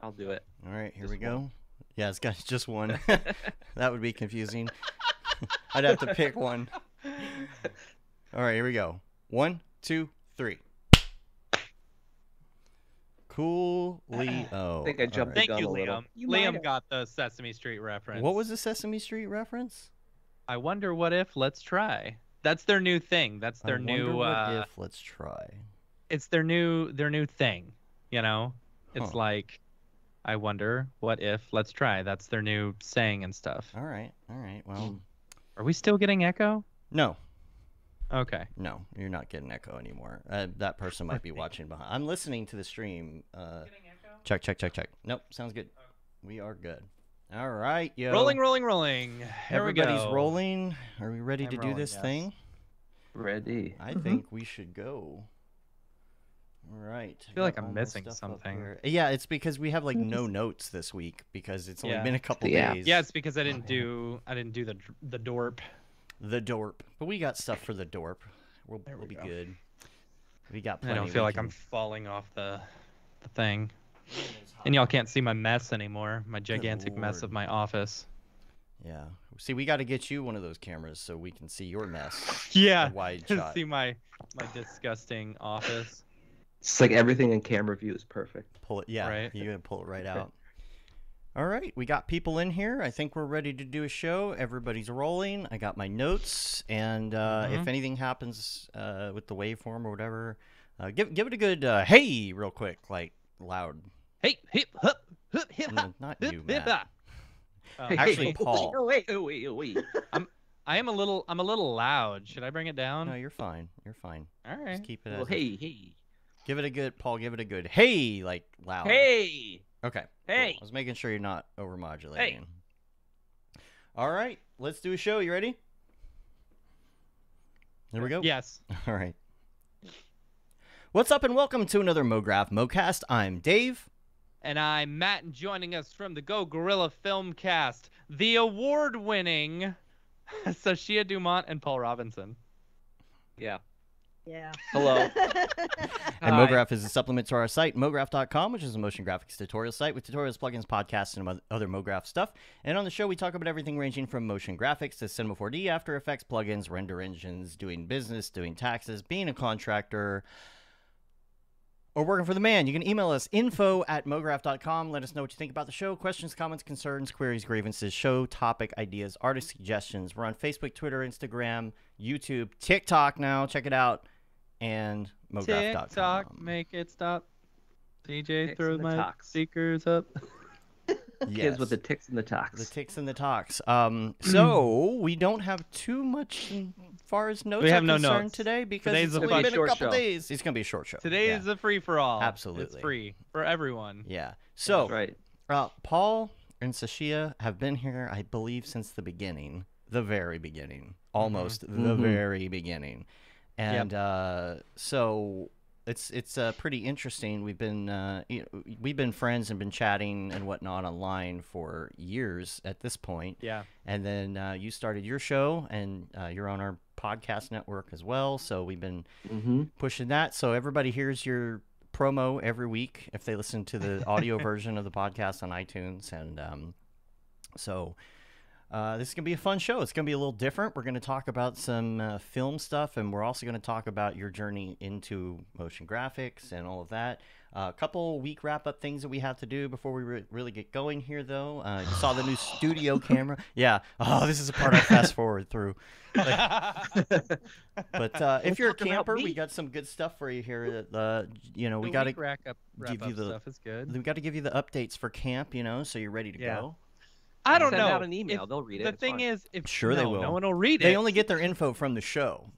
I'll do it. All right, here Just we one. go. Yeah, it's got just one. that would be confusing. I'd have to pick one. All right, here we go. One, two, three. Cool Leo. I think I jumped right. Thank you, gun a little. Liam. You Liam have. got the Sesame Street reference. What was the Sesame Street reference? I wonder what if. Let's try. That's their new thing. That's their I wonder new. what Uh, if. Let's try. It's their new their new thing. You know, it's Huh. like, I wonder what if. Let's try. That's their new saying and stuff. All right, all right. Well, Hmm. Are we still getting echo? no, Okay. no, you're not getting echo anymore. Uh, that person might be watching behind. I'm listening to the stream. Uh, check, check, check, check. Nope, sounds good. We are good. All right, yo. Rolling, rolling, rolling. Here Everybody's we go. rolling. Are we ready I'm to do rolling, this yes. thing? Ready. I Mhm. think we should go. All right. I feel like I'm missing something. Yeah, it's because we have like no notes this week because it's only Yeah. been a couple Yeah. days. Yeah, it's because I didn't do I didn't do the the dorp. the dorp, but we got stuff for the dorp. We'll, There we'll be go. good. We got I plenty. don't feel like I'm falling off the the thing. And y'all can't see my mess anymore. My gigantic mess of my office. Yeah. See, we got to get you one of those cameras so we can see your mess. Yeah. A wide To shot. see my my disgusting office. It's like everything in camera view is perfect. Pull it. Yeah. Right. You gotta pull it right out. All right, we got people in here. I think we're ready to do a show. Everybody's rolling. I got my notes, and uh, if Mhm. anything happens uh, with the waveform or whatever, uh, give give it a good uh, hey real quick, like loud. Hey, hip hup, hup, hip hop, not hip, you, hip Matt. hop. Um, Actually, Paul. Oh wait, oh wait, oh wait. I am a little I'm a little loud. Should I bring it down? No, you're fine. You're fine. All Just keep it well, as. hey, hey, Give it a good Paul. Give it a good hey, like loud. hey. Okay. cool. Hey. I was making sure you're not overmodulating. Hey. All right, let's do a show. You ready? There we go. Yes. All right. What's up, and welcome to another MoGraph MoCast. I'm Dave. And I'm Matt, and joining us from the Go Guerilla Filmcast, the award-winning Sashia Dumont and Paul Robinson. Yeah. Yeah. Hello. And MoGraph is a supplement to our site, MoGraph.com, which is a motion graphics tutorial site with tutorials, plugins, podcasts, and other MoGraph stuff. And on the show, we talk about everything ranging from motion graphics to Cinema 4D, After Effects, plugins, render engines, doing business, doing taxes, being a contractor, or working for the man. You can email us info at mograph.com. Let us know what you think about the show. Questions, comments, concerns, queries, grievances, show topic ideas, artist suggestions. We're on Facebook, Twitter, Instagram, YouTube, TikTok now. Check it out. And mograph.com. TikTok, make it stop. DJ, Ticks throw my talks. speakers up. Kids with the ticks and the talks. The ticks and the talks. Um, so we don't have too much as far as notes We are have no concerned notes. today because Today's it's a only been a short couple show. days. It's gonna be a short show. Today yeah. is a free for all. Absolutely. It's free for everyone. yeah. So That's right. uh, Paul and Sashia have been here, I believe, since the beginning, the very beginning, almost the Mhm. very beginning, and uh, so it's it's uh, pretty interesting. We've been uh, you know, we've been friends and been chatting and whatnot online for years at this point. Yeah. And then uh, you started your show, and uh, you're on our podcast network as well. So we've been Mm-hmm. pushing that. So everybody hears your promo every week if they listen to the audio version of the podcast on iTunes. And um, so uh, this is going to be a fun show. It's going to be a little different. We're going to talk about some uh, film stuff, and we're also going to talk about your journey into motion graphics and all of that. A couple week wrap up things that we have to do before we re- really get going here, though. Uh, you saw the new studio camera. Yeah. Oh, this is a part I fast forward through. But uh, if you're a camper, we got some good stuff for you here. Uh, you know, we got to week rack up, wrap give you the- stuff is good. we got to give you the updates for camp. You know, so you're ready to Yeah. go. I don't Send know. out an email. If- They'll read it. the it's thing fine. is, if Sure they will. no one will read They it. They only get their info from the show.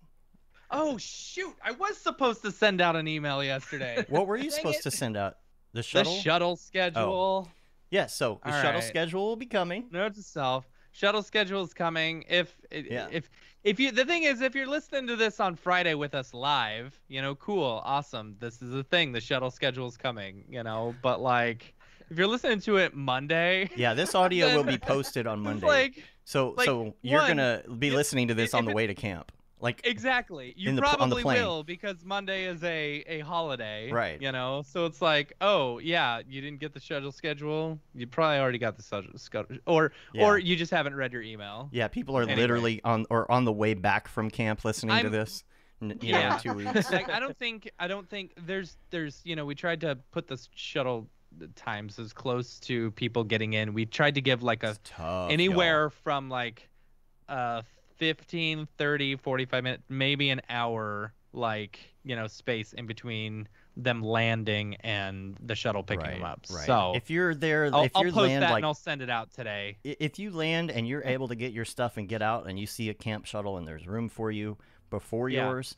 Oh shoot! I was supposed to send out an email yesterday. What were you supposed it. to send out? The shuttle. the shuttle. shuttle oh. schedule. yeah. So the All shuttle right. schedule will be coming. Note to self: shuttle schedule is coming. If Yeah. if if you the thing is, if you're listening to this on Friday with us live, you know, cool, awesome. This is a thing. The shuttle schedule is coming. You know, but like, if you're listening to it Monday, Yeah, this audio will be posted on Monday. like so like, so you're one, gonna be if- listening to this if on the way to camp. Like Exactly. You the pl- on the probably will because Monday is a a holiday. Right. You know, so it's like, oh yeah, you didn't get the schedule schedule. You probably already got the schedule, schedule or Yeah. or you just haven't read your email. yeah, people are Anyway. literally on or on the way back from camp listening to I'm- this. n- You know, Yeah. two weeks. like I don't think I don't think there's there's you know we tried to put the shuttle times as close to people getting in. We tried to give like a tough, anywhere from like uh 15 30 45 minutes maybe an hour like you know space in between them landing and the shuttle picking right, them up Right. so if you're there, I'll, if I'll post land that like and i'll send it out today if you land and you're able to get your stuff and get out and you see a camp shuttle and there's room for you before Yeah. yours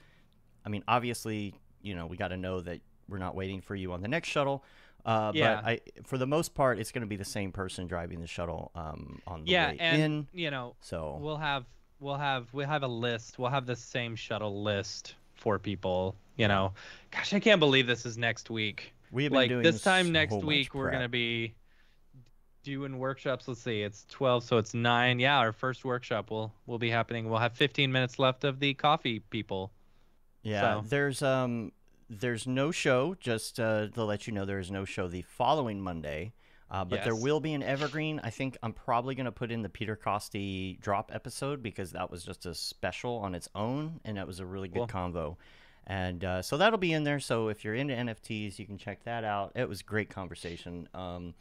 i mean obviously you know we got to know that we're not waiting for you on the next shuttle uh, Yeah. but I, for the most part, it's going to be the same person driving the shuttle um, on the yeah way and in. you know So we'll have we'll have we'll have a list. We'll have the same shuttle list for people you know. Gosh i can't believe this is next week. We have been like doing this time so next week we're gonna be doing workshops. Let's see it's 12 so it's 9 yeah our first workshop will will be happening. We'll have 15 minutes left of the coffee people. Yeah, So- there's um there's no show. Just uh, to let you know, there is no show the following Monday. Uh, but there will be an evergreen. I think I'm probably going to put in the Peter Costi drop episode because that was just a special on its own, and it was a really good Cool. convo. And uh, so that'll be in there. So if you're into NFTs, you can check that out. It was great conversation. Um,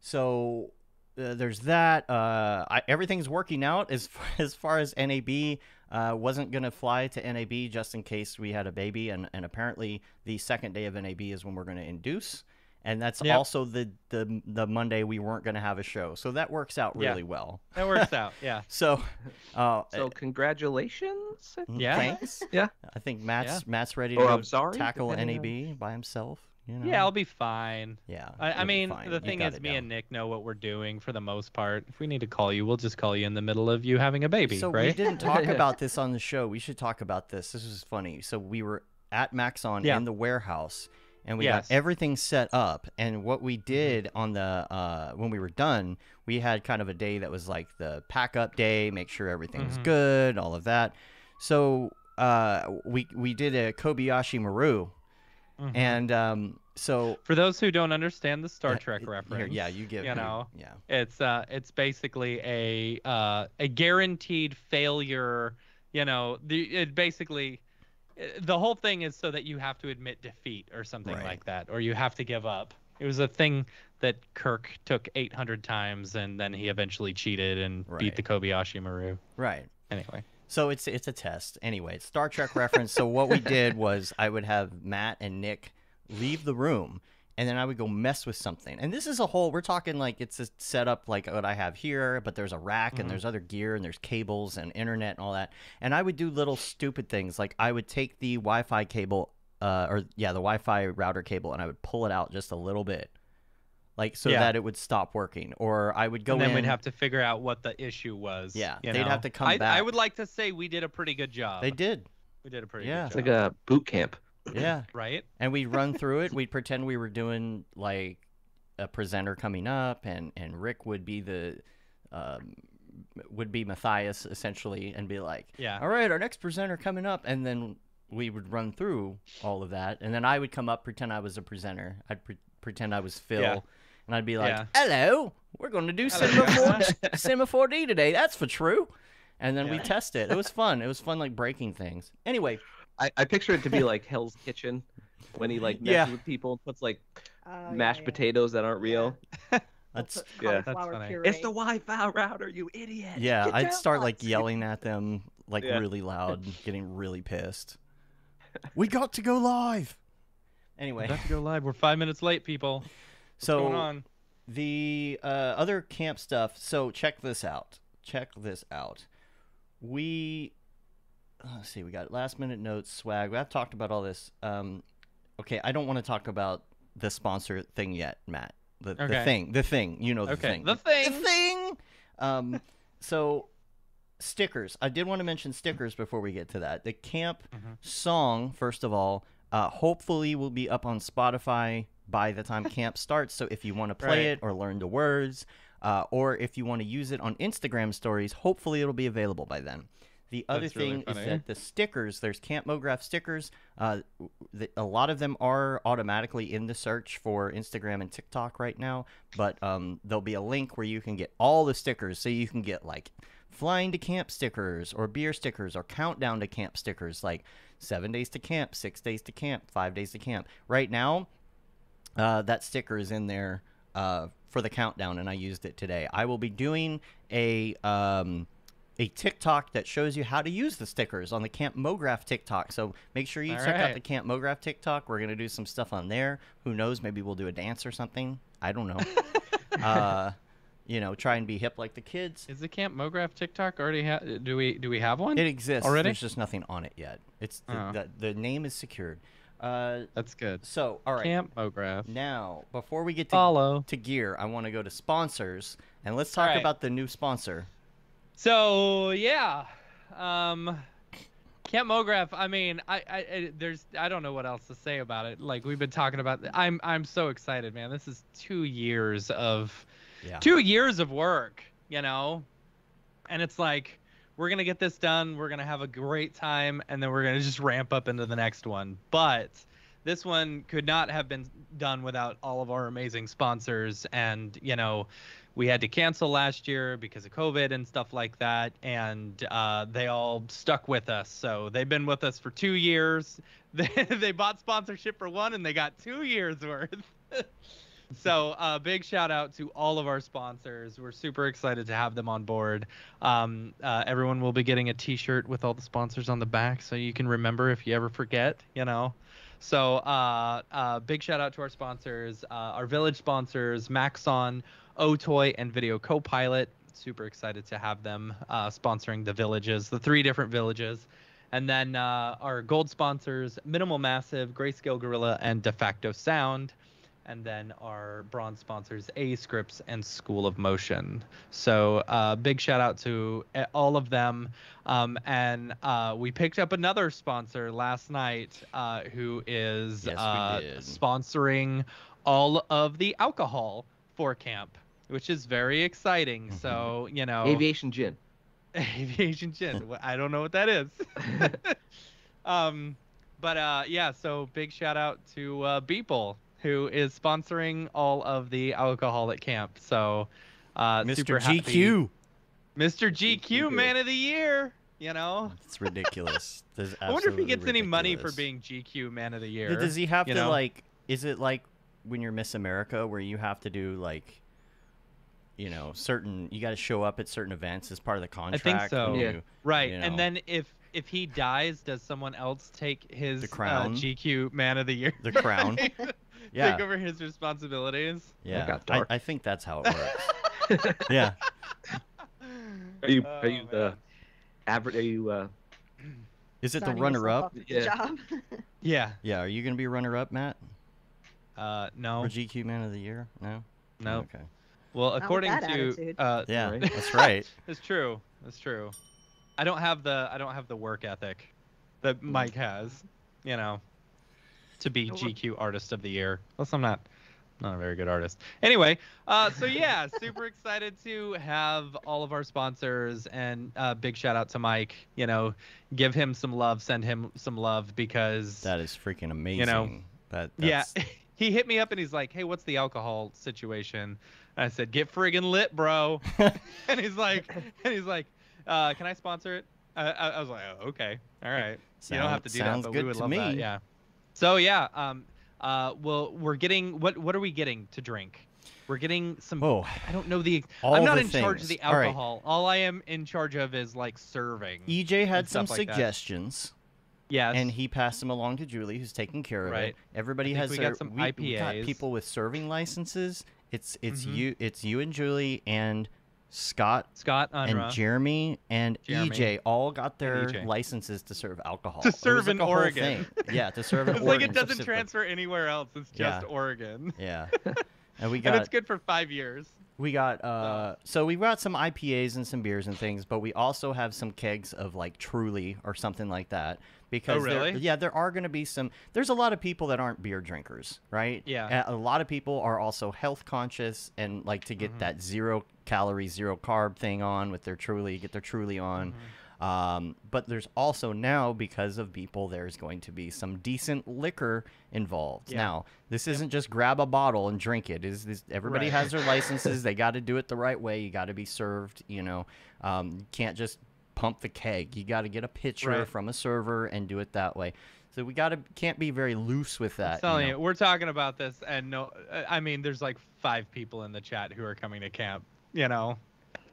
so uh, there's that. Uh, I, everything's working out as far, as far as NAB. Uh, wasn't gonna fly to NAB just in case we had a baby, and, and apparently the second day of NAB is when we're gonna induce, and that's Yep. also the, the the Monday we weren't gonna have a show. So that works out Yeah. really well. that works out yeah So, uh, So congratulations. Yeah. thanks. Yeah. I think Matt's Matt's ready to I'm sorry, tackle NAB by himself. You know? yeah i'll be fine yeah. I, I mean, the thing is, me down. and Nick know what we're doing for the most part. If we need to call you, we'll just call you in the middle of you having a baby, So we didn't talk about this on the show. We should talk about this. This is funny. So we were at Maxon Yeah. in the warehouse, and we Yes. got everything set up. And what we did on the uh, when we were done, we had kind of a day that was like the pack up day, make sure everything was Mhm. good, all of that. So uh, we we did a Kobayashi Maru, Mhm. and um, so for those who don't understand the Star uh, Trek here, reference, yeah, you give you know, yeah. it's uh, it's basically a uh, a guaranteed failure. You know, the it basically. uh, The whole thing is so that you have to admit defeat or something Right. like that, or you have to give up. It was a thing that Kirk took 800 times, and then he eventually cheated and Right. beat the Kobayashi Maru. right. Anyway, So it's it's a test. Anyway, it's Star Trek reference. so what we did was I would have Matt and Nick leave the room and then I would go mess with something. And this is a whole we're talking like it's a setup like what I have here, but there's a rack and Mhm. there's other gear and there's cables and internet and all that. And I would do little stupid things like I would take the Wi-Fi cable uh, or yeah, the Wi-Fi router cable and I would pull it out just a little bit. Like so Yeah. that it would stop working or I would go and then in we'd have to figure out what the issue was. Yeah, you they'd know? have to come I, I would like to say we did a pretty good job. They did. We did a pretty Yeah. good It's job. like a boot camp. Yeah. right? and we'd run through it. We'd pretend we were doing like a presenter coming up, and and Rick would be the um, would be Matthias essentially, and be like, Yeah. "All right, our next presenter coming up," and then we would run through all of that, and then I would come up, pretend I was a presenter. I'd pre- pretend I was Phil. Yeah. And I'd be like, Yeah. "Hello, we're going to do Hello, Cinema 4, Cinema 4D today. That's for true." And then we test it. It was fun. It was fun, like breaking things. Anyway, I, I picture it to be like Hell's Kitchen when he like messes Yeah. with people and puts like Oh, mashed yeah, yeah. potatoes that aren't real. let's yeah. That's funny. puree. It's the Wi-Fi router, you idiot. Yeah, Get I'd start like yelling at them like Yeah. really loud, getting really pissed. We got to go live. Anyway, We Anyway, have to go live. We're five minutes late, people. So on? the uh, other camp stuff. So check this out. Check this out. We let's see. We got last minute notes, swag. I've talked about all this. Um, okay, I don't want to talk about the sponsor thing yet, Matt. The, the thing, the thing. You know the Okay, thing. the thing. The thing. Um, so stickers. I did want to mention stickers before we get to that. The camp Mhm. song, first of all, uh, hopefully will be up on Spotify by the time camp starts. So if you want to play Right. it or learn the words, uh, or if you want to use it on Instagram stories, hopefully it'll be available by then. The other That's really thing is that the stickers, there's Camp MoGraph stickers. Uh, the, a lot of them are automatically in the search for Instagram and TikTok right now, but um, there'll be a link where you can get all the stickers. So you can get like flying to camp stickers or beer stickers or countdown to camp stickers, like seven days to camp, six days to camp, five days to camp. Right now, uh, that sticker is in there uh, for the countdown, and I used it today. I will be doing a um, a TikTok that shows you how to use the stickers on the Camp MoGraph TikTok. So make sure you All check out the Camp MoGraph TikTok. We're gonna do some stuff on there. Who knows? Maybe we'll do a dance or something. I don't know. uh, you know, try and be hip like the kids. Is the Camp MoGraph TikTok already? Ha- do we do we have one? It exists. Already? There's just nothing on it yet. It's the, Oh. the, the name is secured. Uh, That's good. so all right. Camp MoGraph. Now, before we get to Follow. to gear, I want to go to sponsors and let's talk Alright. about the new sponsor. So yeah, um, Camp MoGraph. I mean, I, I, I, there's, I don't know what else to say about it. Like we've been talking about. I'm, I'm so excited, man. This is two years of, Yeah. two years of work, you know, and it's like we're gonna get this done. We're gonna have a great time, and then we're gonna just ramp up into the next one. But this one could not have been done without all of our amazing sponsors and you know we had to cancel last year because of covid and stuff like that and uh, they all stuck with us so they've been with us for two years they, they bought sponsorship for one and they got two years worth so uh, big shout out to all of our sponsors we're super excited to have them on board um, uh, everyone will be getting a t-shirt with all the sponsors on the back so you can remember if you ever forget you know so, uh, uh, big shout out to our sponsors, uh, our village sponsors, Maxon, Otoy, and Video Copilot. Super excited to have them uh, sponsoring the villages, the three different villages. And then uh, our gold sponsors, Minimal Massive, Grayscale Gorilla, and Defacto Sound. And then our bronze sponsors, aescripts and School of Motion. So, uh, big shout out to uh, all of them. Um, and uh, we picked up another sponsor last night uh, who is Yes, uh, sponsoring all of the alcohol for camp, which is very exciting. Mm-hmm. So, you know, Aviation gin. aviation gin. I don't know what that is. um, but uh, yeah, so big shout out to uh, Beeple, who is sponsoring all of the alcohol at camp. So, uh, super Mr. happy- GQ. Mr. GQ, GQ. Man of the Year. You know, It's ridiculous. There's I wonder if he absolutely gets any money for being GQ Man of the Year. Does he have to know? like? Is it like when you're Miss America, where you have to do like, you know, certain? You got to show up at certain events as part of the contract. I think so. Yeah. you- Right, you and then if if he dies, does someone else take his The crown? Uh, GQ Man of the Year? The crown? Yeah. Take over his responsibilities. yeah, got I, dark. I think that's how it works. yeah, Are you Oh, are you the man. average? Are you uh? is it the runner-up? yourself up for the Yeah. job. Yeah. Yeah, are you gonna be runner-up, Matt, Uh, no. for GQ Man of the Year? No. No. Okay. Well, according to uh, Yeah, that's right. it's true. It's true. I don't have the I don't have the work ethic that Mike has. You know, to be GQ Artist of the Year. Plus, I'm not not a very good artist. Anyway, uh, so yeah, super excited to have all of our sponsors and uh, big shout out to Mike. You know, give him some love, send him some love because That is freaking amazing. You know, that yeah, he hit me up and he's like, "Hey, what's the alcohol situation?" And I said, "Get friggin' lit, bro." and he's like, and he's like, uh, "Can I sponsor it?" I, I was like, oh, "Okay, all right. you don't have to do that, sounds but good we would to love that." me. Yeah. So yeah, um, uh, well, we're getting what? What are we getting to drink? We're getting some. Oh, I don't know the. I'm not the in charge of things. the All right. alcohol. All I am in charge of is like serving. EJ had some like that. suggestions. yes. and he passed them along to Julie, who's taking care of it. Right. Everybody I think has we their got some we, we got IPAs. people with serving licenses. It's it's Mhm. you it's you and Julie and Scott Scott and Jeremy and Jeremy. EJ all got their licenses to serve alcohol. To serve like in Oregon. Yeah, to serve in it's Oregon. like it doesn't transfer anywhere else. It's just Yeah. Oregon. Yeah, and we and got it's good for five years. we got uh so we got some IPAs and some beers and things, but we also have some kegs of like Truly or something like that. Because Oh, really? yeah, there are going to be some. There's a lot of people that aren't beer drinkers, right? Yeah. A a lot of people are also health conscious and like to Mm-hmm. get that zero calorie, zero carb thing on with their Truly, get their Truly on. Mm-hmm. Um, but there's also now, because of people, there's going to be some decent liquor involved. Yeah. Now, this isn't just grab a bottle and drink it. Is this everybody Right. has their licenses? they got to do it the right way. You got to be served. You know, um, you can't just pump the keg. You got to get a pitcher Right. from a server and do it that way. So we got to can't be very loose with that. I'm you know. you, we're talking about this, and no, I mean, there's like five people in the chat who are coming to camp. You know,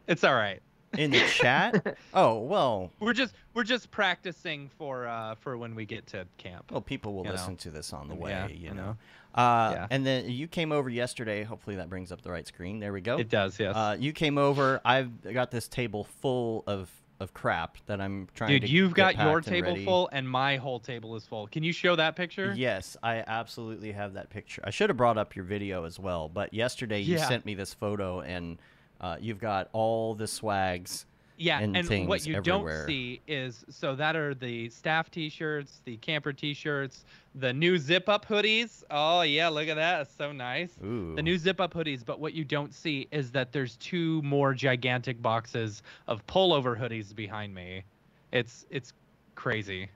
it's all right. in the chat. Oh well, We're just we're just practicing for uh for when we get to camp. well, people will You know. listen to this on the way. Yeah, you know. Uh, Yeah. And then you came over yesterday. Hopefully that brings up the right screen. There we go. It does, yes. Uh, you came over. I've got this table full of of crap that I'm trying Dude, to. you've get got your table ready. full, and my whole table is full. Can you show that picture? Yes, I absolutely have that picture. I should have brought up your video as well, but yesterday you Yeah. sent me this photo, and uh, you've got all the swags. Yeah, and and, what you everywhere. don't see is so that are the staff T-shirts, the camper T-shirts, the new zip-up hoodies. Oh yeah, look at that, it's so nice. Ooh. The new zip-up hoodies, but what you don't see is that there's two more gigantic boxes of pullover hoodies behind me. It's it's crazy.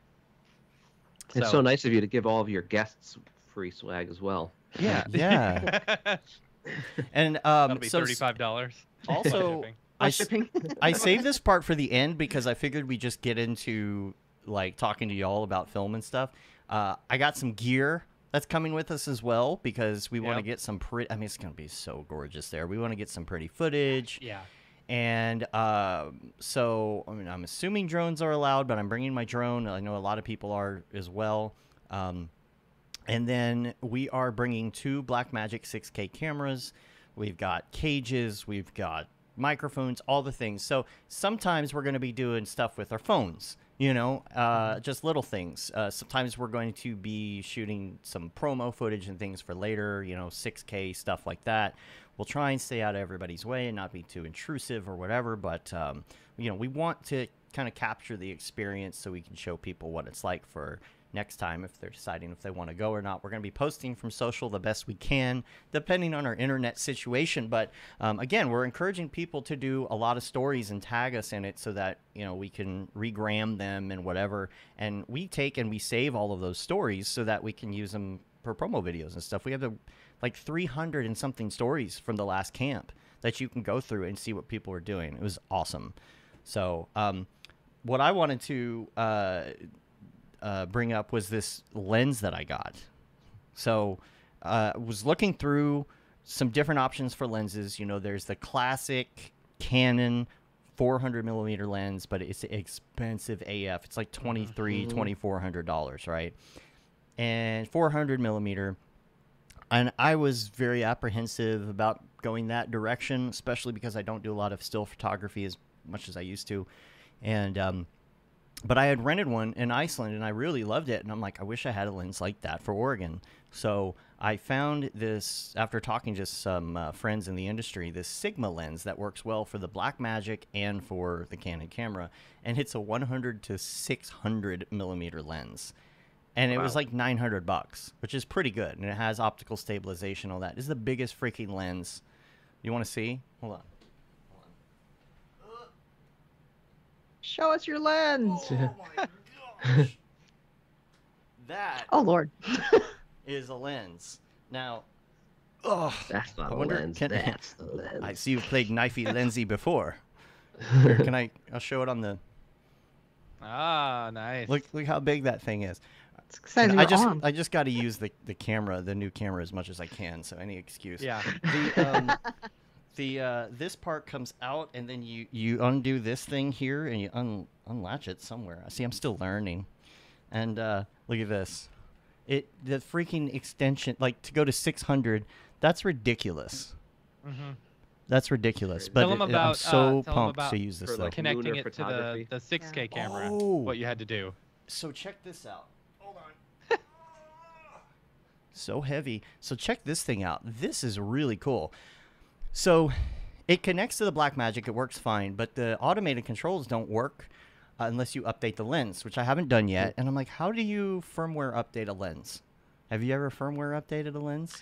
It's so nice of you to give all of your guests free swag as well. Yeah. Yeah. And That'll um, be so thirty-five dollars. Also, I, s- shipping. I saved this part for the end because I figured we just get into like talking to y'all about film and stuff. Uh, I got some gear that's coming with us as well because we want to get some pretty. I mean, it's gonna be so gorgeous there. We want to get some pretty footage, Yeah. and um, so I mean, I'm assuming drones are allowed, but I'm bringing my drone. I know a lot of people are as well. Um, and then we are bringing two Blackmagic 6K cameras. We've got cages, we've got microphones, all the things. So sometimes we're going to be doing stuff with our phones, you know, uh, just little things. Uh, sometimes we're going to be shooting some promo footage and things for later, you know, 6K stuff like that. We'll try and stay out of everybody's way and not be too intrusive or whatever, but, um, you know, we want to kind of capture the experience so we can show people what it's like for next time if they're deciding if they want to go or not. We're going to be posting from social the best we can, depending on our internet situation. But um, again, we're encouraging people to do a lot of stories and tag us in it so that you know we can regram them and whatever. And we take and we save all of those stories so that we can use them for promo videos and stuff. We have a, like 300 and something stories from the last camp that you can go through and see what people are doing. It was awesome. So, um, what I wanted to uh, uh, bring up was this lens that I got. So, uh, was looking through some different options for lenses. You know, there's the classic Canon 400 millimeter lens, but it's expensive AF. It's like 23, 2400 dollars, right? And 400 millimeter. And I was very apprehensive about going that direction, especially because I don't do a lot of still photography as much as I used to. And um, but I had rented one in Iceland and I really loved it. And I'm like, I wish I had a lens like that for Oregon. So I found this after talking to some uh, friends in the industry, this Sigma lens that works well for the Blackmagic and for the Canon camera, and it's a 100 to 600 millimeter lens. And it was like 900 bucks, which is pretty good. And it has optical stabilization, all that. This is the biggest freaking lens. You want to see? Hold on. Show us your lens. Oh my gosh. that Oh Lord. is a lens. Now, oh, That's not I a wonder- lens. can- That's the lens. I see you've played knifey lensy before. Here, can I? I'll show it on the. Ah, nice. Look! Look how big that thing is. It's the I just, arm. I just got to use the the camera, the new camera, as much as I can. So any excuse. Yeah. The um, the uh, this part comes out, and then you you undo this thing here, and you un, unlatch it somewhere. I see, I'm still learning. And uh, look at this. It the freaking extension, like to go to 600. That's ridiculous. Mhm. That's ridiculous. But Tell 'em it- I'm about, uh, so tell 'em pumped about to use this For, like, Connecting it to the, the 6K camera. Oh. What you had to do. So check this out. Hold on. so heavy. So check this thing out. This is really cool. So it connects to the Blackmagic. It works fine, but the automated controls don't work uh, unless you update the lens, which I haven't done yet. And I'm like, how do you firmware update a lens? Have you ever firmware updated a lens?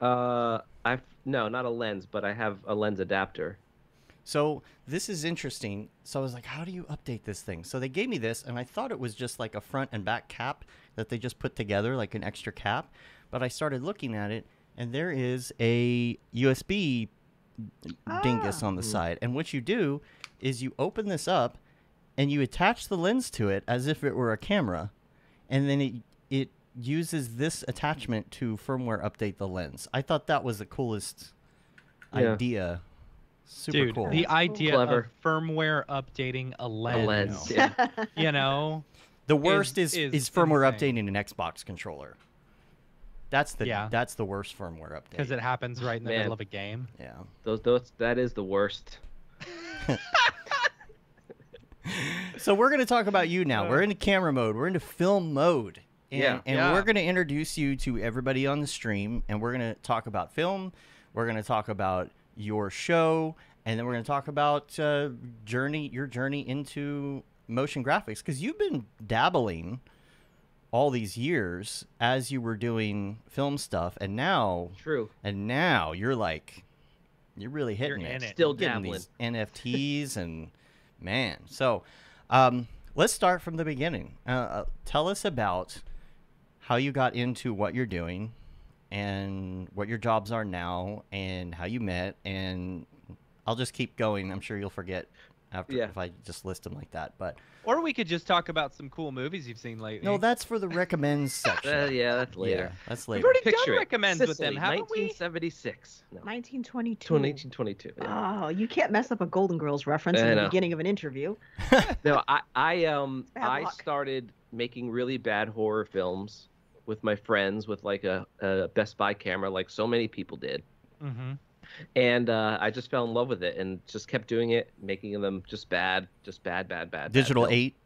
Uh, I've no, not a lens, but I have a lens adapter. So this is interesting. So I was like, how do you update this thing? So they gave me this, and I thought it was just like a front and back cap that they just put together, like an extra cap. But I started looking at it, and there is a USB dingus Ah. on the side. And what you do is you open this up, and you attach the lens to it as if it were a camera, and then it it uses this attachment to firmware update the lens. I thought that was the coolest Yeah. idea. Super Dude, cool. the idea Clever. of firmware updating a A lens. lens. know. Yeah. You know, The worst is is is, firmware insane. updating an Xbox controller. That's the Yeah. that's the worst firmware update. because it happens right in the Man. middle of a game. yeah. Those, those, that is the worst. So we're gonna talk about you now. We're into camera mode. We're into film mode. And, Yeah. and Yeah. we're gonna introduce you to everybody on the stream, and we're gonna talk about film. We're gonna talk about your show, and then we're gonna talk about uh, journey your journey into motion graphics because you've been dabbling all these years as you were doing film stuff, and now True. and now you're like you're really You're hitting in it. Still getting dabbling. these NFTs and man. So, um, let's start from the beginning. Uh, Uh, tell us about how you got into what you're doing and what your jobs are now and how you met and I'll just keep going. I'm sure you'll forget after Yeah. if I just list them like that. But Or we could just talk about some cool movies you've seen lately. no, that's for the recommends section. Uh, yeah, that's later. Yeah, that's We've already Picture done it. recommends with them, haven't we? 1976. No. 1922. 1922. yeah. Oh, you can't mess up a Golden Girls reference I in the know. beginning of an interview. No, I, I um I luck. started making really bad horror films with my friends with like a, a Best Buy camera, like so many people did. Mm-hmm. And uh, I just fell in love with it and just kept doing it, making them just bad, just bad, bad, bad. bad Digital films. eight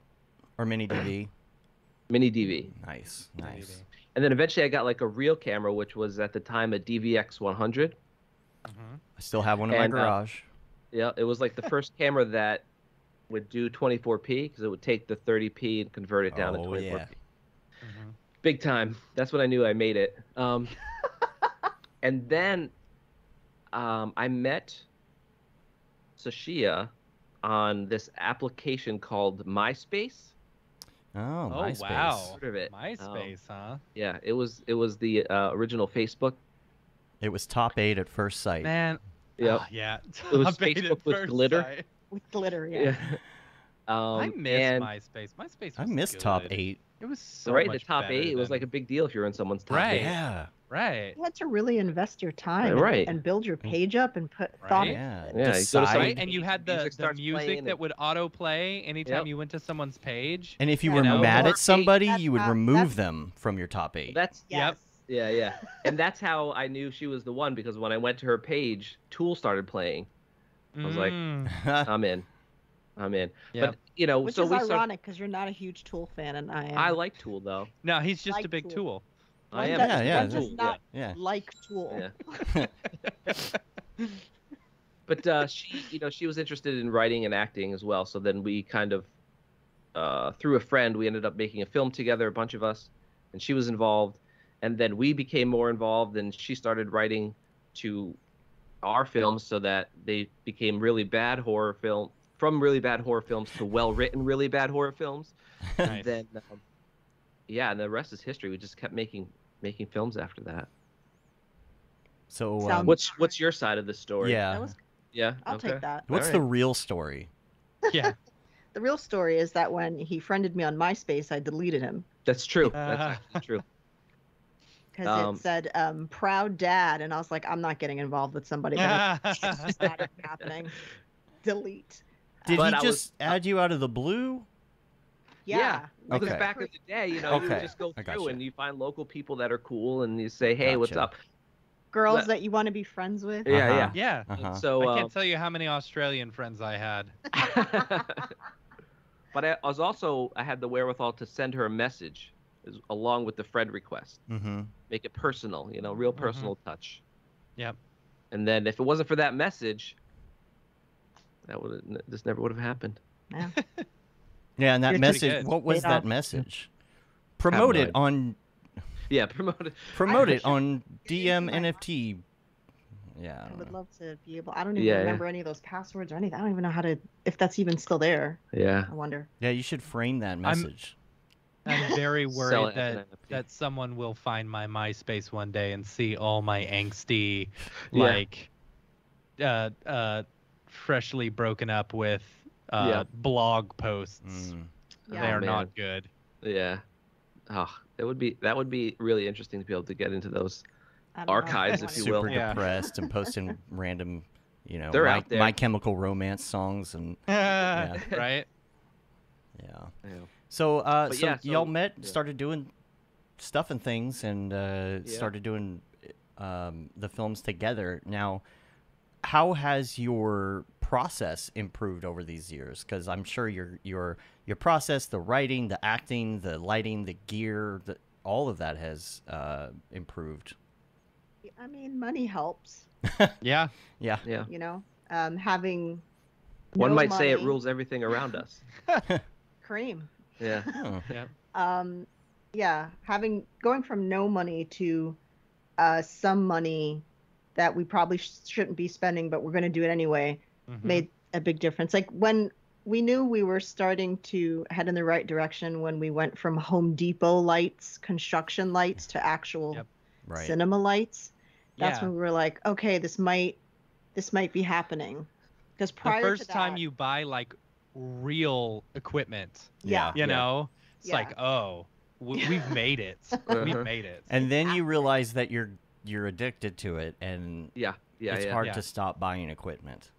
or mini DV. mini DV, Nice, nice. and then eventually I got like a real camera, which was at the time a DVX 100. Mm-hmm. I still have one in my And, uh, garage. Yeah, it was like the first camera that would do 24p because it would take the 30p and convert it down to Oh, 24p. yeah. Mm-hmm. Big time. That's when I knew I made it. Um, and then um, I met Sashia on this application called MySpace. Oh, Oh, MySpace. wow. Heard of it? Um, MySpace, huh? yeah, it was it was the uh, original Facebook. It was top eight at first sight. Man. Yep. ah, yeah. It was Top Facebook with glitter. sight. With glitter, yeah. Yeah. Um, I miss and MySpace. MySpace was I missed top eight. It was so right in the top better eight, it was like a big deal if you were in someone's top Right. eight. Yeah, right. You had to really invest your time and- Right. and, build your page up and put Right. thought yeah. Yeah, you go to Decide- some- Right, and you had the, Music the music that would auto play anytime Yep. you went to someone's page. And if you You were know, mad at somebody, That's you would not- remove them from your top eight. That's Yep. yeah, yeah. And that's how I knew she was the one because when I went to her page, Tool started playing. I was like, Mm, I'm in. I'm in. Yep. But you know, Which so is we started ironic because you're not a huge Tool fan, and I am. I like Tool though. no, he's just a big Tool. tool. I I'm am. Yeah, yeah, I'm just not yeah. like Tool. Yeah. But uh, she, you know, she was interested in writing and acting as well. So then we kind of, uh, through a friend, we ended up making a film together, a bunch of us, and she was involved. And then we became more involved, and she started writing to our films so that they became really bad horror film from really bad horror films to well-written really bad horror films. Nice. And then, um, yeah, and the rest is history. We just kept making making films after that. So, um, What's what's your side of the story? yeah. That was, Yeah. I'll okay. take that. What's All the real story? yeah. The real story is that when he friended me on MySpace, I deleted him That's true. That's Uh, actually true. because Um, it said um, "proud dad," and I was like, I'm not getting involved with somebody. That it's not happening. Delete. Did But he I was- just add you out of the blue? Yeah. Yeah. Because Okay. back in the day, you know, you Okay, would just go I through gotcha. and you find local people that are cool and you say, "Hey, what's Gotcha. up?" Girls Let- that you want to be friends with. Yeah, Uh-huh. yeah. Uh-huh. So, I um, can't tell you how many Australian friends I had. but I was also I had the wherewithal to send her a message as- along with the friend request, Mm-hmm. make it personal, you know, real Mhm. personal touch. Yep. And then if it wasn't for that message, that would this never would have happened. Yeah. Yeah, and that You're message. What was Paid that message? Promote it on. Yeah, promoted. Promote I'm it on It is DM NFT. Yeah. I I would know. love to be able. I don't even Yeah, yeah. remember any of those passwords or anything. I don't even know how to if that's even still there. Yeah. I wonder. Yeah, you should frame that message. I'm very worried it as an that that someone will find my MySpace one day and see all my angsty, Yeah. like, uh, uh, freshly broken up with uh, Yeah. blog posts. Mm. They are man. not good. Yeah. Oh, it would be that would be really interesting to be able to get into those. I know. Archives, if you wanna- will. Super Yeah. depressed and posting random, you know, They're my, out there. my Chemical Romance songs and right? yeah. Yeah. So, uh, so yeah, y'all met, yeah. started doing stuff and things, and uh, Yeah. started doing um, the films together. Now, how has your process improved over these years? Because I'm sure your your your process, the writing, the acting, the lighting, the gear, the, all of that has uh, improved. I mean, money helps. Yeah. Yeah. Yeah. You know, um, having One no might say it rules everything around us. cream. Yeah. Oh. um, yeah, having going from no money to uh, some money that we probably sh- shouldn't be spending, but we're going to do it anyway, Mhm. made a big difference. Like when we knew we were starting to head in the right direction when we went from Home Depot lights, construction lights, to actual Yep. Right. cinema lights. That's yeah. when we were like, okay, this might this might be happening. Because the prior first to that, time you buy like real equipment, yeah, you Yeah. know, it's Yeah. like, oh, w- we've made it. we've Uh-huh. made it. And then you realize that you're you're addicted to it, and Yeah. Yeah. it's yeah. hard Yeah. to stop buying equipment.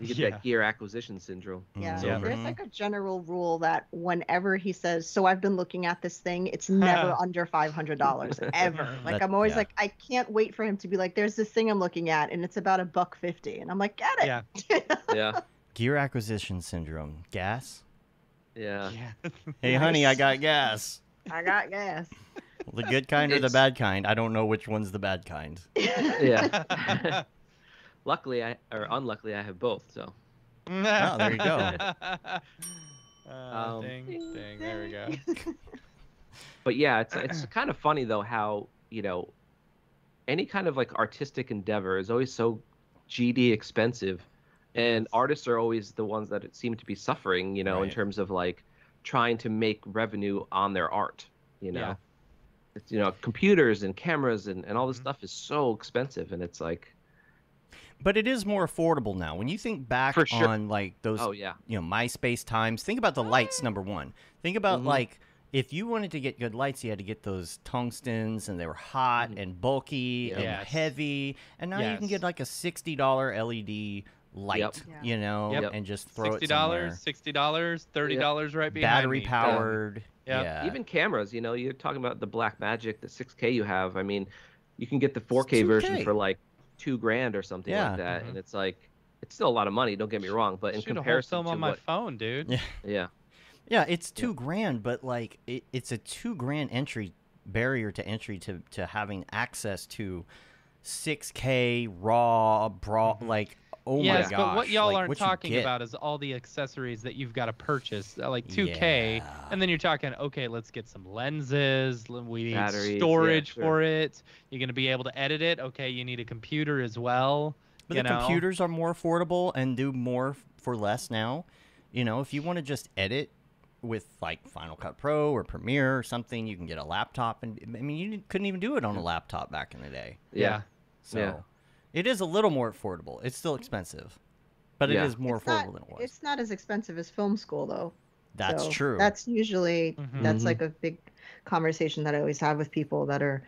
You get Yeah. that gear acquisition syndrome. Yeah. Yeah. there's Mhm. like a general rule that whenever he says, "So I've been looking at this thing," it's never under five hundred dollars ever. Like That- I'm always yeah. like, I can't wait for him to be like, "There's this thing I'm looking at, and it's about a buck fifty. and I'm like, "Get it." Yeah. Yeah. Gear acquisition syndrome. Gas. Yeah. Yeah. Hey, honey, I got gas. I got gas. The good kind or the bad kind? I don't know which one's the bad kind. Yeah. Luckily, I or unluckily, I have both. So. oh, there you go. Uh, Um, ding, ding. There we go. But yeah, it's it's kind of funny though how you know any kind of like artistic endeavor is always so GD expensive, and artists are always the ones that seem to be suffering. You know, in terms of like trying to make revenue on their art. You know, Yeah. it's, you know, computers and cameras and and all this Mhm. stuff is so expensive, and it's like, But it is more affordable now. When you think back sure. on like those, oh yeah, you know, MySpace times, think about the lights. Number one, think about Mhm. like if you wanted to get good lights, you had to get those tungstens, and they were hot Mhm. and bulky and heavy. And now you can get like a sixty dollar LED light, Yep. You know, Yep. and just throw Sixty it somewhere. dollars, sixty dollars, thirty dollars right behind Battery me. powered. Yep. Yeah. even cameras. You know, you're talking about the Blackmagic, the 6K you have. I mean, you can get the 4K 2K. version for like two grand or something Yeah. like that, Mhm. and it's like it's still a lot of money. Don't get me wrong, but in Shoot a whole comparison film to on my what, phone, dude. Yeah. yeah, Yeah, it's Yeah. two grand, but like it, it's a two grand entry barrier to entry to to having access to 6K raw, broad, Mhm. like oh yes, my gosh. but what y'all like, aren't what talking about is all the accessories that you've got to purchase, uh, like 2K, Yeah. and then you're talking, okay, let's get some lenses. We need Batteries, yeah, storage sure. for it. You're gonna be able to edit it. Okay, you need a computer as well. But you the know? computers are more affordable and do more for less now. You know, if you want to just edit with like Final Cut Pro or Premiere or something, you can get a laptop. And I mean, you couldn't even do it on a laptop back in the day. yeah, So Yeah. It is a little more affordable. It's still expensive, but it Yeah. is more it's affordable not, than it was. It's not as expensive as film school though. That's So true. That's usually Mhm. that's Mhm. like a big conversation that I always have with people that are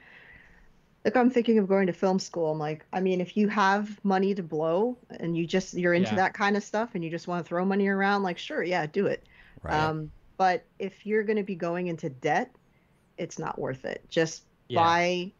like I'm thinking of going to film school. I'm like, I mean, if you have money to blow and you just you're into Yeah. that kind of stuff and you just want to throw money around, like sure, yeah, do it. right. Um, but if you're going to be going into debt, it's not worth it. Just Yeah. buy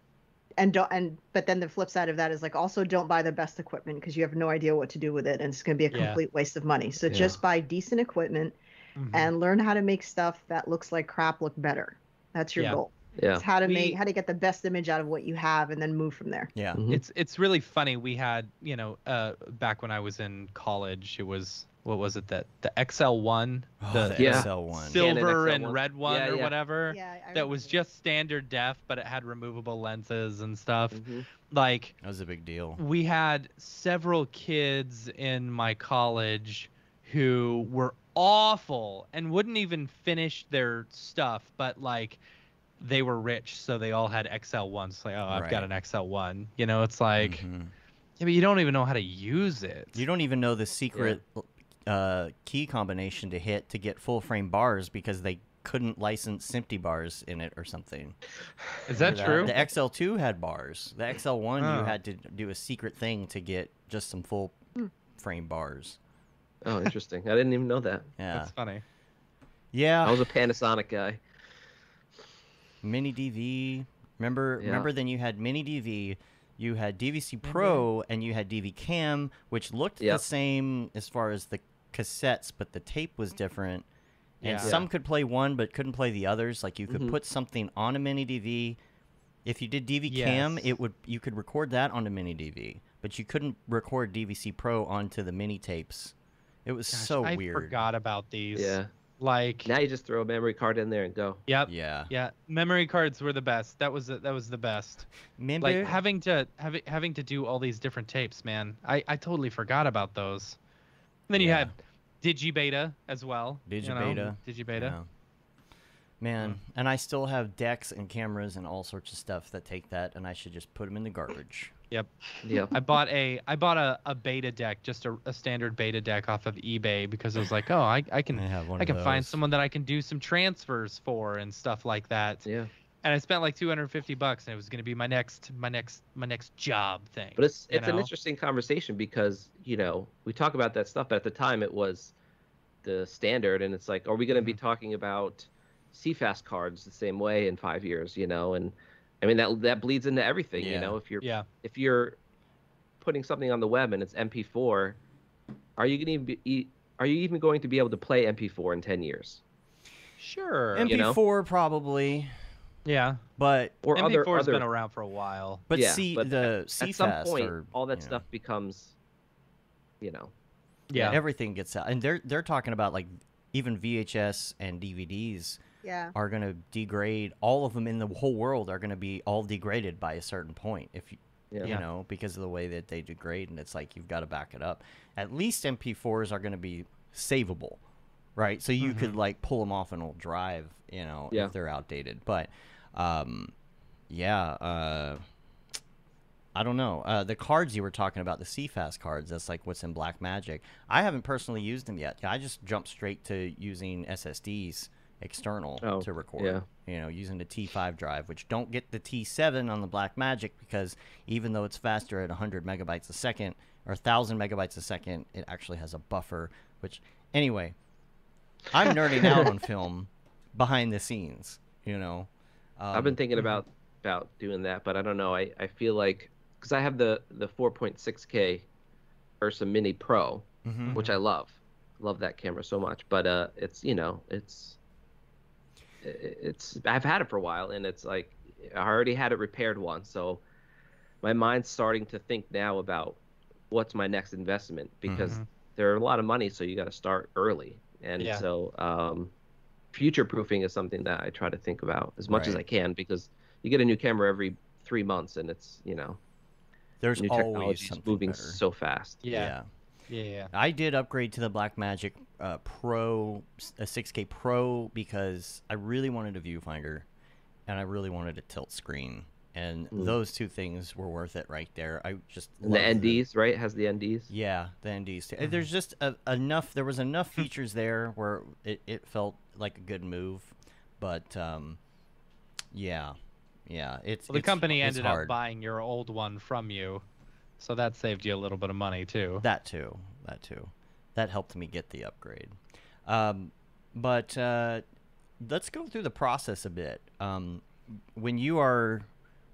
and don't and but then the flip side of that is like also don't buy the best equipment because you have no idea what to do with it and it's going to be a Yeah. complete waste of money. So Yeah. just buy decent equipment Mhm. and learn how to make stuff that looks like crap look better. That's your Yeah. goal. yeah, It's how to We- make how to get the best image out of what you have and then move from there. yeah. Mhm. it's it's really funny we had you know uh back when i was in college it was what was it that the XL1, Oh, the the Yeah. XL one. Canon silver XL1. and red one Yeah, or yeah. whatever, Yeah, that was just standard def, but it had removable lenses and stuff. Mhm. Like That was a big deal. we had several kids in my college who were awful and wouldn't even finish their stuff, but like they were rich, so they all had XL ones. Like, oh, I've got an XL one. You know, it's like, Mhm. yeah, but you don't even know how to use it. You don't even know the secret uh, key combination to hit to get full frame bars because they couldn't license empty bars in it or something. Is that Remember true? The XL2 had bars. The XL1 Oh. you had to do a secret thing to get just some full Hmm. frame bars. Oh, interesting. I didn't even know that. Yeah. That's funny. Yeah. I was a Panasonic guy. Mini DV. Remember Yeah. remember then you had Mini DV, you had DVC Mm-hmm. Pro and you had DV Cam which looked the same as far as the cassettes but the tape was different. And Yeah. some could play one but couldn't play the others. Like you could Mhm. put something on a mini DV. If you did DV Cam, it would you could record that on a mini DV, but you couldn't record DVC Pro onto the mini tapes. It was Gosh, so I weird. I forgot about these. Yeah. Like, Now you just throw a memory card in there and go. yep. Yeah. Yeah, memory cards were the best. That was the, that was the best. Remember? Like having to having having to do all these different tapes, man. I I totally forgot about those. And then you Yeah. had Digibeta as well. you know, Digibeta. Digibeta. Yeah. Man, hmm. and I still have decks and cameras and all sorts of stuff that take that, and I should just put them in the garbage. Yep. Yeah. I bought a I bought a, a beta deck, just a, a standard beta deck off of eBay because I was like, oh, I, I can I have one I of can find someone that I can do some transfers for and stuff like that. Yeah. And I spent like 250 bucks, and it was gonna be my next my next my next job thing. But it's you it's an interesting conversation because you know we talk about that stuff, but at the time it was the standard, and it's like, are we going to be Mm-hmm. talking about CFast cards the same way in five years? You know, and I mean that that bleeds into everything. Yeah. You know, if you're Yeah. if you're putting something on the web and it's MP4, are you going to be e- are you even going to be able to play MP4 in ten years? Sure. you know? MP4 probably, yeah. but Or other MP4's other been around for a while. but Yeah, see but the at some point, or, all that you know, stuff becomes, you know, Yeah. everything gets out, and they're they're talking about like even VHS and DVDs Yeah. are going to degrade. All of them in the whole world are going to be all degraded by a certain point. If you, Yeah. you know, because of the way that they degrade, and it's like you've got to back it up. At least MP4s are going to be savable, right? So you mm-hmm. could like pull them off an old drive, you know, Yeah. if they're outdated. But, um, yeah, uh, I don't know. Uh, the cards you were talking about, the CFast cards, that's like what's in Blackmagic. I haven't personally used them yet. I just jumped straight to using SSDs external Oh, to record. yeah. You know, using the T5 drive, which don't get the T7 on the Blackmagic because even though it's faster at 100 megabytes a second or 1,000 megabytes a second, it actually has a buffer. Which, anyway, I'm nerding out on film behind the scenes. You know, um, I've been thinking about about doing that, but I don't know. I, I feel like because I have the the 4.6K Ursa Mini Pro, mhm. which I love, love that camera so much. But uh, it's you know it's it's I've had it for a while, and it's like I already had it repaired once, so my mind's starting to think now about what's my next investment because Mhm. they're a lot of money, so you got to start early, and Yeah. so um, future proofing is something that I try to think about as much as I can because you get a new camera every three months, and it's you know there's new always something moving better. so fast. Yeah. Yeah. Yeah. I did upgrade to the Blackmagic uh, Pro, a 6K Pro, because I really wanted a viewfinder, and I really wanted a tilt screen, and Mm. those two things were worth it right there. I just And the love NDs, right? Has the NDs. Yeah, the NDs. too. Mhm. There's just a, enough. There was enough features there where it, it felt like a good move, but um, yeah, yeah. It's Well, the it's- company it's ended up buying your old one from you, so that saved you a little bit of money too. That too. That too. That helped me get the upgrade. Um, but uh, let's go through the process a bit. Um, when you are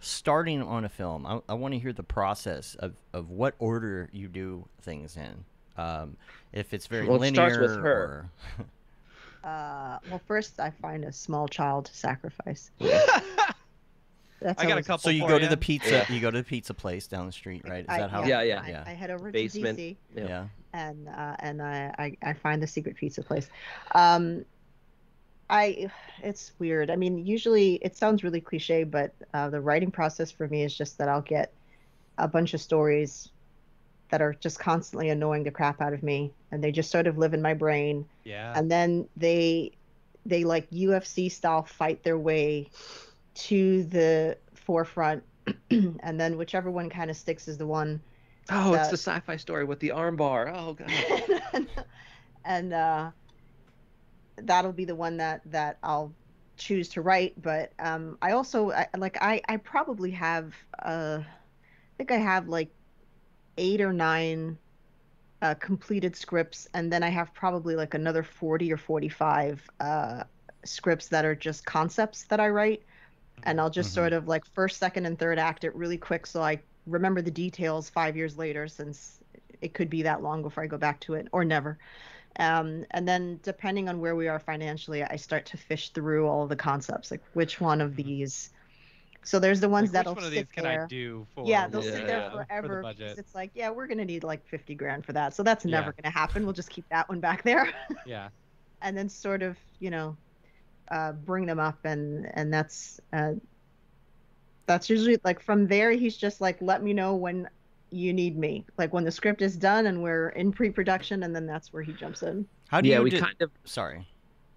starting on a film, I, I want to hear the process of, of what order you do things in. Um, if it's very Well, it linear starts with her. or Uh, well, first I find a small child to sacrifice. That's I got a couple. So you for go to the pizza. Yeah. You go to the pizza place down the street, right? Is I- that how? Yeah, yeah. I, Yeah. I head over Basement. to DC Yeah. Yeah. and uh, and I, I I find the secret pizza place. Um, I it's weird. I mean, usually it sounds really cliche, but uh, the writing process for me is just that I'll get a bunch of stories that are just constantly annoying the crap out of me, and they just sort of live in my brain, Yeah. and then they they like UFC style fight their way to the forefront, and then whichever one kind of sticks is the one Oh, it's that- the sci-fi story with the armbar. Oh god. and uh, that'll be the one that that I'll choose to write. But um, I also I, like I I probably have uh, I think I have like eight or nine uh, completed scripts, and then I have probably like another forty or forty-five uh, scripts that are just concepts that I write. And I'll just Mhm. sort of like first, second, and third act it really quick so I remember the details five years later since it could be that long before I go back to it or never. Um, and then depending on where we are financially, I start to fish through all of the concepts, like which one of these. So there's the ones Like, that'll which one of sit these can there. I do for? yeah, they'll Yeah, sit there forever. for the budget. It's like, yeah, we're gonna need like 50 grand for that, so that's Yeah. never gonna happen. We'll just keep that one back there, Yeah. and then sort of, you know, uh, bring them up, and and that's uh, that's usually like from there. He's just like, let me know when you need me, like when the script is done and we're in pre-production, and then that's where he jumps in. How do yeah, you? we de- kind of Sorry.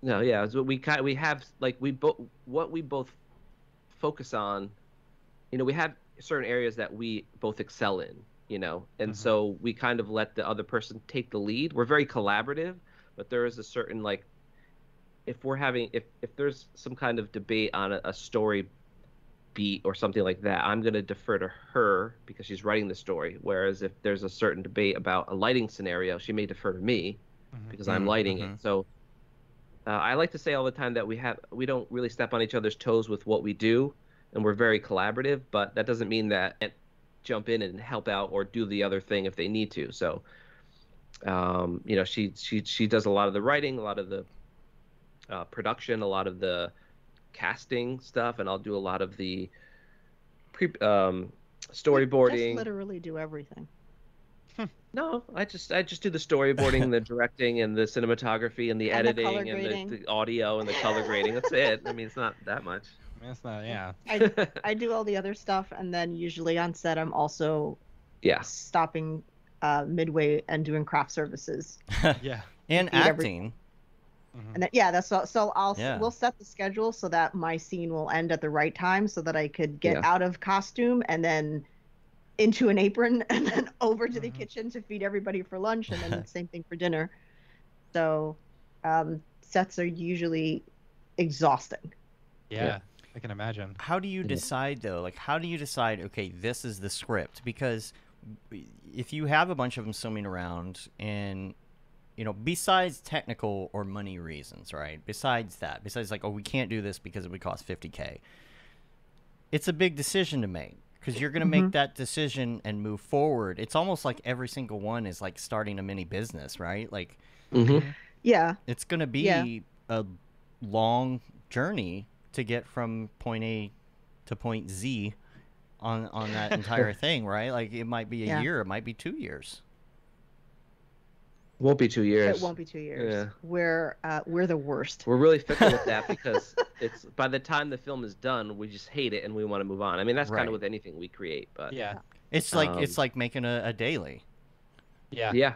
no, yeah. So we kind of, we have like we both what we both focus on. You know, we have certain areas that we both excel in. You know, and Mhm. so we kind of let the other person take the lead. We're very collaborative, but there is a certain like if we're having if if there's some kind of debate on a, a story beat or something like that, I'm going to defer to her because she's writing the story. Whereas if there's a certain debate about a lighting scenario, she may defer to me Mhm. because I'm Mhm, lighting mhm. it. So uh, I like to say all the time that we have we don't really step on each other's toes with what we do, and we're very collaborative. But that doesn't mean that can't jump in and help out or do the other thing if they need to. So um, you know, she she she does a lot of the writing, a lot of the uh, production, a lot of the casting stuff, and I'll do a lot of the pre um, Just storyboarding. literally do everything. No, I just I just do the storyboarding, the directing, and the cinematography, and the And the editing, and the, the audio, and the color grading. That's it. I mean, it's not that much. That's not. Yeah. I, I do all the other stuff, and then usually on set, I'm also yeah, stopping uh, midway and doing craft services. Yeah. and acting. every- acting. Mhm. And then, yeah, that's all. So I'll Yeah. we'll set the schedule so that my scene will end at the right time, so that I could get Yeah. out of costume and then into an apron and then over to the Mhm. kitchen to feed everybody for lunch, and then the same thing for dinner. So um, sets are usually exhausting. Yeah. I can imagine. How do you decide though? Like, how do you decide? Okay, this is the script because if you have a bunch of them swimming around, and you know, besides technical or money reasons, right? Besides that, besides like, oh, we can't do this because it would cost fifty k. It's a big decision to make because you're gonna make Mhm. that decision and move forward. It's almost like every single one is like starting a mini business, right? Like, hmm Yeah, it's going to be Yeah. a long journey to get from point A to point Z on on that entire thing, right? Like it might be a Yeah. year, it might be 2 years. Won't be two years. it won't be two years. Yeah. We're uh, we're the worst. We're really fickle with that because it's by the time the film is done, we just hate it and we want to move on. I mean, that's kind of with anything we create, but Yeah. It's like it's Um, like making a, a daily. Yeah. yeah,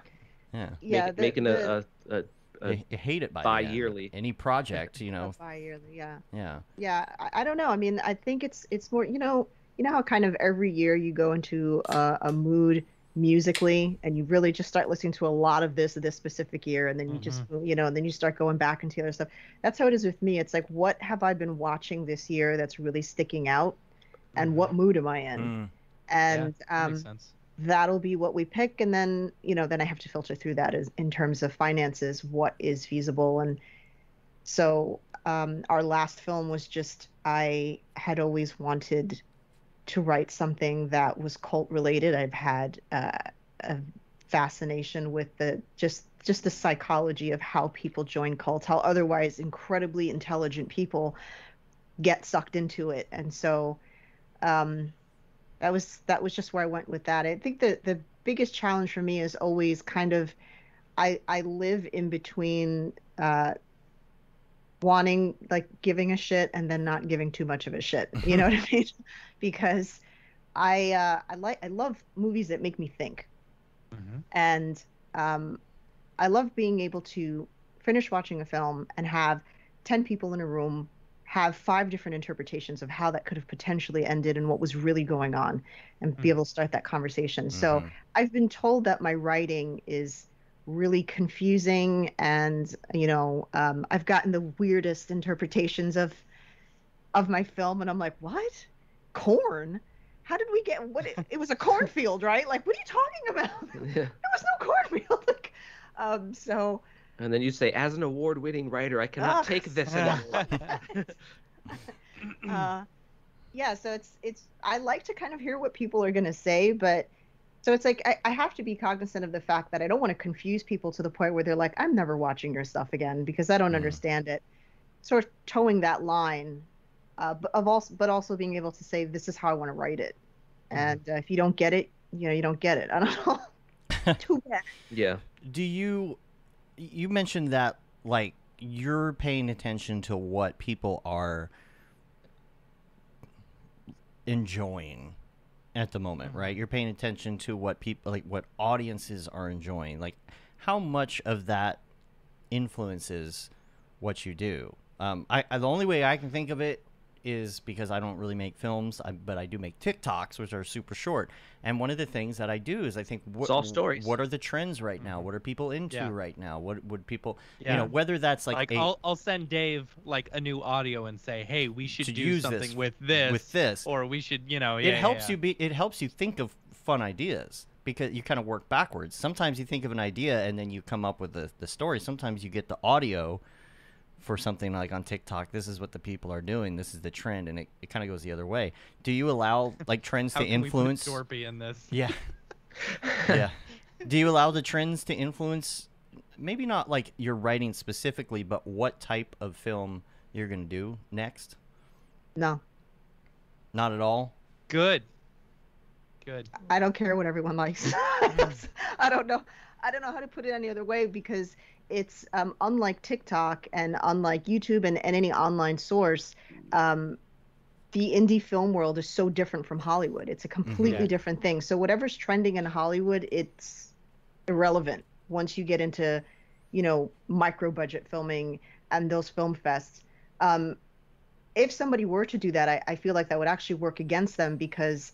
Yeah. Yeah, make, the- making the- a, a, a, a You, you hate it by bi-yearly. Any project, you know. bi-yearly, yeah. Yeah. Yeah, I, I don't know. I mean, I think it's it's more, you know, you know how kind of every year you go into a, a mood musically, and you really just start listening to a lot of this this specific year, and then you just, you know, and then you start going back into other stuff. That's how it is with me. It's like, what have I been watching this year that's really sticking out, and Mhm. what mood am I in? Mm. And yeah, um, that'll be what we pick and then you know then i have to filter through that as in terms of finances what is feasible and so um, our last film was just i had always wanted to write something that was cult related i've had uh, a fascination with the just just the psychology of how people join cults how otherwise incredibly intelligent people get sucked into it and so um, that was that was just where I went with that. I think the the biggest challenge for me is always kind of I I live in between uh, wanting like giving a shit and then not giving too much of a shit. You know what I mean? Because I uh, I like I love movies that make me think, Mhm. and um, I love being able to finish watching a film and have ten people in a room have five different interpretations of how that could have potentially ended and what was really going on, and be Mhm. able to start that conversation. So Mhm. I've been told that my writing is really confusing and you know um, i've gotten the weirdest interpretations of of my film and i'm like what corn how did we get what it, it was a cornfield right like what are you talking about Yeah. there was no cornfield like, um so And then you say, as an award-winning writer, I cannot Ugh. take this anymore. uh yeah so it's it's i like to kind of hear what people are going to say but so it's like I, I have to be cognizant of the fact that i don't want to confuse people to the point where they're like i'm never watching your stuff again because i don't Mhm. understand it. Sort of towing that line uh, but of also but also being able to say this is how i want to write it. And uh, if you don't get it you know you don't get it. I don't know. Too bad. Yeah. Do you you mentioned that like you're paying attention to what people are enjoying at the moment, right? You're paying attention to what people like what audiences are enjoying. Like how much of that influences what you do. Um, I, I the only way I can think of it is because I don't really make films, I, but I do make TikToks, which are super short. And one of the things that I do is I think what, all stories. What are the trends right now? Mm-hmm. What are people into Yeah. right now? What would people, you know, whether that's like, Like, a, I'll I'll send Dave like a new audio and say, hey, we should do use something this with this, with this, or we should, you know, it yeah, yeah, helps yeah. you be it helps you think of fun ideas because you kind of work backwards sometimes you think of an idea and then you come up with the, the story sometimes you get the audio for something like on tiktok this is what the people are doing this is the trend and it, it kind of goes the other way do you allow like trends How to can we put influence Dorpy in this. yeah yeah do you allow the trends to influence maybe not like your writing specifically but what type of film you're going to do next no not at all Good. Good. I don't care what everyone likes. Mm. I don't know. I don't know how to put it any other way because it's um, unlike TikTok and unlike YouTube and, and any online source. Um, the indie film world is so different from Hollywood. It's a completely Yeah. different thing. So whatever's trending in Hollywood, it's irrelevant once you get into, you know, micro budget filming and those film fests. Um, if somebody were to do that, I, I feel like that would actually work against them because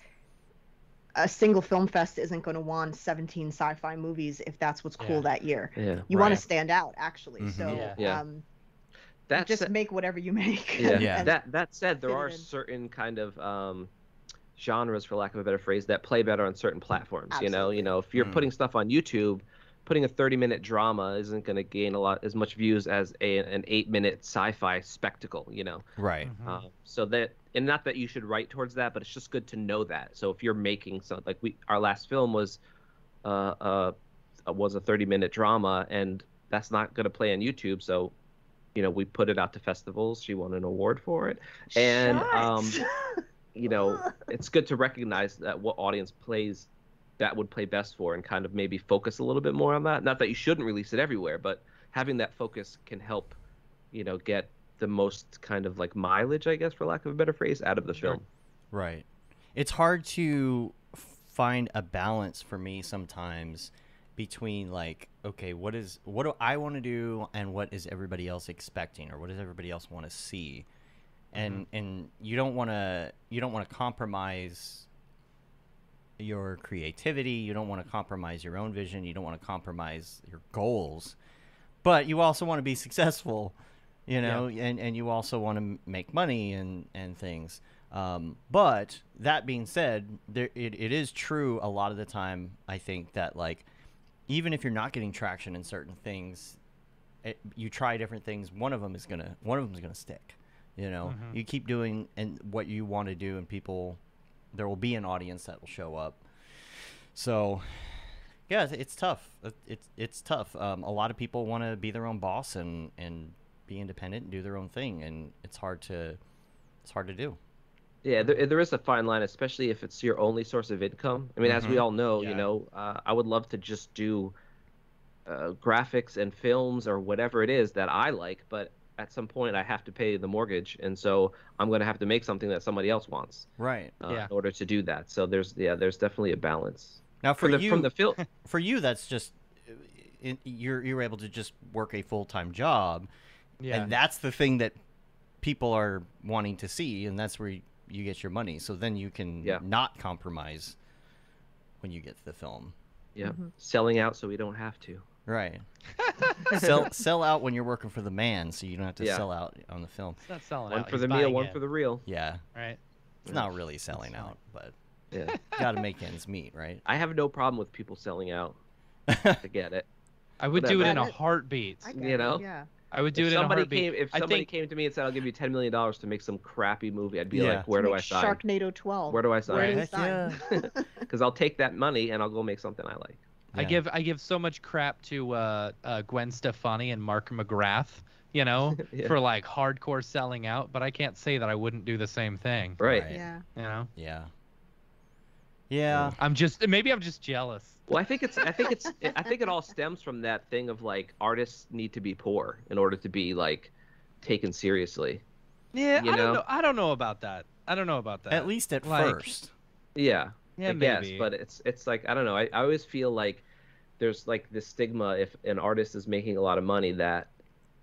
a single film fest isn't going to want 17 sci-fi movies if that's what's cool Yeah. that year. Yeah. You want to stand out, actually. Mhm. So Yeah. Yeah. Um, That's just make whatever you make. yeah. Yeah. That that said, there are certain kind of um, genres, for lack of a better phrase, that play better on certain platforms. You know, you know, if you're Mm. putting stuff on YouTube, putting a 30 minute drama isn't going to gain a lot as much views as a, an eight minute sci-fi spectacle. You know, right Mhm. um, so that and not that you should write towards that, but it's just good to know that. So if you're making some like we our last film was uh, uh was a 30 minute drama and that's not going to play on YouTube, so you know we put it out to festivals. She won an award for it. And, um, You know, it's good to recognize that what audience plays that would play best for and kind of maybe focus a little bit more on that. Not that you shouldn't release it everywhere, but having that focus can help, you know, get the most kind of like mileage, I guess, for lack of a better phrase, out of the Sure. film. Right. It's hard to find a balance for me sometimes between like, okay, what is what do I want to do and what is everybody else expecting or what does everybody else want to see? And mm-hmm. and you don't want to you don't want to compromise your creativity, you don't want to compromise your own vision, you don't want to compromise your goals. But you also want to be successful, you know, and and you also want to make money and and things. Um, but that being said, there it, it is true a lot of the time. I think that like even if you're not getting traction in certain things, it, you try different things. One of them is gonna one of them is gonna stick. You know, Mhm. you keep doing and what you want to do, and people there will be an audience that will show up. So yeah, it's, it's tough. It's it's tough. Um, a lot of people want to be their own boss and and be independent and do their own thing, and it's hard to it's hard to do. Yeah, there, there is a fine line, especially if it's your only source of income. I mean, as we Mhm. all know, Yeah. you know, uh, I would love to just do uh, graphics and films or whatever it is that I like, but at some point I have to pay the mortgage, and so I'm going to have to make something that somebody else wants Right. uh, Yeah. in order to do that. So there's yeah, there's definitely a balance. Now for From the you, from the film, for you, that's just it, you're you're able to just work a full time job, Yeah. and that's the thing that people are wanting to see, and that's where you, you get your money. So then you can Yeah. not compromise when you get to the film. yeah, Mhm. selling out so we don't have to. Right. sell sell out when you're working for the man, so you don't have to Yeah. sell out on the film. It's not selling One out. for he's the meal, one in, for the real. Yeah, right. it's not really selling fine. out, but Yeah, got to make ends meet, right? I have no problem with people selling out to get it. I would Whatever. do it in a That- heartbeat. I You get it, know? Yeah. I would do if it in a heartbeat. came, if somebody think came to me and said, "I'll give you ten million dollars to make some crappy movie," I'd be Yeah. like, "Where To do I make sign? Sharknado 12. Where do I Where sign?" do you Heck sign? Because I'll take that money and I'll go make something I like. I give I give so much crap to uh, uh, Gwen Stefani and Mark McGrath, you know, Yeah. for like hardcore selling out. But I can't say that I wouldn't do the same thing. Right. Right. Yeah. You know, Yeah. Yeah. I'm just maybe I'm just jealous. Well, I think it's I think it's I think it all stems from that thing of like artists need to be poor in order to be like taken seriously. Yeah, You I know? don't know. I don't know about that. I don't know about that. At least at like- first. Yeah, yeah, I guess, maybe. but it's it's like I don't know. I, I always feel like there's like this stigma if an artist is making a lot of money that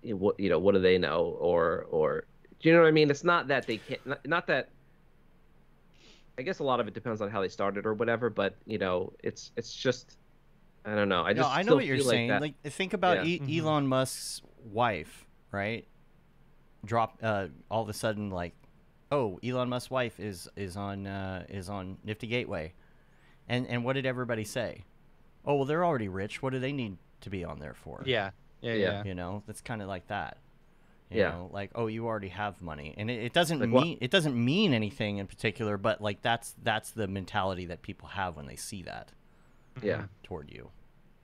you know, what you know what do they know or or do you know what I mean? It's not that they can't not, not that. I guess a lot of it depends on how they started or whatever, but you know, it's it's just I don't know. I just no, just I know what you're saying. Like, Like, think about Yeah. e- Mhm. Elon Musk's wife, right? Drop uh, all of a sudden, like, oh, Elon Musk's wife is is on uh, is on Nifty Gateway, and and what did everybody say? Oh, well, they're already rich. What do they need to be on there for? yeah, yeah, Yeah. yeah. you know, that's kind of like that. You Yeah. know, like oh, you already have money, and it, it doesn't Like what- mean it doesn't mean anything in particular, but like that's that's the mentality that people have when they see that yeah. toward you.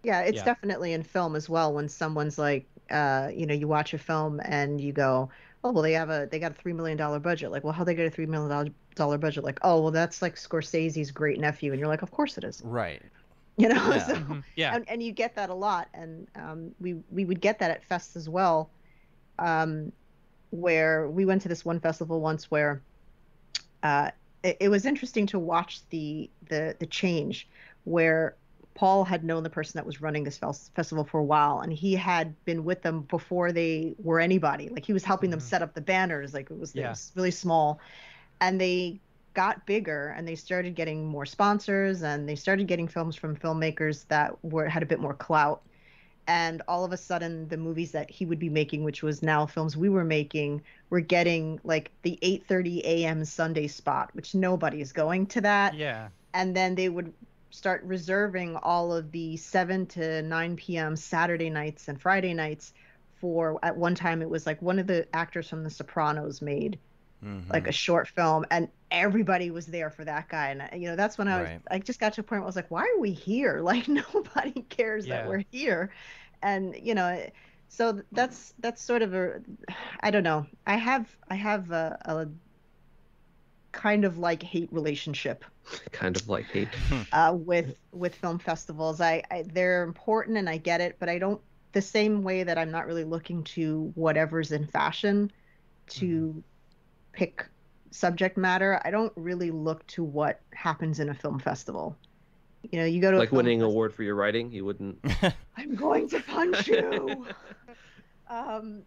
Yeah, it's Yeah. definitely in film as well. When someone's like, uh, you know, you watch a film and you go, "Oh, well, they have a they got a three million dollar budget." Like, well, how they get a three million dollar dollar budget? Like, oh, well, that's like Scorsese's great nephew, and you're like, of course it is. Right. You know, Yeah. so Mhm. Yeah. and, and you get that a lot, and um, we we would get that at fests as well, um, where we went to this one festival once where uh, it, it was interesting to watch the the the change where Paul had known the person that was running this fes- festival for a while, and he had been with them before they were anybody. Like he was helping them Mhm. set up the banners. Like it was, it was really small, and they got bigger and they started getting more sponsors and they started getting films from filmmakers that were had a bit more clout and all of a sudden the movies that he would be making which was now films we were making were getting like the 8:30 a.m. Sunday spot which nobody is going to that Yeah. and then they would start reserving all of the 7 to 9 p.m. Saturday nights and Friday nights for at one time it was like one of the actors from the Sopranos made Mhm. like a short film and everybody was there for that guy and uh, you know that's when i was Right. i just got to a point where i was like why are we here like nobody cares Yeah. that we're here and you know so that's that's sort of a i don't know i have i have a, a kind of like hate relationship kind of like hate. uh, with with film festivals. I, I they're important and I get it, but I don't the same way that I'm not really looking to whatever's in fashion to pick subject matter. I don't really look to what happens in a film festival. You know, you go to like film winning an award for your writing, you wouldn't. I'm going to punch you. um,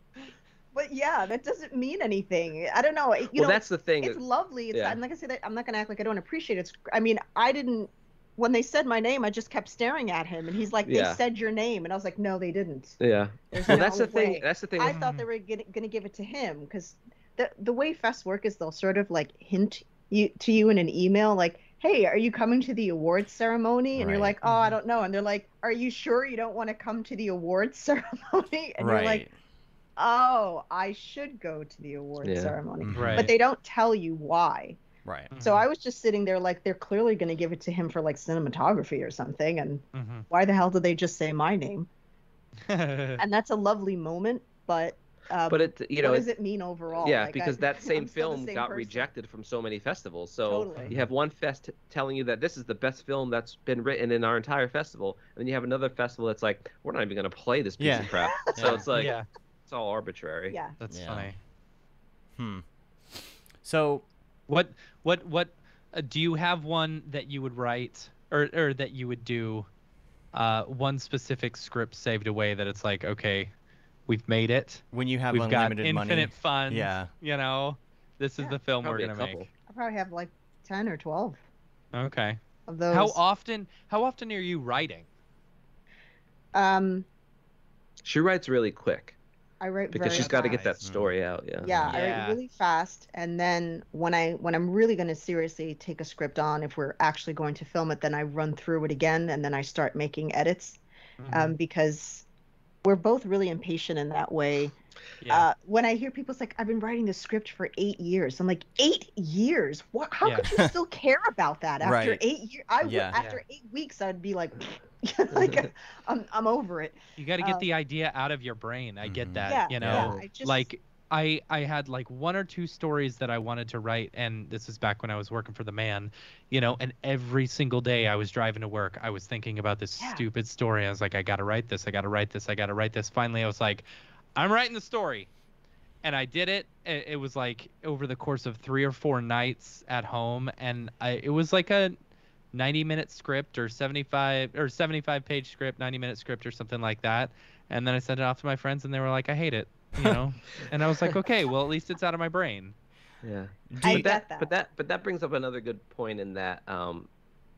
but yeah, that doesn't mean anything. I don't know. You well, know, that's the thing. it's lovely. It's yeah. I'm not gonna say that. I'm not gonna act like I don't appreciate it. It's, I mean, I didn't. When they said my name, I just kept staring at him, and he's like, "They Yeah. said your name," and I was like, "No, they didn't." yeah. There's Well, no that's the thing. That's the thing. I thought they were gonna, gonna give it to him because the the way fests work is they'll sort of like hint you to you in an email, like, "Hey, are you coming to the awards ceremony?" And you're like, "Oh, I Mhm. don't know." And they're like, "Are you sure you don't want to come to the awards ceremony?" And right. you're like, "Oh, I should go to the awards Yeah. ceremony." Mhm. Right. But they don't tell you why. Right. So I was just sitting there like they're clearly going to give it to him for like cinematography or something and Mhm. why the hell did they just say my name? And that's a lovely moment, but Um, but it you know what it- does it mean overall? yeah, Like, because that I'm same still the film same got person. rejected from so many festivals. So Totally. you have one fest telling you that this is the best film that's been written in our entire festival, and then you have another festival that's like, we're not even going to play this piece Yeah. of crap. So Yeah. it's like yeah, it's all arbitrary. Yeah. that's Yeah. funny. Hmm. So What what what uh, do you have one that you would write or or that you would do uh one specific script saved away that it's like okay we've made it when you have we've got infinite money, funds yeah. you know this is the film we're gonna make I probably have like ten or twelve okay of those. how often how often are you writing Um, She writes really quick I write because very she's got to get that fast. story out. Yeah. Yeah, I write really fast, and then when I when I'm really going to seriously take a script on, if we're actually going to film it, then I run through it again, and then I start making edits, Mm-hmm. um, because we're both really impatient in that way. yeah Uh, when I hear people's like, "I've been writing this script for eight years," I'm like, eight years? What? How Yeah. could you still care about that after Right. eight years? I would, Yeah. after eight weeks, I'd be like, like I'm I'm over it. you got to get um, the idea out of your brain i get that yeah, you yeah, know I just, like I I had like one or two stories that I wanted to write, and this is back when I was working for the man, you know. And every single day I was driving to work, I was thinking about this Yeah. stupid story. I was like, I gotta write this, I gotta write this, I gotta write this. Finally, I was like, I'm writing the story, and I did it. It, it was like over the course of three or four nights at home, and I it was like a 90 minute script or 75 or 75 page script 90 minute script or something like that and then i sent it off to my friends and they were like i hate it you know and i was like okay well at least it's out of my brain Yeah. do I you- but that, get that. but that but that brings up another good point in that um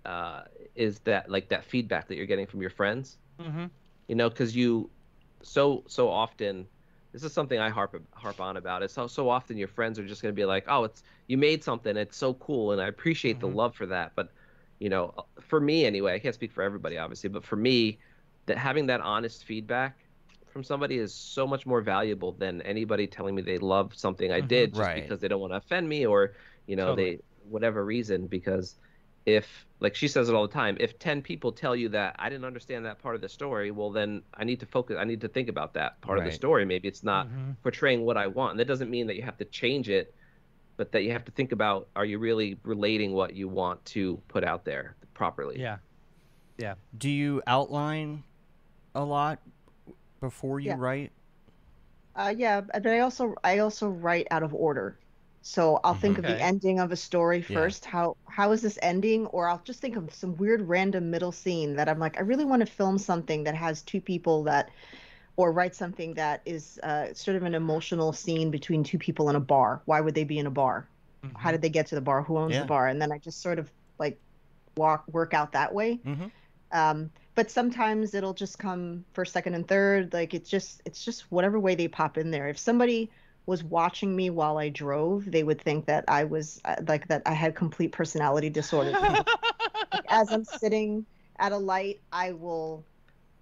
uh is that like that feedback that you're getting from your friends mm-hmm. you know because you so so often this is something i harp harp on about is so so often your friends are just going to be like oh it's you made something it's so cool and i appreciate Mhm. the love for that but you know for me anyway i can't speak for everybody obviously but for me that having that honest feedback from somebody is so much more valuable than anybody telling me they love something i Mhm. did just Right. because they don't want to offend me or you know Totally. they whatever reason because if like she says it all the time if 10 people tell you that i didn't understand that part of the story well then i need to focus i need to think about that part of the story maybe it's not Mm-hmm. portraying what i want and that doesn't mean that you have to change it but that you have to think about are you really relating what you want to put out there properly yeah yeah do you outline a lot before you Yeah. write? Uh, yeah, but I also I also write out of order. So I'll think of the ending of a story Yeah. first. How how is this ending? Or I'll just think of some weird random middle scene that I'm like, I really want to film something that has two people that, or write something that is uh, sort of an emotional scene between two people in a bar. Why would they be in a bar? How did they get to the bar? Who owns Yeah. the bar? And then I just sort of like walk work out that way. Mm-hmm. Um, but sometimes it'll just come first, second, and third. Like it's just it's just whatever way they pop in there. If somebody was watching me while I drove, they would think that I was uh, like that I had complete personality disorder. As I'm sitting at a light, I will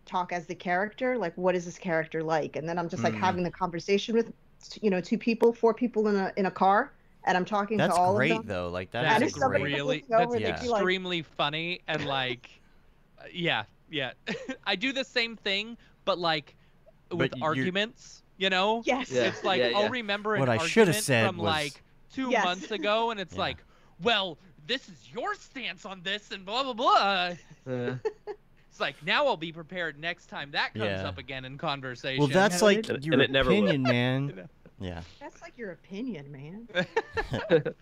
talk as the character. Like, what is this character like? And then I'm just like Mm. having the conversation with, you know, two people, four people in a in a car, and I'm talking That's to all great of them. That's great though. Like that That is is great. really that's they'd like- extremely funny and like yeah yeah i do the same thing but like with But arguments you know Yes. Yeah. it's like yeah, i'll remember an What I shoulda argument said from was- like two Yes. months ago and it's Yeah. like well this is your stance on this and blah blah blah Uh, it's like now i'll be prepared next time that comes Yeah. up again in conversation Well, that's Yeah, like it- your it never will. opinion, man. Yeah. That's like your opinion, man.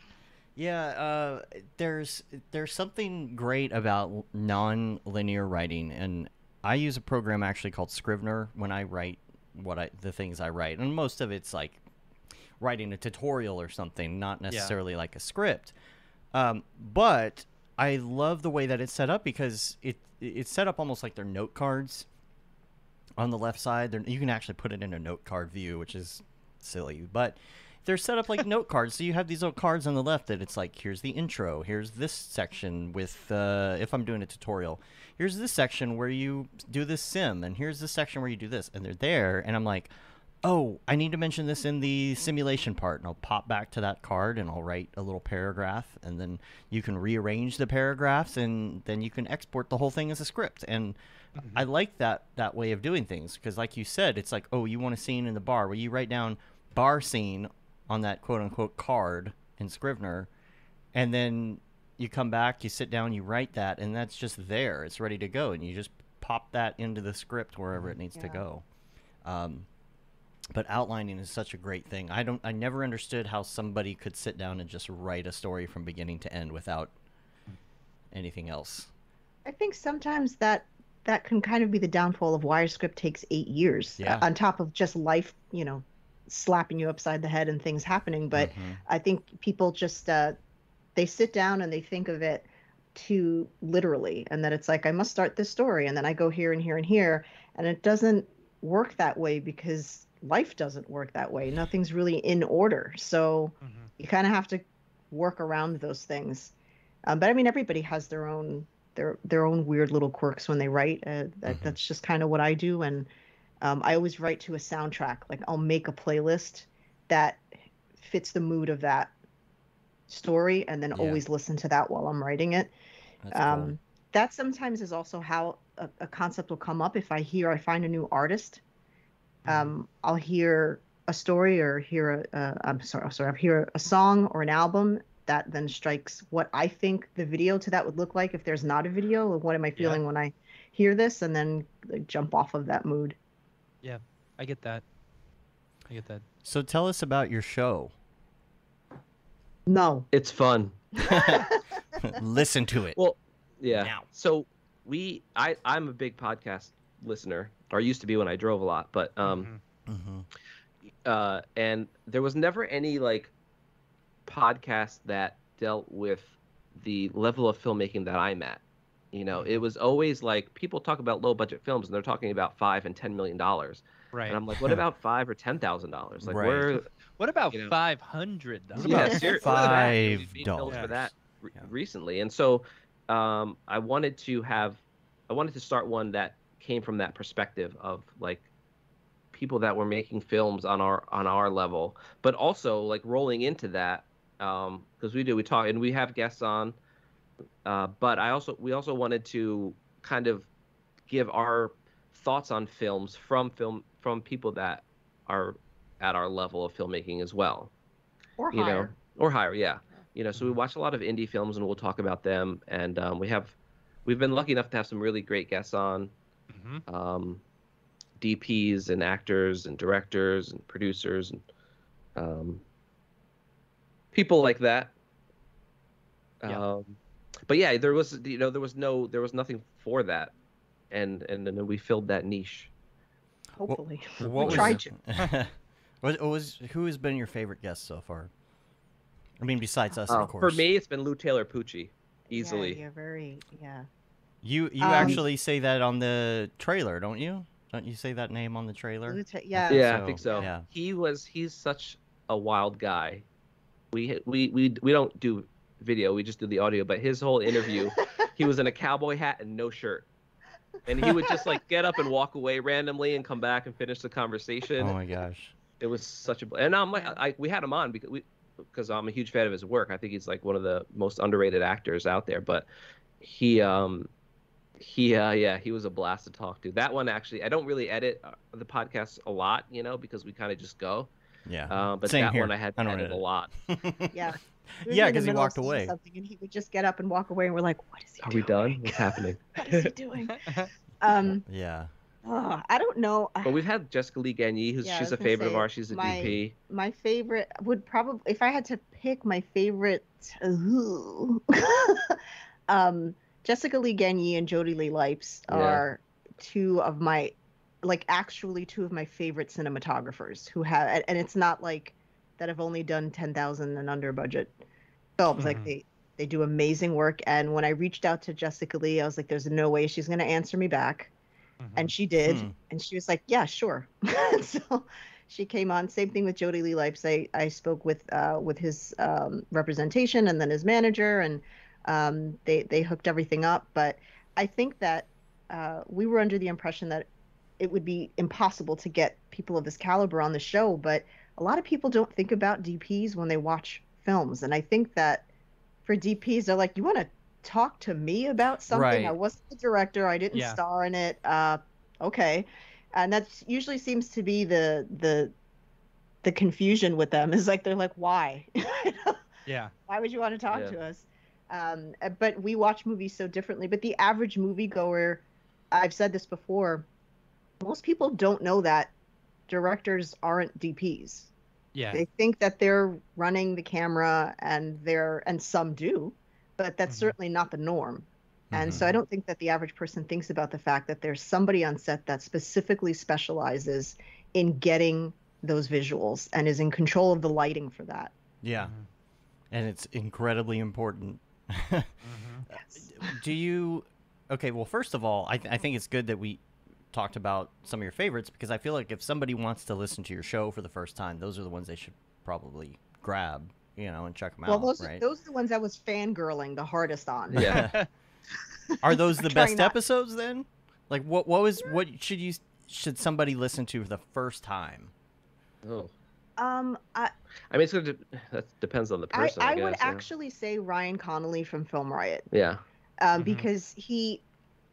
Yeah, uh, there's there's something great about non-linear writing, and I use a program actually called Scrivener when I write what I the things I write, and most of it's like writing a tutorial or something, not necessarily like a script. Um, but I love the way that it's set up because it it's set up almost like they're note cards on the left side. They're, you can actually put it in a note card view, which is silly, but they're set up like note cards. So you have these little cards on the left that it's like, here's the intro, here's this section with, uh, if I'm doing a tutorial, here's this section where you do this sim, and here's this section where you do this, and they're there, and I'm like, Oh, I need to mention this in the simulation part, and I'll pop back to that card and I'll write a little paragraph, and then you can rearrange the paragraphs, and then you can export the whole thing as a script. And Mhm. I like that that way of doing things because, like you said, it's like, oh, you want a scene in the bar. Well, you write down bar scene on that quote unquote card in Scrivener, and then you come back, you sit down, you write that, and that's just there. It's ready to go, and you just pop that into the script wherever it needs to go. Um, but outlining is such a great thing. I don't. I never understood how somebody could sit down and just write a story from beginning to end without anything else. I think sometimes that that can kind of be the downfall of why a script takes eight years. Yeah. On top of just life, you know, slapping you upside the head and things happening. But Mhm. I think people just uh, they sit down and they think of it too literally, and that it's like I must start this story, and then I go here and here and here, and it doesn't work that way because life doesn't work that way. Nothing's really in order, so Mhm. you kind of have to work around those things. Um, but I mean, everybody has their own their their own weird little quirks when they write. Uh, that Mhm. that's just kind of what I do, and um, I always write to a soundtrack. Like I'll make a playlist that fits the mood of that story, and then Yeah. always listen to that while I'm writing it. That's cool. Um, that sometimes is also how a, a concept will come up. If I hear, I find a new artist, um, I'll hear a story or hear a, uh, I'm sorry, I'm sorry, I'll hear a song or an album that then strikes what I think the video to that would look like if there's not a video. What am I feeling when I hear this, and then like, jump off of that mood. I get that. I get that. So tell us about your show. No. It's fun. Listen to it. Well, yeah. Now. So we, I, I'm a big podcast listener, or used to be when I drove a lot, but um, Mhm. hmm uh, and there was never any like podcast that dealt with the level of filmmaking that I'm at. You know, it was always like people talk about low budget films and they're talking about five and ten million dollars, right. and I'm like, what about five or ten thousand dollars? Like, Right. where? what about you know. five hundred dollars? Yeah, five we've made films dollars? for that re- Yeah. recently, and so um, I wanted to have, I wanted to start one that came from that perspective of like people that were making films on our on our level, but also like rolling into that because we do we talk and we have guests on, uh, but I also we also wanted to kind of give our thoughts on films from film from people that are at our level of filmmaking as well Or you know, higher. or higher, yeah. You know, so we watch a lot of indie films, and we'll talk about them. And um, we have, we've been lucky enough to have some really great guests on, Mhm. um, DPs and actors and directors and producers and um, people like that. Yeah. Um, but yeah, there was, you know, there was no, there was nothing for that, and and then we filled that niche. Hopefully. What we tried to. what was who has been your favorite guest so far? I mean, besides us, Uh, of course. for me, it's been Lou Taylor Pucci, easily. Yeah, easily. you're very yeah. you you Um, actually say that on the trailer, don't you? Don't you say that name on the trailer? Lieutenant- Yeah. yeah, so, I think so. yeah. He was he's such a wild guy. We we we we don't do video, we just did the audio, but his whole interview, he was in a cowboy hat and no shirt. And he would just like get up and walk away randomly and come back and finish the conversation. Oh my gosh. It was such a and I'm like I we had him on because we because I'm a huge fan of his work. I think he's like one of the most underrated actors out there, but he um he uh yeah, he was a blast to talk to. That one actually I don't really edit uh, the podcast a lot, you know, because we kind of just go. Yeah. Uh, but Same that here. one I had I to don't edit a lot. Yeah. We Yeah, because he walked away. Something, and he would just get up and walk away, and we're like, "What is he doing? Are doing? we done? What's happening? What is he doing?" um, yeah. oh, I don't know. But we've had Jessica Lee Gagne, who's Yeah, she's a gonna favorite of ours. She's a my- DP. My favorite would probably, if I had to pick my favorite, ooh, um, Jessica Lee Gagne and Jody Lee Lipes Yeah. are two of my, like, actually two of my favorite cinematographers who have, and- and it's not like that have only done ten thousand and under budget films. Like Mhm. they they do amazing work. And when I reached out to Jessica Lee, I was like, "There's no way she's gonna answer me back." Mhm. and she did Hmm. and she was like yeah sure so she came on same thing with jody lee lipes i, I spoke with uh, with his um, representation and then his manager and um, they they hooked everything up but i think that uh, we were under the impression that it would be impossible to get people of this caliber on the show, but a lot of people don't think about DPs when they watch films. And I think that for DPs, they're like, you want to talk to me about something? Right. I wasn't the director. I didn't Yeah. star in it. Uh, okay. And that usually seems to be the, the, the confusion with them is like, they're like, why? Yeah. why would you want to talk Yeah. to us? Um, uh, but we watch movies so differently. But the average moviegoer, I've said this before, most people don't know that directors aren't DPs. Yeah. They think that they're running the camera and they're, and some do, but that's Mhm. certainly not the norm. And Mhm. so I don't think that the average person thinks about the fact that there's somebody on set that specifically specializes in getting those visuals and is in control of the lighting for that. Yeah, Mhm. and it's incredibly important. Mhm. Do you? Okay, well, first of all, I, th- I think it's good that we talked about some of your favorites because I feel like if somebody wants to listen to your show for the first time, those are the ones they should probably grab, you know, and check them Well, out. those right? those are the ones I was fangirling the hardest on. Yeah. Are those the best not- episodes then? Like, what what was what should you should somebody listen to for the first time? Oh. Um, I I mean, it's gonna de- that depends on the person. I, I guess. would yeah. actually say Ryan Connolly from Film Riot, Yeah. um, Mhm. because he was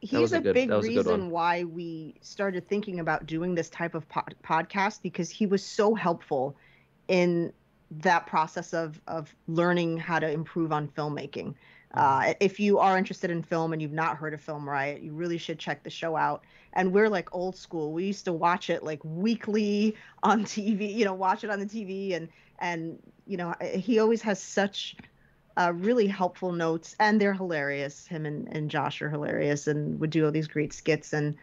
he's a a, big was a good reason why we started thinking about doing this type of pod- podcast because he was so helpful in that process of of learning how to improve on filmmaking. Uh, if you are interested in film and you've not heard of Film Riot, you really should check the show out. And we're like old school. We used to watch it like weekly on TV, you know, watch it on the TV. And, and you know, he always has such uh, really helpful notes and they're hilarious. Him and, and Josh are hilarious and would do all these great skits. And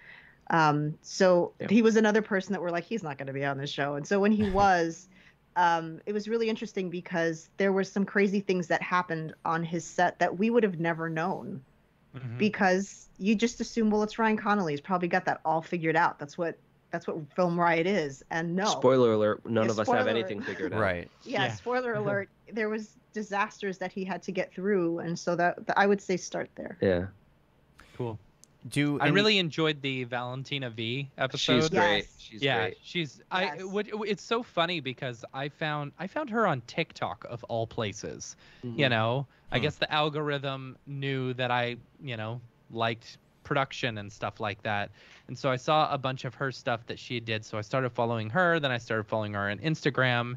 um, so Yeah. he was another person that we're like, he's not going to be on the show. And so when he was, um, it was really interesting because there were some crazy things that happened on his set that we would have never known Mhm. because you just assume, well, it's Ryan Connolly. He's probably got that all figured out. That's what that's what Film Riot is. And no, Spoiler alert: None Yeah, of us have alert. anything figured out. Right. yeah, Yeah. spoiler alert. There was disasters that he had to get through, and so that, that I would say start there. Yeah. Cool. Do I any- really enjoyed the Valentina V episode. She's great. Yes. She's yeah, great. she's I. Yes. What, it's so funny because I found I found her on TikTok of all places. Mm-hmm. You know, I Hmm. guess the algorithm knew that I, you know, liked production and stuff like that. And so I saw a bunch of her stuff that she did. So I started following her. Then I started following her on Instagram.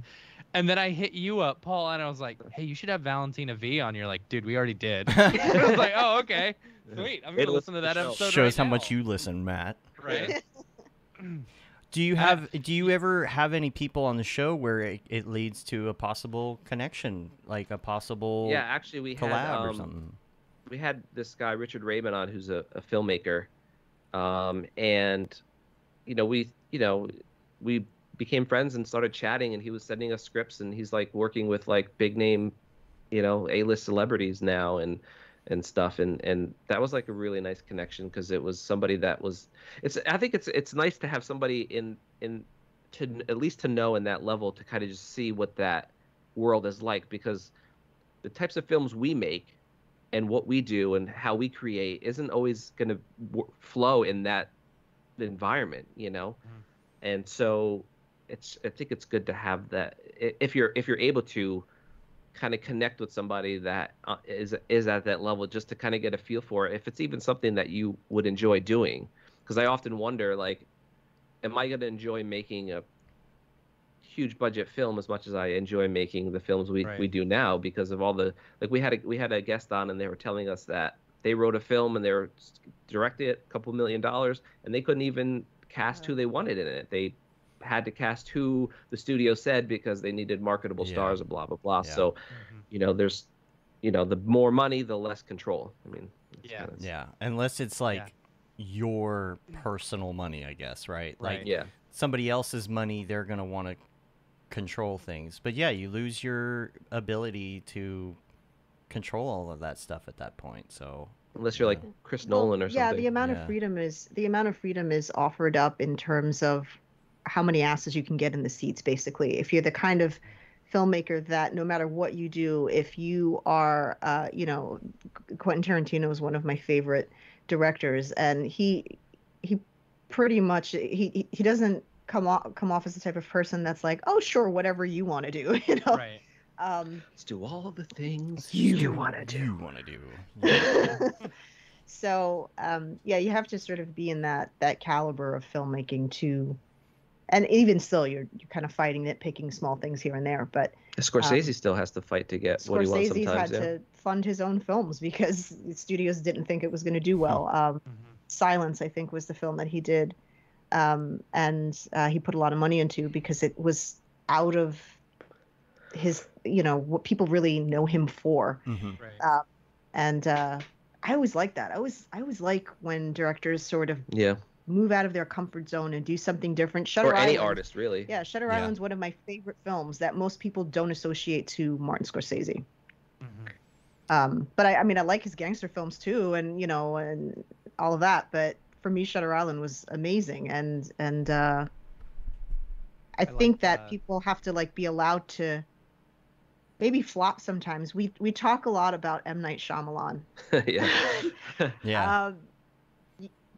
And then I hit you up, Paul, and I was like, "Hey, you should have Valentina V on." You're like, "Dude, we already did." I was like, "Oh, okay, sweet. I'm gonna listen to that episode." shows right how much you listen, Matt. right. Do you Uh, have do you ever have any people on the show where it, it leads to a possible connection, like a possible Yeah, actually, we collab had or um, something? we had this guy Richard Raymond on, who's a, a filmmaker, um, and you know we you know we became friends and started chatting, and he was sending us scripts, and he's like working with like big name, you know, A list celebrities now, and and stuff, and and that was like a really nice connection because it was somebody that was it's I think it's it's nice to have somebody in in to at least to know in that level to kind of just see what that world is like because the types of films we make and what we do and how we create isn't always going to w- flow in that environment you know Mhm. and so it's i think it's good to have that if you're if you're able to kind of connect with somebody that uh, is is at that level just to kind of get a feel for it if it's even something that you would enjoy doing because i often wonder like am i going to enjoy making a huge budget film as much as I enjoy making the films we, Right. we do now because of all the like we had a we had a guest on and they were telling us that they wrote a film and they were directed it a couple million dollars and they couldn't even cast who they wanted in it. They had to cast who the studio said because they needed marketable Yeah. stars and blah blah blah. Yeah. So, Mhm. you know, there's you know, the more money, the less control. I mean, it's Yeah. kinda- Yeah, unless it's like your personal money, I guess, right? Like Right. yeah. somebody else's money, they're gonna want to control things. But yeah, you lose your ability to control all of that stuff at that point. So Unless you're like Chris Well, Nolan or something. Yeah, the amount Yeah. of freedom is the amount of freedom is offered up in terms of how many asses you can get in the seats. Basically, if you're the kind of filmmaker that no matter what you do, if you are, uh, you know, Quentin Tarantino is one of my favorite directors, and he he pretty much he he- he doesn't come off come off as the type of person that's like, oh sure, whatever you want to do, you know. Right. Um, Let's do all the things You wanna do. You want to do. Yeah. so um, yeah, you have to sort of be in that that caliber of filmmaking to, and even still, you're you're kind of fighting nitpicking small things here and there. But Scorsese still has to fight to get what he wants Scorsese's sometimes. had Yeah. to fund his own films because studios didn't think it was going to do well. Um, Mhm. Silence, I think, was the film that he did, um, and uh, he put a lot of money into because it was out of his, you know, what people really know him for. Mhm. Right. And uh, I always like that. I always, I always like when directors sort of Yeah. Move out of their comfort zone and do something different. Shutter Or any Island- artist, really. Yeah, Shutter Yeah. Island's one of my favorite films that most people don't associate to Martin Scorsese. Mhm. Um, but I, I mean, I like his gangster films too, and you know, and all of that. But for me, Shutter Island was amazing, and and uh, I, I think like that, that. people have to like be allowed to maybe flop sometimes. We we talk a lot about M Night Shyamalan. yeah. Yeah. Um, y-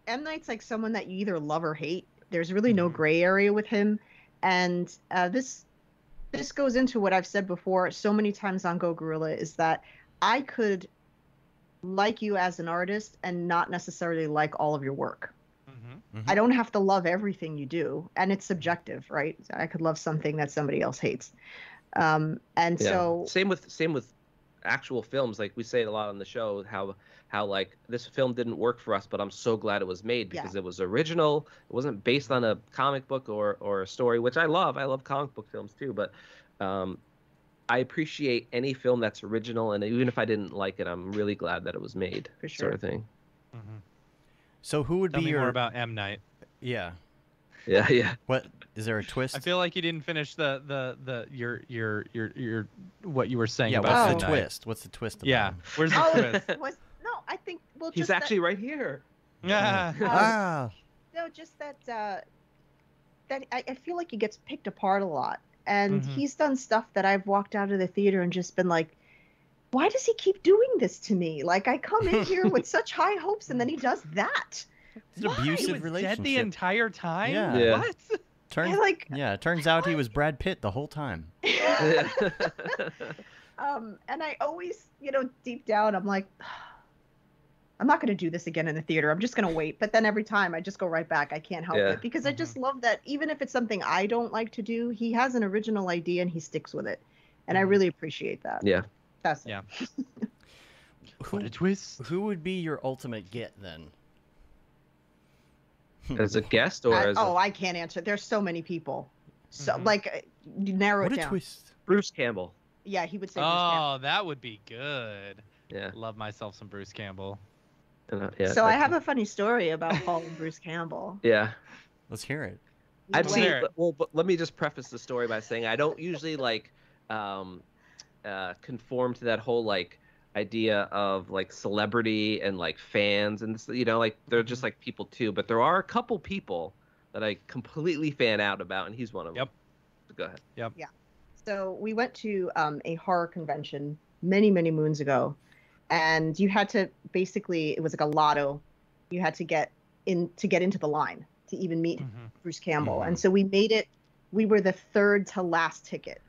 M Night's like someone that you either love or hate. There's really no Mhm. gray area with him, and uh, this this goes into what I've said before so many times on Go Guerilla is that I could like you as an artist and not necessarily like all of your work. Mhm. I don't have to love everything you do, and it's subjective, right? I could love something that somebody else hates, um, and Yeah. so same with same with actual films. Like we say it a lot on the show, how how like this film didn't work for us, but I'm so glad it was made Yeah. because it was original. It wasn't based on a comic book or or a story, which I love. I love comic book films too, but um, I appreciate any film that's original, and even if I didn't like it, I'm really glad that it was made. For Sort sure. of thing. Mhm. So who would Tell be me your? more about M Night. Yeah. Yeah, yeah. What is there a twist? I feel like you didn't finish the the the your your your your what you were saying yeah. about What's Oh. the twist? What's the twist? About Yeah. him? Where's the oh, twist? It was no, I think well, He's just that- actually right here. Yeah. Um, Ah. No, just that uh, that I, I feel like he gets picked apart a lot, and Mhm. he's done stuff that I've walked out of the theater and just been like, why does he keep doing this to me? Like I come in here with such high hopes, and then he does that. It's an Why? He abusive was relationship. dead the entire time. Yeah. Yeah. What? Turns, like, yeah, it turns out he was Brad Pitt the whole time. um, and I always, you know, deep down, I'm like. I'm not going to do this again in the theater. I'm just going to wait. But then every time I just go right back. I can't help Yeah. it because I Mhm. just love that even if it's something I don't like to do, he has an original idea and he sticks with it. And I Mhm. really appreciate that. yeah. That's it. Yeah. Who, What a twist. who would be your ultimate get then? As a guest or I- as oh, a... I can't answer. There's so many people. So Mhm. like uh, you narrow what it a twist! Bruce Campbell? Yeah, he would say. Bruce Campbell. Oh, that would be good. Yeah. Love myself some Bruce Campbell. And, uh, yeah so I have a funny story about Paul and Bruce Campbell. Yeah. Let's hear it. I've Well, seen. there- Well, but let me just preface the story by saying I don't usually like um, uh, conform to that whole like idea of like celebrity and like fans and you know like they're just Mhm. like people too. But there are a couple people that I completely fan out about, and he's one of them. Yep. Go ahead. Yep. Yeah. So we went to um, a horror convention many, many moons ago, and you had to basically it was like a lotto. You had to get in to get into the line to even meet Mhm. Bruce Campbell, Mhm. and so we made it. We were the third to last ticket.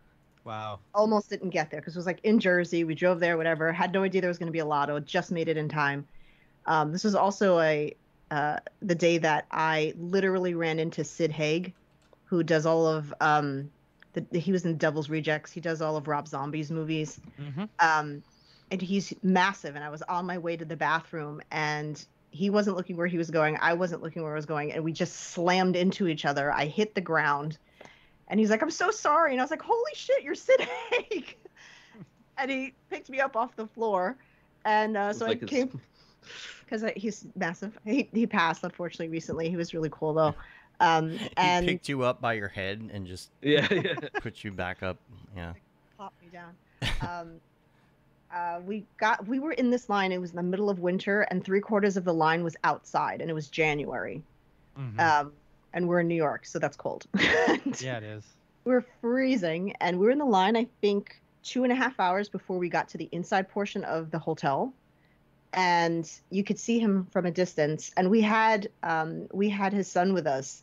Wow. Almost didn't get there because it was like in Jersey. We drove there, whatever. Had no idea there was going to be a lotto. Just made it in time. Um, this was also a uh, the day that I literally ran into Sid Haig, who does all of um, the, he was in Devil's Rejects. He does all of Rob Zombie's movies. hmm Um, and he's massive. And I was on my way to the bathroom, and he wasn't looking where he was going. I wasn't looking where I was going, and we just slammed into each other. I hit the ground, and he's like, "I'm so sorry," and I was like, "Holy shit, you're Sid Haig!" and he picked me up off the floor, and uh, so like I came because he's massive. He he passed unfortunately recently. He was really cool though. Um, and he picked you up by your head and just Yeah. Yeah. put you back up. Yeah. popped me down. Um, uh, we got we were in this line. It was in the middle of winter, and three quarters of the line was outside, and it was January. hmm Um, and we're in New York, so that's cold. Yeah, it is. We're freezing, and we're in the line. I think two and a half hours before we got to the inside portion of the hotel. and you could see him from a distance. And we had um, we had his son with us,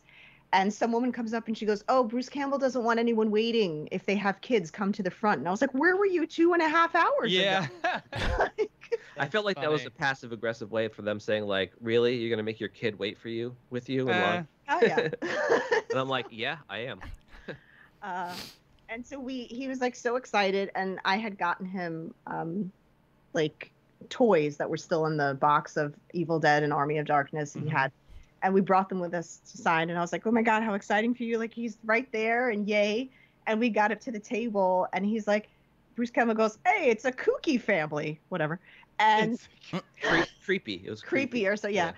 and some woman comes up and she goes, "Oh, Bruce Campbell doesn't want anyone waiting. If they have kids, come to the front." And I was like, "Where were you two and a half hours Yeah. ago?" I felt like that was a passive aggressive way for them saying like, "Really, you're gonna make your kid wait for you with you?" And, Eh. oh yeah. and I'm like, "Yeah, I am." uh, and so we he was like so excited and i had gotten him um like toys that were still in the box of evil dead and army of darkness he Mhm. had and we brought them with us to sign and i was like oh my god how exciting for you like he's right there and yay and we got up to the table and he's like bruce campbell goes hey it's a kooky family whatever and It's- Cre- creepy. It was creepy or so yeah.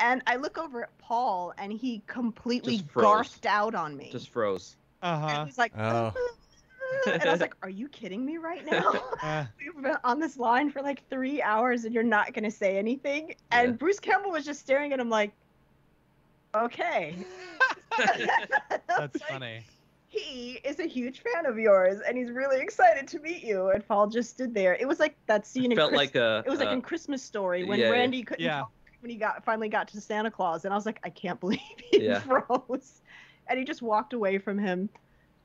and i look over at paul and he completely Just froze. garthed out on me Just froze. and uh-huh. he's like, Oh. and I was like, "Are you kidding me right now? Uh, We've been on this line for like three hours, and you're not gonna say anything." And Yeah. Bruce Campbell was just staring at him like, "Okay." That's Like, funny. He is a huge fan of yours, and he's really excited to meet you. And Paul just stood there. It was like that scene in Felt Chris- like a. it was like uh, in Christmas Story when yeah, yeah. Randy couldn't Yeah. talk when he got finally got to Santa Claus, and I was like, I can't believe he Yeah. froze, and he just walked away from him,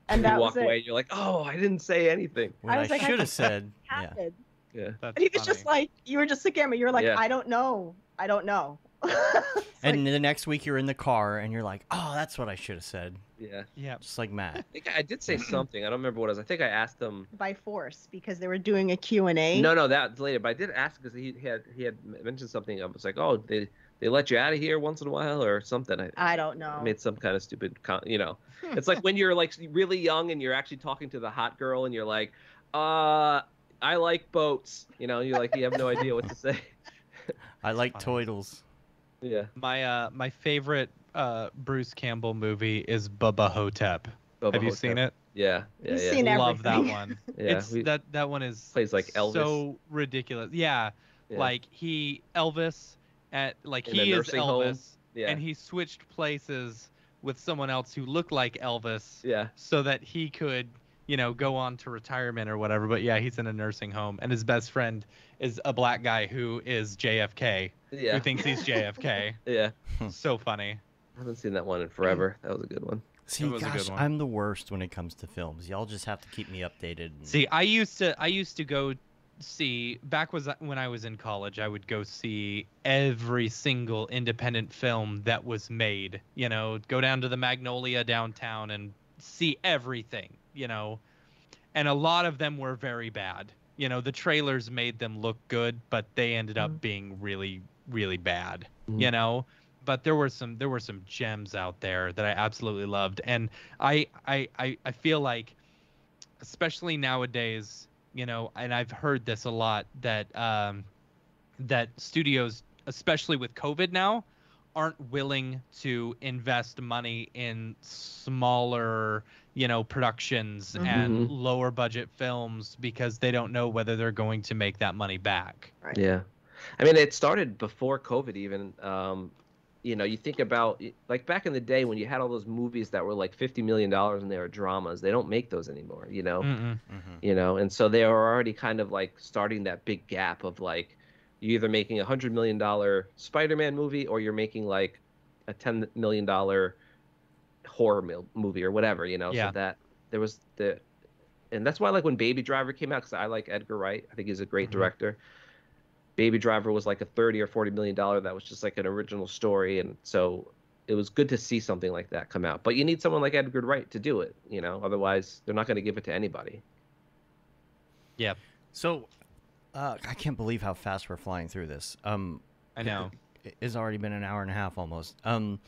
and you that walk was away. it. You're like, "Oh, I didn't say anything." What I, was like, should have said. Yeah. Happened. Yeah. That's And he was funny. just like, you were just looking at me. You were like, Yeah. I don't know. I don't know. It's And like, the next week you're in the car and you're like, oh, that's what I should have said. Yeah. yeah. Just like Matt. I think I did say something. I don't remember what it was. I think I asked them by force because they were doing a Q&A. No, no, that's later. But I did ask because he, he had he had mentioned something. I was like, "Oh, they they let you out of here once in a while or something." I, I don't know. I made some kind of stupid, con- you know. It's like when you're like really young and you're actually talking to the hot girl and you're like, "Uh, I like boats," you know. You like you have no idea what to say. I like Funny. toidles. Yeah. My uh my favorite uh Bruce Campbell movie is Bubba Ho-Tep. Boba Have you Hotep. seen it? Yeah, yeah, You've yeah. seen Love that one. yeah. it's we- that that one is Plays like Elvis. so ridiculous. Yeah, yeah, like he Elvis at like In he is nursing home. Elvis yeah, and he switched places with someone else who looked like Elvis yeah, so that he could, you know, go on to retirement or whatever. But yeah, he's in a nursing home and his best friend is a black guy who is JFK, yeah, who thinks he's JFK. yeah. so funny. I haven't seen that one in forever. That was a good one. See, was a good gosh, one. I'm the worst when it comes to films. Y'all just have to keep me updated. and- See, I used to I used to go see back was when I was in college, I would go see every single independent film that was made, you know, go down to the Magnolia downtown and see everything, you know. And a lot of them were very bad. You know, the trailers made them look good, but they ended up Mhm. being really really bad, Mhm. you know. But there were some there were some gems out there that I absolutely loved and I I I, I feel like especially nowadays, you know, and I've heard this a lot that um, that studios, especially with COVID now, aren't willing to invest money in smaller, you know, productions Mhm. and lower budget films because they don't know whether they're going to make that money back. Right. Yeah, I mean, it started before COVID even. Um, you know, you think about like back in the day when you had all those movies that were like fifty million dollars and they were dramas. They don't make those anymore. You know, Mm-mm. Mhm. you know, and so they are already kind of like starting that big gap of like you're either making a hundred million dollar Spider-Man movie or you're making like a ten million dollar horror mil- movie or whatever. You know, Yeah. so that there was the. And that's why, like, when Baby Driver came out, because I like Edgar Wright. I think he's a great Mhm. director. Baby Driver was like a thirty or forty million dollar. That was just like an original story, and so it was good to see something like that come out. But you need someone like Edgar Wright to do it, you know. Otherwise, they're not going to give it to anybody. Yeah. So, uh, I can't believe how fast we're flying through this. Um, I know. it- it's already been an hour and a half almost. Um,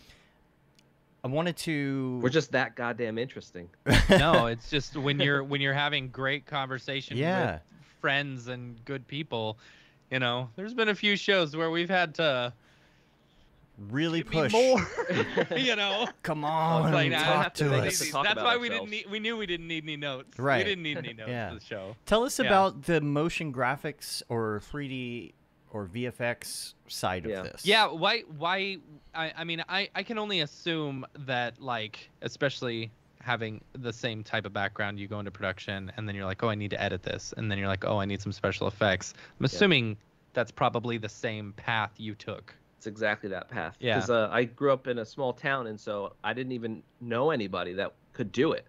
I wanted to. We're just that goddamn interesting. no, it's just when you're when you're having great conversation Yeah. with friends and good people, you know, there's been a few shows where we've had to really give me push. more, you know. Come on, like, I I don't talk to to make us. to talk That's about why we didn't need we knew we didn't need any notes. Right. We didn't need any notes Yeah. for the show. Tell us Yeah. about the motion graphics or 3D or VFX side Yeah. of this. Yeah, why why I, I mean I, I can only assume that like especially having the same type of background you go into production and then you're like, Oh, I need to edit this and then you're like, Oh, I need some special effects. I'm assuming that's probably the same path you took. It's exactly that path. Yeah. Because uh, I grew up in a small town, and so I didn't even know anybody that could do it,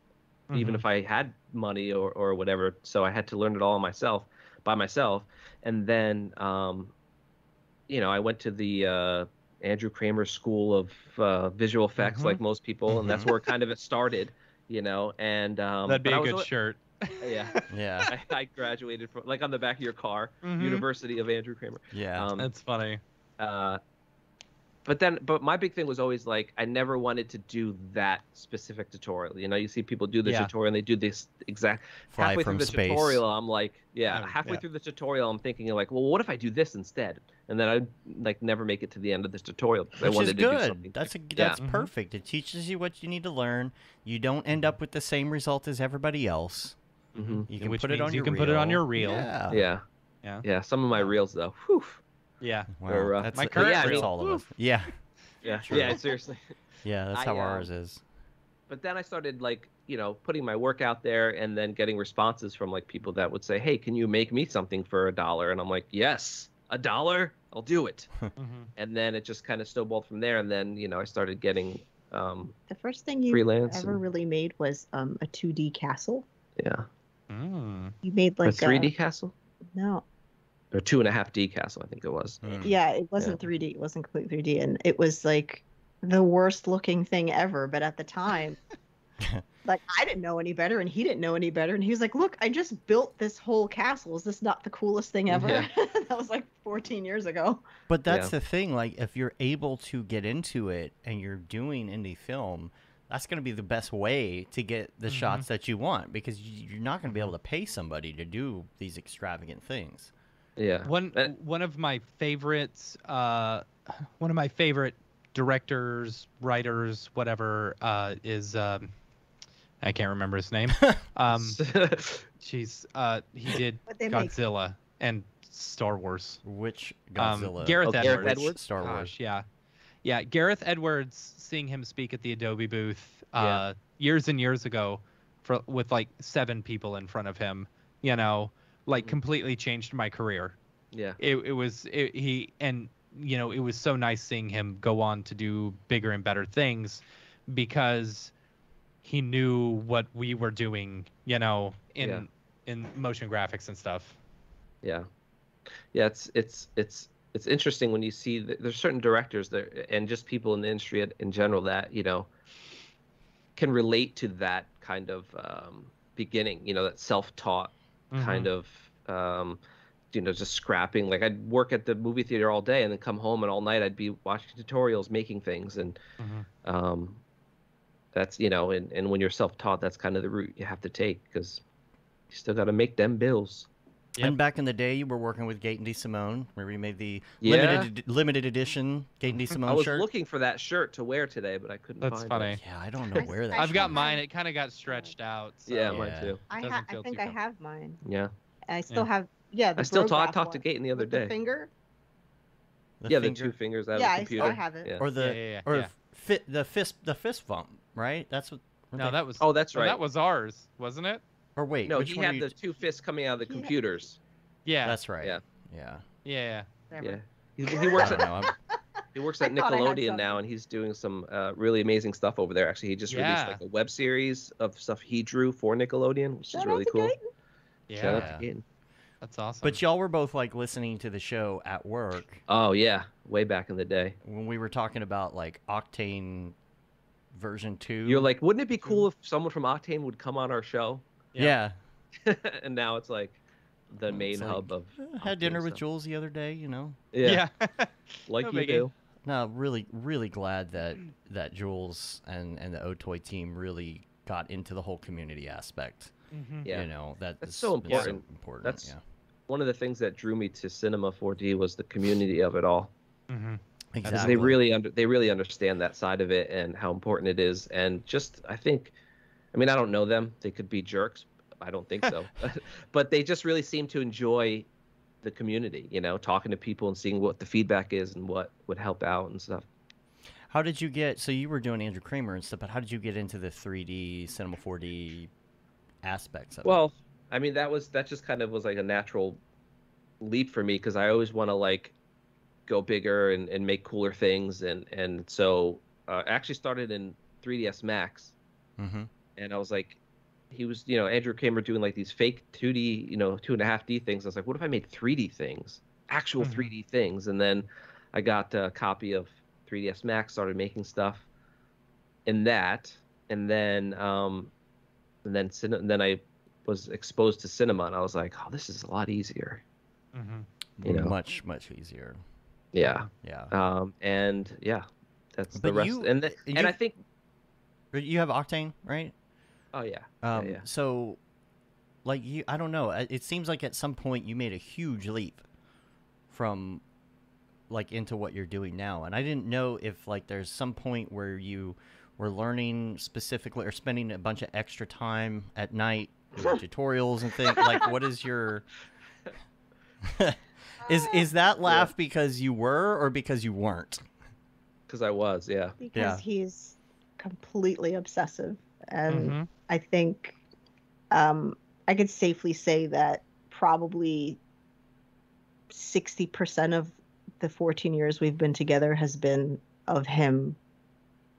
even Mhm. if I had money or, or whatever. So I had to learn it all myself, by myself. And then, um, you know, I went to the uh, Andrew Kramer School of uh, Visual Effects, Mhm. like most people, and that's Mhm. where kind of it started. You know, and um, That'd be a was good shirt. Yeah, Yeah. I, I graduated from like on the back of your car, Mhm. University of Andrew Kramer. Yeah. Um, That's funny. uh, but then, but my big thing was always like I never wanted to do that specific tutorial. You know, you see people do the Yeah. tutorial and they do this exact Fly halfway from through the space. tutorial. I'm like, yeah, halfway yeah. through the tutorial, I'm thinking like, well, what if I do this instead? And then I'd like never make it to the end of this tutorial because I Which wanted is to do good. something. That's a, Yeah. that's Mhm. perfect. It teaches you what you need to learn. You don't end up with the same result as everybody else. hmm You can Which put it on you your can reel. put it on your reel. Yeah. yeah, Yeah. yeah. Some of my reels though, whew. Yeah. Wow, They're rough. that's My current yeah, reel. it's all of us. Yeah. yeah, True. yeah. Seriously. Yeah, that's I, how um, ours is. but then I started like you know putting my work out there and then getting responses from like people that would say, "Hey, can you make me something for a dollar?" And I'm like, "Yes, a dollar, I'll do it." Mhm. And then it just kind of snowballed from there. And then you know I started getting, um, The first thing you Freelance ever and- really made was um, a 2D castle. yeah, Mm. You made like a 3D A, castle no, or two and a half D castle, I think it was. Mm. yeah, it wasn't 3D. It wasn't complete 3D, and it was like the worst looking thing ever. But at the time, like I didn't know any better, and he didn't know any better, and he was like, "Look, I just built this whole castle. Is this not the coolest thing ever?" Yeah. that was like 14 years ago. But that's Yeah. the thing. Like, if you're able to get into it and you're doing indie film, that's going to be the best way to get the Mhm. shots that you want because you're not going to be able to pay somebody to do these extravagant things. Yeah. One Uh, one of my favorites, uh, one of my favorite directors, writers, whatever, uh, is um, I can't remember his name. Um, jeez, uh, he did What they make. Godzilla and Star Wars. Which Um, Godzilla? Gareth Oh, Gareth Edwards. Edwards? Star Wars. Gosh, yeah, yeah. Gareth Edwards, seeing him speak at the Adobe booth uh, Yeah. years and years ago, for with like seven people in front of him, you know, like Mhm. completely changed my career. yeah. It, it was it, he and you know it was so nice seeing him go on to do bigger and better things because he knew what we were doing, you know, in Yeah. in motion graphics and stuff. Yeah, yeah. It's it's it's it's interesting when you see that there's certain directors there and just people in the industry in- in general that you know can relate to that kind of um, beginning. You know, that self-taught kind of um, you know just scrapping. Like I'd work at the movie theater all day and then come home and all night I'd be watching tutorials, making things, and Mhm. um, that's you know, and and when you're self-taught, that's kind of the route you have to take because you still got to make them bills. Yep. And back in the day, you were working with Gate and D. Simone. Remember, you made the Yeah. limited ed- limited edition Gate and D. Simone shirt. I was shirt. looking for that shirt to wear today, but I couldn't That's find funny. it. Yeah, I don't know where that. I I've got mine. It kind of got stretched out. So Yeah, Yeah. mine too. I, ha- I think too I comfortable. have mine. Yeah. I still have. Yeah, the I still talk Brograph talked to one. Gaten the other With the day. finger. The yeah, finger- the two fingers out Yeah, of I the still computer. have it. Yeah. or the Yeah, yeah, yeah, or yeah. fit the fist the fist bump, right? That's what. No, that was. Oh, that's right. That was ours, wasn't it? Or wait, no, which he one had you the two fists coming out of the He computers. Yeah. That's right. Yeah. Yeah. yeah. Yeah. He, he works at know. He works at thought I had Nickelodeon now, and he's doing some uh, really amazing stuff over there. Actually, he just released like a web series of stuff he drew for Nickelodeon, which Shout is really cool. Gaten. Yeah. Shout out to Gaten. That's awesome. But y'all were both like listening to the show at work Oh yeah, way back in the day. when we were talking about like Octane version two. You're like, wouldn't it be cool if someone from Octane would come on our show? Yeah. and now it's like the Well, main it's like, hub of Uh, had Octane dinner with stuff. Jules the other day. You know. yeah, yeah. like No you biggie. do. No, really, really glad that that Jules and and the Otoy team really got into the whole community aspect. Mhm. Yeah. You know that That's so been so important. important. That's- yeah. One of the things that drew me to Cinema 4D was the community of it all. Mhm. because Exactly. they really under they really understand that side of it and how important it is and just i think i mean i don't know them they could be jerks i don't think so but they just really seem to enjoy the community you know talking to people and seeing what the feedback is and what would help out and stuff How did you get? So you were doing Andrew Kramer and stuff, but how did you get into the 3D Cinema 4D aspects of it? well i mean that was that just kind of was like a natural leap for me because I always want to like go bigger and, and make cooler things and and so uh, I actually started in 3ds Max Mm-hmm. And I was like, he was, you know, Andrew Kramer doing like these fake 2D, you know, two and a half D things. I was like, what if I made 3D things, actual Mhm. 3D things? And then I got a copy of 3ds Max, started making stuff in that, and then, um, and then, cin- and then I was exposed to cinema, and I was like, oh, this is a lot easier. hmm You know. much much easier. Yeah. Yeah. Um, and yeah, that's the rest. you- and the, you- and I think, you have Octane, right? Oh yeah, Um, yeah, yeah. So, like you, I don't know. It it seems like at some point you made a huge leap from like into what you're doing now, and I didn't know if like there's some point where you were learning specifically or spending a bunch of extra time at night doing tutorials and things. Like, what is your is is that laugh because you were or because you weren't? Because I was, yeah. because Yeah. he's completely obsessive and Mhm. I think um i could safely say that probably 60% of the 14 years we've been together has been of him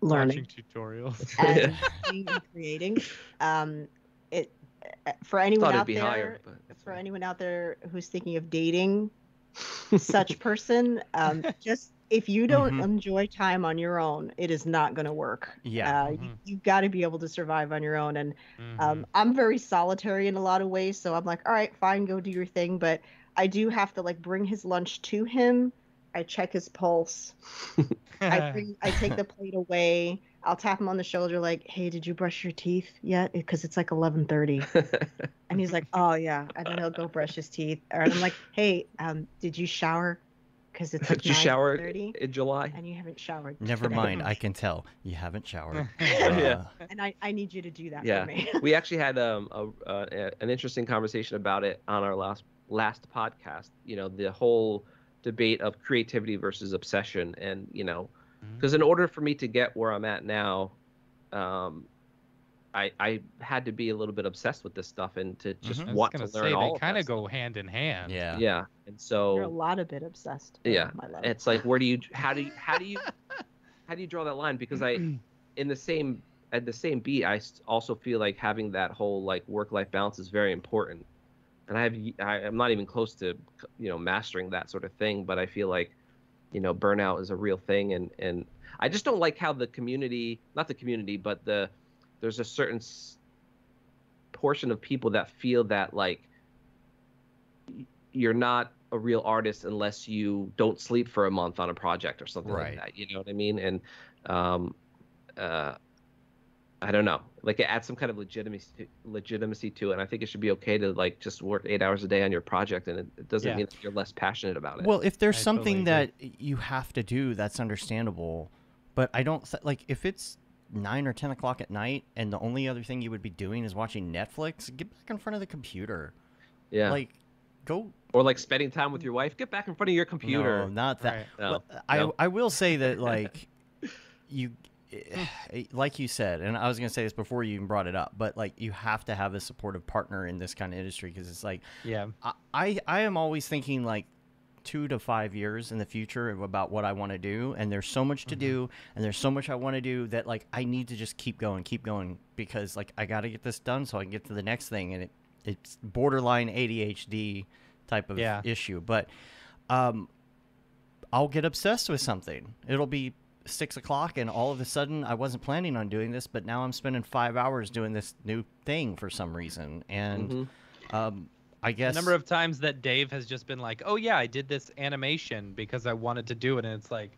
learning Watching tutorials. and being and creating. Um it uh, for anyone out there higher, for anyone out there who's thinking of dating such person um just if you don't Mhm. enjoy time on your own it is not going to work Yeah. uh, you, Mhm. you've got to be able to survive on your own and Mhm. um, i'm very solitary in a lot of ways so i'm like all right fine go do your thing but i do have to like bring his lunch to him i check his pulse I bring, I take the plate away. I'll tap him on the shoulder, like, "Hey, did you brush your teeth yet?" Because it's like eleven thirty, and he's like, "Oh yeah," and then he'll go brush his teeth, or I'm like, "Hey, um, did you shower?" Because it's like you shower 9:30, in July? and you haven't showered. Never today. mind, I can tell you haven't showered. Yeah. Uh, And I, I need you to do that Yeah. for me. we actually had um, a, uh, a- an interesting conversation about it on our last last podcast. You know, the whole debate of creativity versus obsession, and you know, because in order for me to get where I'm at now, um, I I had to be a little bit obsessed with this stuff and to just Mhm. I was want gonna learn say all they kind of go stuff. hand in hand. yeah. Yeah, and so You're a lot of bit obsessed. Yeah, my love. it's like where do you how do you how do you how do you draw that line? Because I in the same at the same beat, I also feel like having that whole like work life balance is very important. And I have I'm not even close to you know mastering that sort of thing, but I feel like you know burnout is a real thing, and and I just don't like how the community, not the community, but the there's a certain s- portion of people that feel that like you're not a real artist unless you don't sleep for a month on a project or something Right. like that. You know what I mean? And um, uh, I don't know. Like it adds some kind of legitimacy legitimacy to it. And I think it should be okay to like just work eight hours a day on your project, and it, it doesn't Yeah. mean that you're less passionate about it. Well, if there's I something totally that you have to do, that's understandable. But I don't th- like if it's nine or ten o'clock at night, and the only other thing you would be doing is watching Netflix. Get back in front of the computer. yeah. Like, go. or like spending time with your wife. Get back in front of your computer. No, not that. Right. No, Well, I no. I will say that like you. eh, Like you said, and I was gonna say this before you even brought it up, but like you have to have a supportive partner in this kind of industry because it's like Yeah. I, I I am always thinking like two to five years in the future about what I want to do, and there's so much to Mhm. do, and there's so much I want to do that like I need to just keep going, keep going because like I got to get this done so I can get to the next thing, and it it's borderline ADHD type of Yeah. issue, but um, I'll get obsessed with something. It'll be six o'clock, and all of a sudden I wasn't planning on doing this, but now I'm spending five hours doing this new thing for some reason, and Mhm. um, I guess. The number of times that Dave has just been like, "Oh yeah, I did this animation because I wanted to do it," and it's like,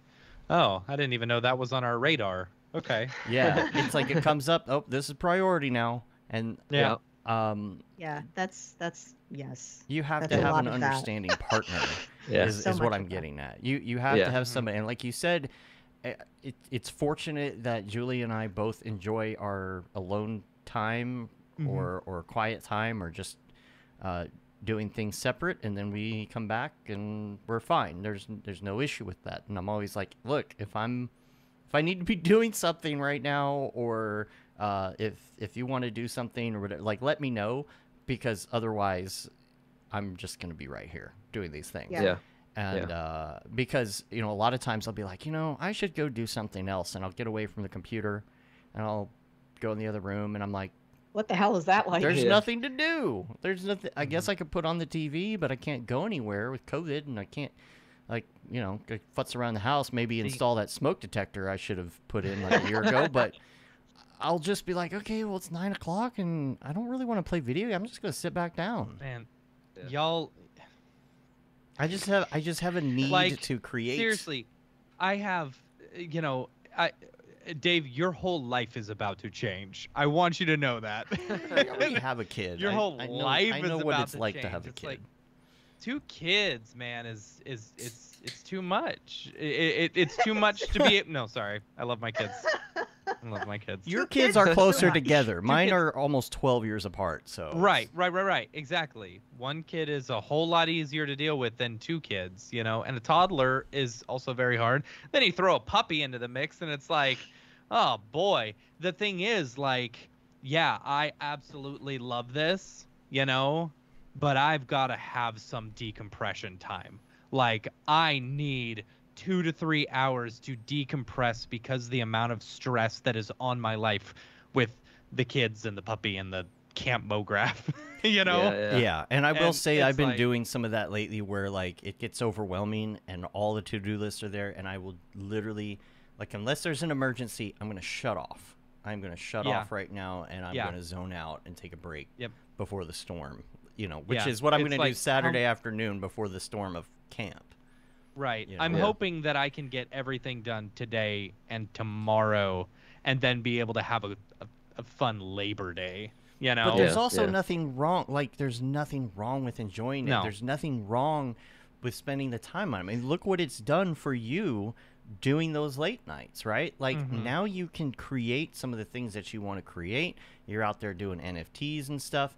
"Oh, I didn't even know that was on our radar." Okay. yeah, it's like it comes up. Oh, this is priority now, and Yeah. um, yeah, that's that's yes. you have That's to have an of that. understanding partner. Yeah. is, So is what I'm of that. getting at. You you have Yeah. to have Mhm. somebody, and like you said, eh, it, it's fortunate that Julie and I both enjoy our alone time Mhm. or or quiet time or just uh, doing things separate, and then we come back and we're fine. There's there's no issue with that, and I'm always like, look, if I'm if I need to be doing something right now, or uh, if if you want to do something or whatever, like let me know, because otherwise, I'm just gonna be right here doing these things. Yeah. Yeah. And uh, because you know, a lot of times I'll be like, you know, I should go do something else, and I'll get away from the computer, and I'll go in the other room, and I'm like, What the hell is that like? there's Yeah. nothing to do. There's nothing. I guess mm-hmm. I could put on the TV, but I can't go anywhere with COVID, and I can't, like, you know, go futz around the house. Maybe install that smoke detector I should have put in like a year ago, but. I'll just be like, okay, well, it's nine o'clock, and I don't really want to play video. I'm just gonna sit back down. Man, Yeah. y'all I just have, I just have a need Like, to create. seriously, I have, you know, I, Dave, your whole life is about to change. I want you to know that. I already have a kid. Your I- whole I know, life I know is what about it's to like to have a It's kid. like- Two kids, man, is is it's it's too much. It, it, it's too much to be. No, sorry, I love my kids. I love my kids. Your kids kids are closer together. Mine are almost 12 years apart. So Right, right, right, right. Exactly. One kid is a whole lot easier to deal with than two kids, you know, and a toddler is also very hard. Then you throw a puppy into the mix and it's like, oh boy. The thing is, like, yeah, I absolutely love this, you know, but I've got to have some decompression time. Like, I need two to three hours to decompress because the amount of stress that is on my life with the kids and the puppy and the camp mograph you know Yeah, Yeah. and I will And say I've been like- doing some of that lately where like it gets overwhelming and all the to-do lists are there and I will literally like unless there's an emergency, I'm going to shut off. I'm going to shut Yeah. off right now and I'm Yeah. going to zone out and take a break Yep. before the storm, you know, which Yeah, is what I'm it's going to do like, how- Saturday afternoon before the storm of camp. right you i'm. Yeah. hoping that i can get everything done today and tomorrow and then be able to have a, a, a fun labor day you know But there's Yeah, also yeah. nothing wrong. Like, there's nothing wrong with enjoying it. No. There's nothing wrong with spending the time on it. I mean, look what it's done for you doing those late nights, right? Like, Mhm. now you can create some of the things that you want to create. You're out there doing NFTs and stuff,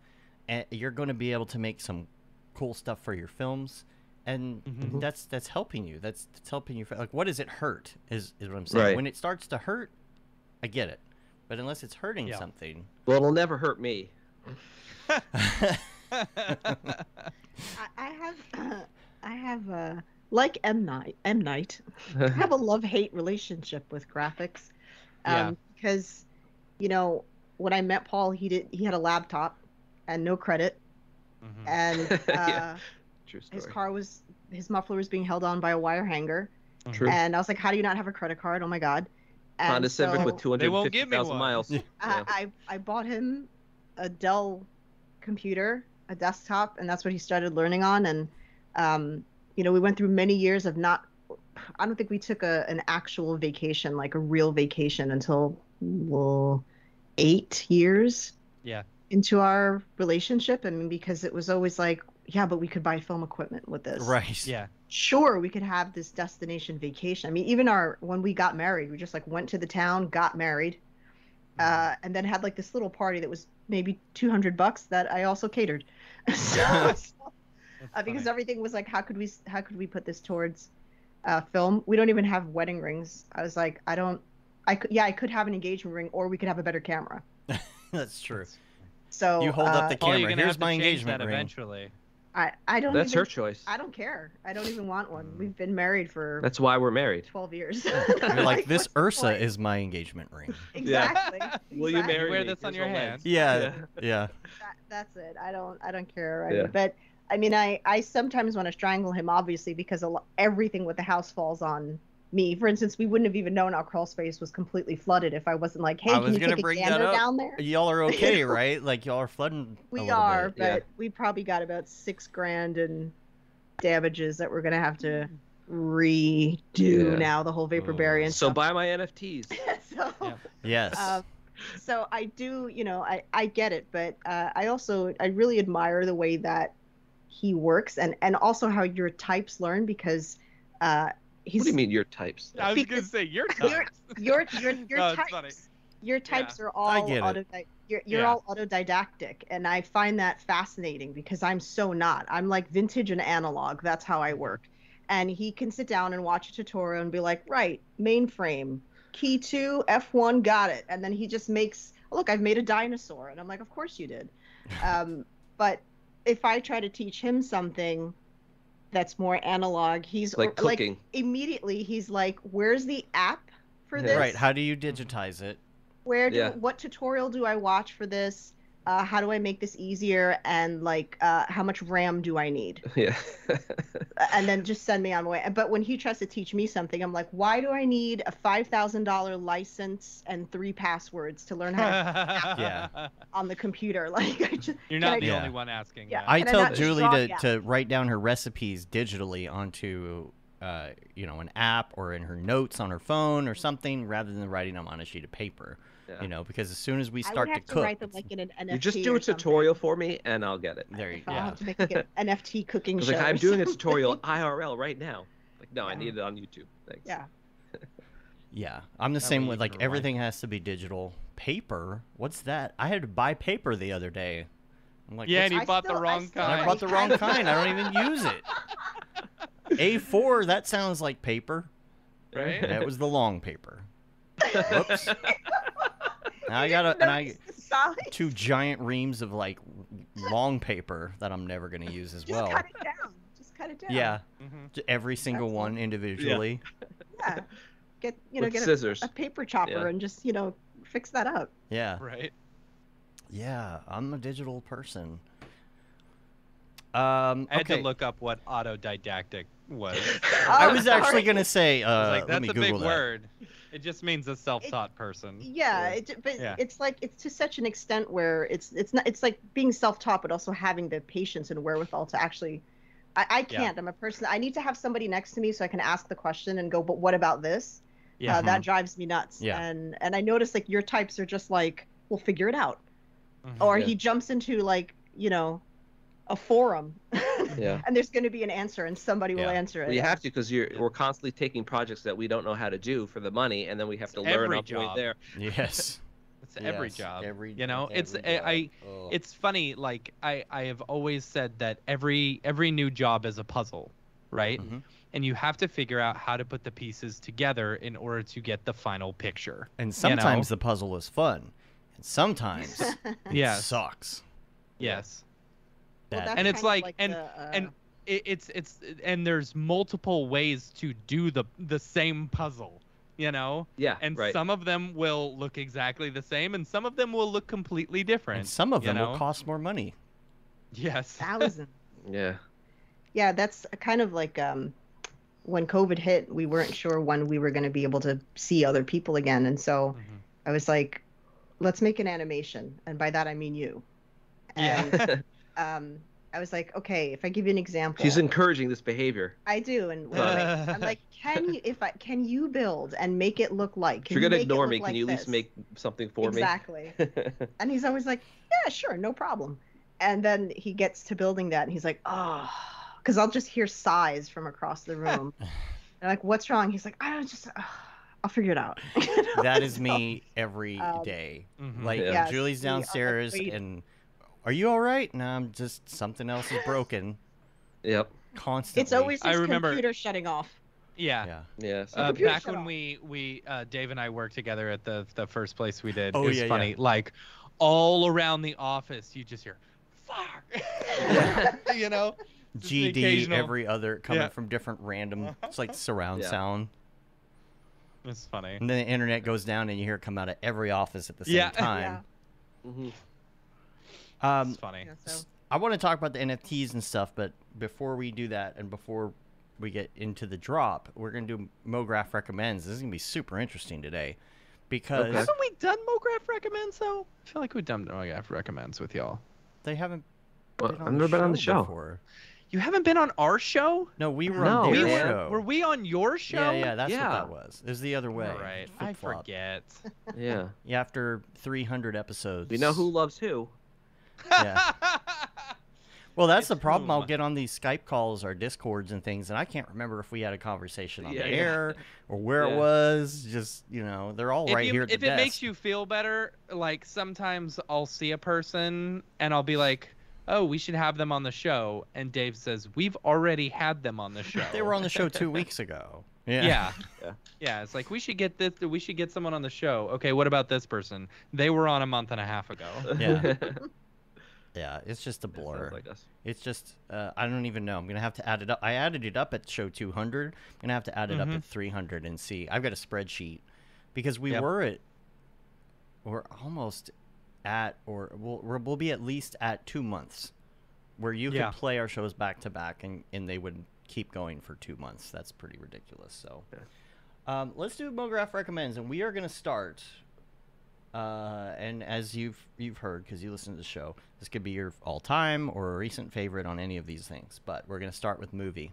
and you're going to be able to make some cool stuff for your films. And Mhm. that's that's helping you. That's that's helping you. Like, what does it hurt? Is is what I'm saying. Right. When it starts to hurt, I get it. But unless it's hurting Yeah. something, Well, it'll never hurt me. I, I have, I have, uh, like M Night, M Night. I have a love hate relationship with graphics, um, Yeah. because, you know, when I met Paul, he did he had a laptop and no credit, Mhm. and uh, Yeah. His car was his muffler was being held on by a wire hanger, True. and I was like, how do you not have a credit card? Oh my god! And Honda Civic with two won't hundred give fifty me thousand one. miles. Yeah. Yeah. I, I I bought him a Dell computer, a desktop, and that's what he started learning on. And um, you know, we went through many years of not. I don't think we took a an actual vacation, like a real vacation, until well, eight years yeah into our relationship. I mean, because it was always like, yeah, but we could buy film equipment with this. right? yeah Sure, we could have this destination vacation. I mean, even our when we got married, we just like went to the town, got married, uh, and then had like this little party that was maybe 200 bucks that I also catered. so, That's uh, because funny. everything was like, how could we how could we put this towards uh, film? We don't even have wedding rings. I was like, I don't. I could yeah, I could have an engagement ring, or we could have a better camera. That's true. So You hold uh, up the Paul, you're camera. gonna Here's have my change engagement that ring. eventually I I don't. That's even, her choice. I don't care. I don't even want one. We've been married for That's why we're married. 12 years. You're like, this Ursa point? is my engagement ring. Exactly. Will you exactly. marry wear me? this on Here's your my hand. Yeah, Yeah. yeah. That, that's it. I don't. I don't care. I Yeah. but I mean, I I sometimes want to strangle him, obviously, because a lo- everything with the house falls on me. For instance, we wouldn't have even known our crawl space was completely flooded if I wasn't like, hey, I can was you gonna take a bring that gander up. down there? Y'all are okay, right? Like y'all are flooding. We little are, bit. but yeah. we probably got about six grand in damages that we're gonna have to redo Yeah. now. The whole vapor barrier So stuff. buy my NFTs. so Yeah. Yes. Um, so I do, you know, I, I get it, but uh, I also I really admire the way that he works and and also how your types learn because uh, he's What do you mean your types? i was gonna say you're your your your your No, it's funny. types your types are all I get it. you're you're Yeah. all autodidactic and I find that fascinating because I'm so not. I'm like vintage and analog. That's how I work. And he can sit down and watch a tutorial and be like, right, mainframe, key two, F1, got it. And then he just makes, look, I've made a dinosaur. And I'm like, of course you did. Um, but if I try to teach him something that's more analog, he's like or- cooking. immediately he's like, "Where's the app for Yeah. this? Right. How do you digitize it? Where do Yeah. what tutorial do I watch for this? Uh, how do I make this easier? And like, uh, how much RAM do I need? yeah. and then just send me on my way. But when he tries to teach me something, I'm like, why do I need a five thousand dollar license and three passwords to learn how to Yeah. on the computer? Like, I just You're can not I the Yeah. only one asking. Yeah. that. I And tell not Julie to, yeah. to write down her recipes digitally onto, uh, you know, an app or in her notes on her phone or something, rather than writing them on a sheet of paper. Yeah. You know, because as soon as we I start would have to to, cook, write them like in an NFT. you just do a tutorial for me, and I'll get it. there you I'll yeah. have to make like an NFT cooking show. Like, I'm doing a something. tutorial IRL right now. Like, no, I need it on YouTube. Thanks. Yeah. Yeah, I'm the That same way with like can rewind. everything has to be digital. Paper? What's that? I had to buy paper the other day. I'm like, yeah, and you I bought the still- I wrong still and I bought the wrong kind. I don't even use it. A4, that sounds like paper. Right? That was the long paper. Whoops. Now I got a, and I notice two giant reams of like long paper that I'm never gonna use as well. Just well. cut it down. Just cut it down. Yeah, Mhm. every single That's one individually. Yeah. Get you know With get a, scissors. a paper chopper Yeah. and just you know fix that up. Yeah, Right. yeah. I'm a digital person. Um, I had to look up what autodidactic was. I Oh, was actually gonna say, I was uh, like, let that's me a Google big that. word. It just means a self-taught person. Yeah, Yeah. It, but Yeah. it's like it's to such an extent where it's it's not it's like being self-taught, but also having the patience and wherewithal to actually. I, I can't. I'm a person. I need to have somebody next to me so I can ask the question and go. But what about this? Yeah. Uh, that drives me nuts. Yeah. And and I notice like your types are just like we'll figure it out, Mhm. or Yeah. he jumps into like you know, a forum. Yeah. and there's going to be an answer, and somebody will answer it. Well, you have to because you're we're constantly taking projects that we don't know how to do for the money, and then we have to learn every on the way job. there. Yes. It's every job. Every, you know, it's every I, I it's funny like I I have always said that every every new job is a puzzle, right? Mhm. And you have to figure out how to put the pieces together in order to get the final picture. And you sometimes know? the puzzle is fun, and sometimes it Yes. sucks. Yes. Well, And it's kind of like- and- the, uh, and It, it's it's and there's multiple ways to do the the same puzzle, you know? Yeah. And right. some of them will look exactly the same and some of them will look completely different. and some of you them will cost more money. Yes. thousand. Yeah. yeah, that's kind of like um, when COVID hit, we weren't sure when we were going to be able to see other people again, and so Mhm. I was like, let's make an animation, and by that I mean you. And Yeah. Um, I was like, okay, if I give you an example, She's encouraging this behavior. I do, and when I'm like- I'm like, can you, if I can you build and make it look like? If you're gonna make ignore look me, can like you at least this? make something for exactly. me? Exactly. and he's always like, yeah, sure, no problem. And then he gets to building that, and he's like, oh, because I'll just hear sighs from across the room. and like, what's wrong? He's like, I don't just, uh, I'll figure it out. That is me every um, day. Mhm. Like Yeah. Yes, Julie's downstairs, and are you all right? No, I'm just something else is broken. yep. Constantly. It's always I remember- computer shutting off. Yeah. yeah. Yeah. So Uh, back when off. we we uh, Dave and I worked together at the the first place we did, Oh, it was yeah, yeah. funny. Like all around the office, you just hear "fuck," you know. GD every other coming Yeah. from different random. It's like surround Yeah. sound, It's funny. and then the internet goes down, and you hear it come out of every office at the same Yeah. time. mhm. Um, It's funny. Yeah, so I want to talk about the NFTs and stuff, but before we do that, and before we get into the drop, we're gonna do MoGraph recommends. This is gonna be super interesting today, because Okay. Haven't we done MoGraph recommends though? I feel like we've done MoGraph recommends with y'all. they haven't. Well, been I've never been on the show. before. You haven't been on our show? No, we were No, on we their man. show. Were we on your show? Yeah, yeah, that's Yeah. what that was. It was the other way. All right. I Flip-flop. forget. Yeah. Yeah, after 300 episodes. We know who loves who. Yeah. Well, that's It's the problem. Oh I'll get on these Skype calls or Discords and things, and I can't remember if we had a conversation on Yeah, the yeah. air or where it was. Just you know, they're all if right you- here if it desk. makes you feel better, like sometimes I'll see a person and I'll be like, "Oh, we should have them on the show," and Dave says, "We've already had them on the show." They were on the show two weeks ago. Yeah. Yeah. Yeah. yeah. It's like we should get this. We should get someone on the show. Okay, what about this person? They were on a month and a half ago. Yeah. Yeah, it's just a blur. like. It's just uh, I don't even know. I'm gonna have to add it up. I added it up at show 200. I'm gonna have to add it up Mhm. at 300 and see. I've got a spreadsheet because we Yep. were at we're almost at or we'll we're- we'll be at least at two months where you Yeah. could play our shows back to back and and they would keep going for two months. That's pretty ridiculous. So. Yeah. Um, let's do MoGraph recommends, and we are going to start. Uh, and as you've you've heard because you listen to the show, this could be your all time or a recent favorite on any of these things. But we're going to start with movie.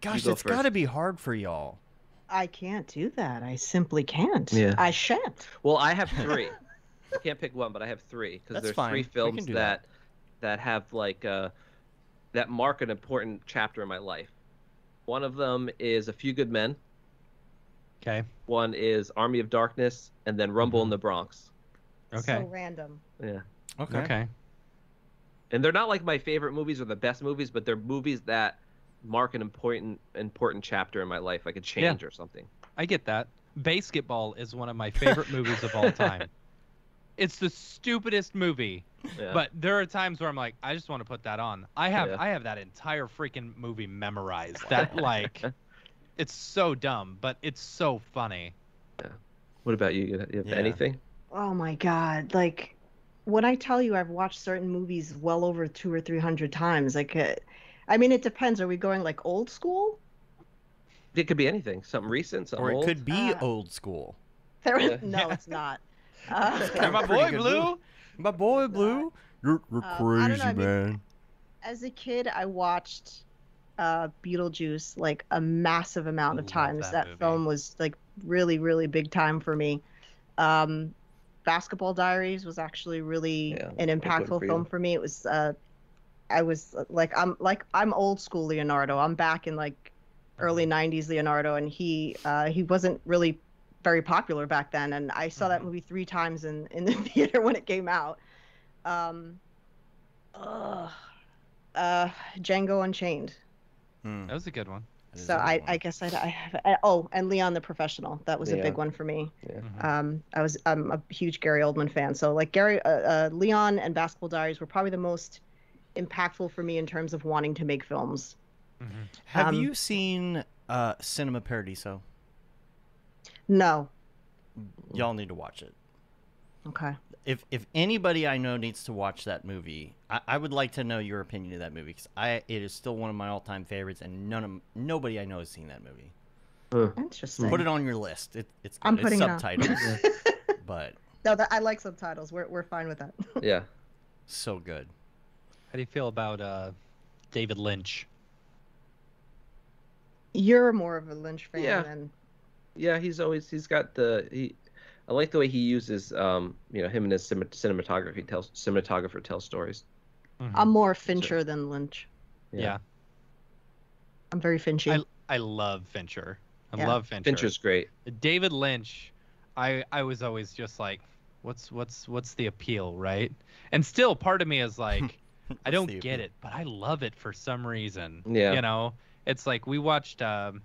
Gosh, go it's got to be hard for y'all. I can't do that. I simply can't. Yeah. I shan't. Well, I have three. I can't pick one, but I have three because there's fine. three films that, that. that have like uh, that mark an important chapter in my life. One of them is A Few Good Men. Okay. One is Army of Darkness, and then Rumble in mm-hmm. the Bronx. Okay. So random. Yeah, Okay. Okay. and they're not like my favorite movies or the best movies, but they're movies that mark an important important chapter in my life, like a change or something. I get that. Basketball is one of my favorite movies of all time. It's the stupidest movie, Yeah. but there are times where I'm like, I just want to put that on. I have Yeah. I have that entire freaking movie memorized. That like, it's so dumb, but it's so funny. Yeah. what about you? You have Yeah. anything? Oh my god! Like when I tell you I've watched certain movies well over two or three hundred times, like, uh, I mean, it depends. Are we going like old school? It could be anything. Something recent, something Or it old. could be Uh, old school. There, Yeah. no, it's not. Uh, my boy good Blue. movie. My boy Blue. You're, you're Um, I don't know, crazy, I mean- man. as a kid, I watched uh, Beetlejuice like a massive amount of times. that That, film was like really, really big time for me. Um, Basketball Diaries was actually really Yeah, an impactful for you. film for me. It was, uh, I was uh, like, I'm like I'm old school Leonardo. I'm back in like early '90s Leonardo, and he uh, he wasn't really very popular back then. And I saw that Mhm. movie three times in in the theater when it came out. Um, ugh, uh, Django Unchained. Hmm, That was a good one. So I. I guess I'd, I have. I, oh, and Leon the Professional. That was a big one for me. Mhm. Um, I was I'm a huge Gary Oldman fan. So like Gary, uh, uh, Leon and Basketball Diaries were probably the most impactful for me in terms of wanting to make films. Mhm. Have um, you seen uh, Cinema Paradiso? No. Y'all need to watch it. Okay. If if anybody I know needs to watch that movie, I, I would like to know your opinion of that movie because I it is still one of my all time favorites, and none of nobody I know has seen that movie. Huh. Interesting. Put it on your list. It, it's I'm good. putting it's it subtitles, but no, that, I like subtitles. We're we're fine with that. Yeah. so good. How do you feel about uh, David Lynch? You're more of a Lynch fan Yeah. than Yeah, he's always he's got the he. I like the way he uses um you know him and his cinematography tells cinematographer tells stories. Mhm. I'm more Fincher than Lynch. yeah. I'm very Finchy. I I love Fincher. I Yeah. love Fincher. Fincher's great. David Lynch, I I was always just like, what's what's what's the appeal, right? And still, part of me is like, I don't get appeal? it, but I love it for some reason. Yeah. You know, it's like we watched, um,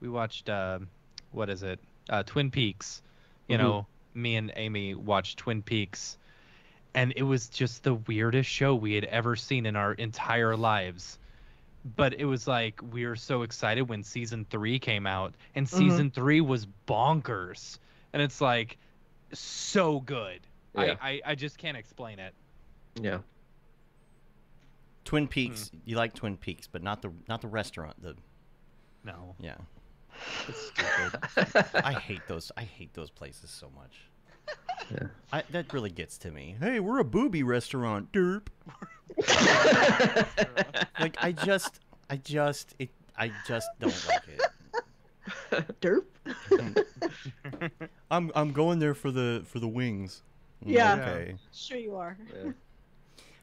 we watched, um, what is it? Uh, Twin Peaks. You Mhm. know, me and Amy watched Twin Peaks, and it was just the weirdest show we had ever seen in our entire lives. But it was like we were so excited when season three came out, and Mm-hmm. season three was bonkers, and it's like so good. Yeah. I, I I just can't explain it. Yeah. Twin Peaks. You like Twin Peaks, but not the not the restaurant. The No, yeah. It's stupid. I hate those. I hate those places so much. Yeah. I, that really gets to me. Hey, we're a booby restaurant, derp. Like I just, I just, it, I just don't like it. Derp. I'm I'm going there for the for the wings. Mm, Yeah. Okay. Sure you are. Yeah.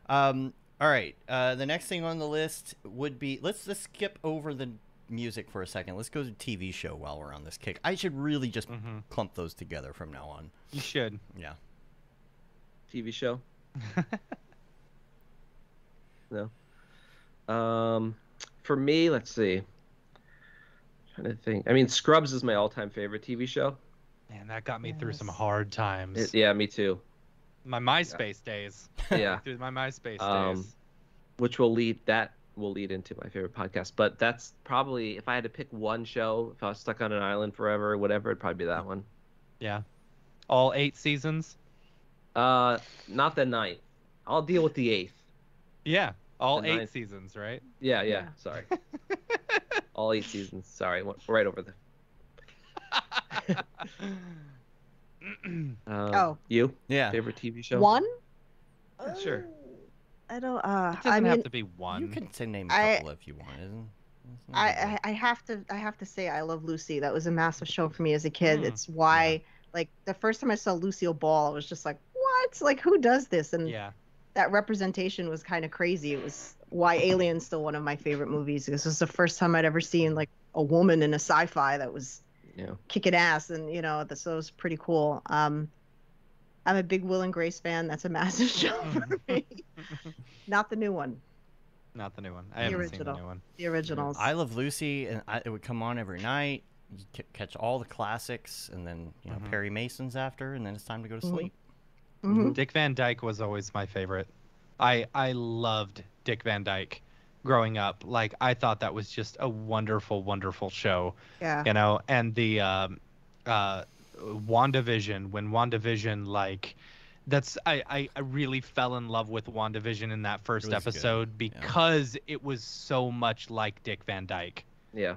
Um. All right. Uh, the next thing on the list would be let's let's skip over the music for a second. Let's go to TV show while we're on this kick. I should really just Mhm. clump those together from now on. You should. Yeah. TV show. No. Um, for me, let's see. trying to think. I mean, Scrubs is my all-time favorite TV show. Man, that got me through some hard times. It- yeah, me too. My MySpace days. Yeah. Through my MySpace Um, days. which will lead that will lead into my favorite podcast. But that's probably if I had to pick one show, if I was stuck on an island forever, whatever, it'd probably be that one. Yeah. All eight seasons. Uh, not the ninth. I'll deal with the eighth. Yeah. All The eight ninth. seasons, right? Yeah, yeah. Yeah. Sorry. All eight seasons. Sorry, went right over the. Um, Oh. you Yeah. favorite TV show? One? Yeah, sure. I don't. Uh, it doesn't I mean, have to be one. You can say name a I- couple if you want, isn't? isn't I. I I have to I have to say I love Lucy. That was a massive show for me as a kid. Hmm. It's why like the first time I saw Lucille Ball, I was just like, what? Like who does this? And Yeah. that representation was kind of crazy. It was why Alien's still one of my favorite movies. This was the first time I'd ever seen like a woman in a sci-fi that was Yeah. kicking ass, and you know, the, so it was pretty cool. Um, I'm a big Will and Grace fan. That's a massive show for me. Not the new one, Not the new one. I The haven't seen the original. new one. the originals. I love Lucy, and I, it would come on every night. You c- catch all the classics, and then you know Mhm. Perry Mason's after, and then it's time to go to Mhm. sleep. Mhm. Dick Van Dyke was always my favorite. I I loved Dick Van Dyke growing up. Like I thought that was just a wonderful, wonderful show. Yeah. You know, and the um, uh, WandaVision when WandaVision like. That's I, I, I really fell in love with WandaVision in that first was good, episode because it was so much like Dick Van Dyke. Yeah.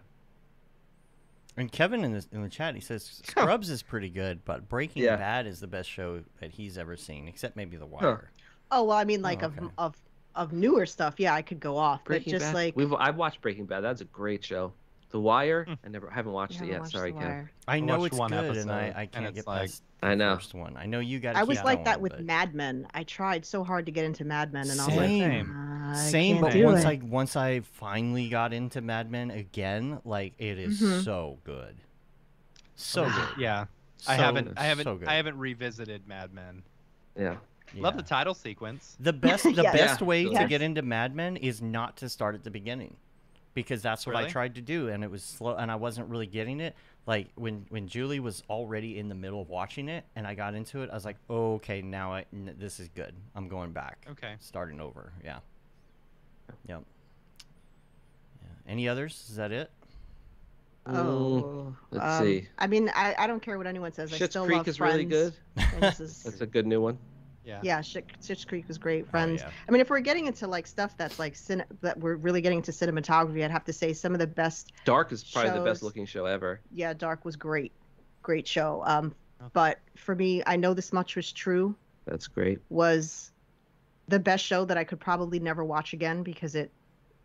And Kevin in the in the chat, he says Scrubs is pretty good, but Breaking Yeah. Bad is the best show that he's ever seen, except maybe The Wire. Oh well, I mean, like Oh, of okay. of of newer stuff. Yeah, I could go off, Breaking but just Bad. like We've I've watched Breaking Bad. That's a great show. The Wire. Hmm. I never I haven't watched Yeah, it yet. watched Sorry, The Kev. I know watched it's one good, and I, I can't it's get like- past I the know. first one. I know you got. I was keep like that going, with but- Mad Men. I tried so hard to get into Mad Men, and I was like, Same. "I Same, but do once it." I once I finally got into Mad Men again, like it is Mhm. so good, so good. Yeah. I haven't I haven't so good. I haven't revisited Mad Men. Yeah. Love the title sequence. The best the Yes. best Yeah. way to Yes. get into Mad Men is not to start at the beginning. Because that's what I tried to do and it was slow and I wasn't really getting it. Like when when Julie was already in the middle of watching it and I got into it, I was like, oh, "Okay, now I n- this is good. I'm going back." Okay. Starting over. Yeah. Yep. Yeah. Any others? Is that it? Oh, let's um, see. I mean, I, I don't care what anyone says. I still Creek love is really good. Friends is- That's a good new one. Yeah. yeah, Schitt- Schitt's Creek was great. Oh, Friends. yeah. I mean, if we're getting into like stuff that's like cin- that we're really getting to cinematography, I'd have to say some of the best. Dark is probably the best looking show ever. Yeah, Dark was great, great show. Um, Okay. but for me, I know this much was true. That's great. Was the best show that I could probably never watch again because it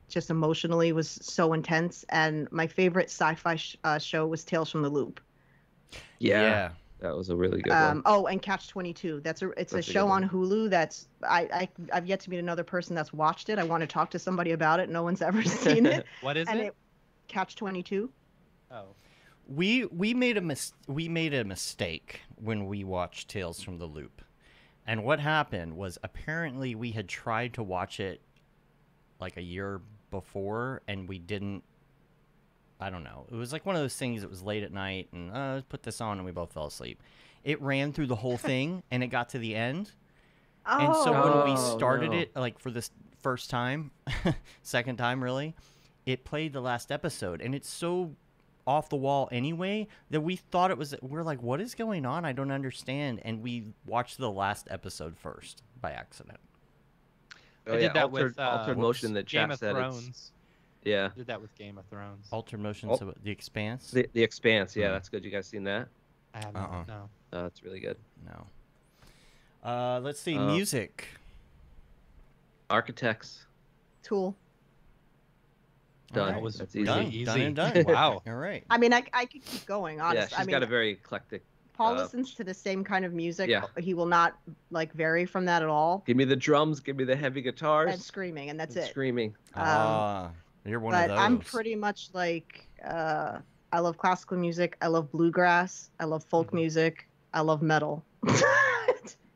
just emotionally was so intense. And my favorite sci-fi sh- uh, show was Tales from the Loop. Yeah, that was a really good Um, one. oh, and Catch Twenty Two. That's a it's That's a a show good on. Hulu. That's I, I I've yet to meet another person that's watched it. I want to talk to somebody about it. No one's ever seen it. What is and it? it Catch Twenty Two. Oh. We we made a mis- we made a mistake when we watched Tales from the Loop. And what happened was apparently we had tried to watch it like a year before and we didn't I don't know. It was like one of those things that was late at night and uh, let's put this on and we both fell asleep. It ran through the whole thing and it got to the end. Oh. And so when we Oh, started no. it, like for this first time, second time really, it played the last episode, and it's so off the wall anyway that we thought it was. We're like, what is going on? I don't understand. And we watched the last episode first by accident. Oh, I did yeah, that altered, with uh, altered motion that Game chat of said it's Thrones. Yeah. Did that with Game of Thrones. Altered motions Oh. of the Expanse. The the Expanse, yeah, that's good. You guys seen that? I haven't. Uh-uh. No. Oh, that's really good. No. Uh, let's see. Uh, music. Architects Tool. All done. right. was That's really easy. Done, easy. done and done. Wow. All right. I mean, I I could keep going. Yeah, Honestly, she's I mean, got a very eclectic. Paul uh, listens to the same kind of music. Yeah. He will not like vary from that at all. Give me the drums. Give me the heavy guitars. And screaming, and that's and it. Screaming. Ah, you're one but of those. I'm pretty much like uh, I love classical music. I love bluegrass. I love folk Mhm. music. I love metal.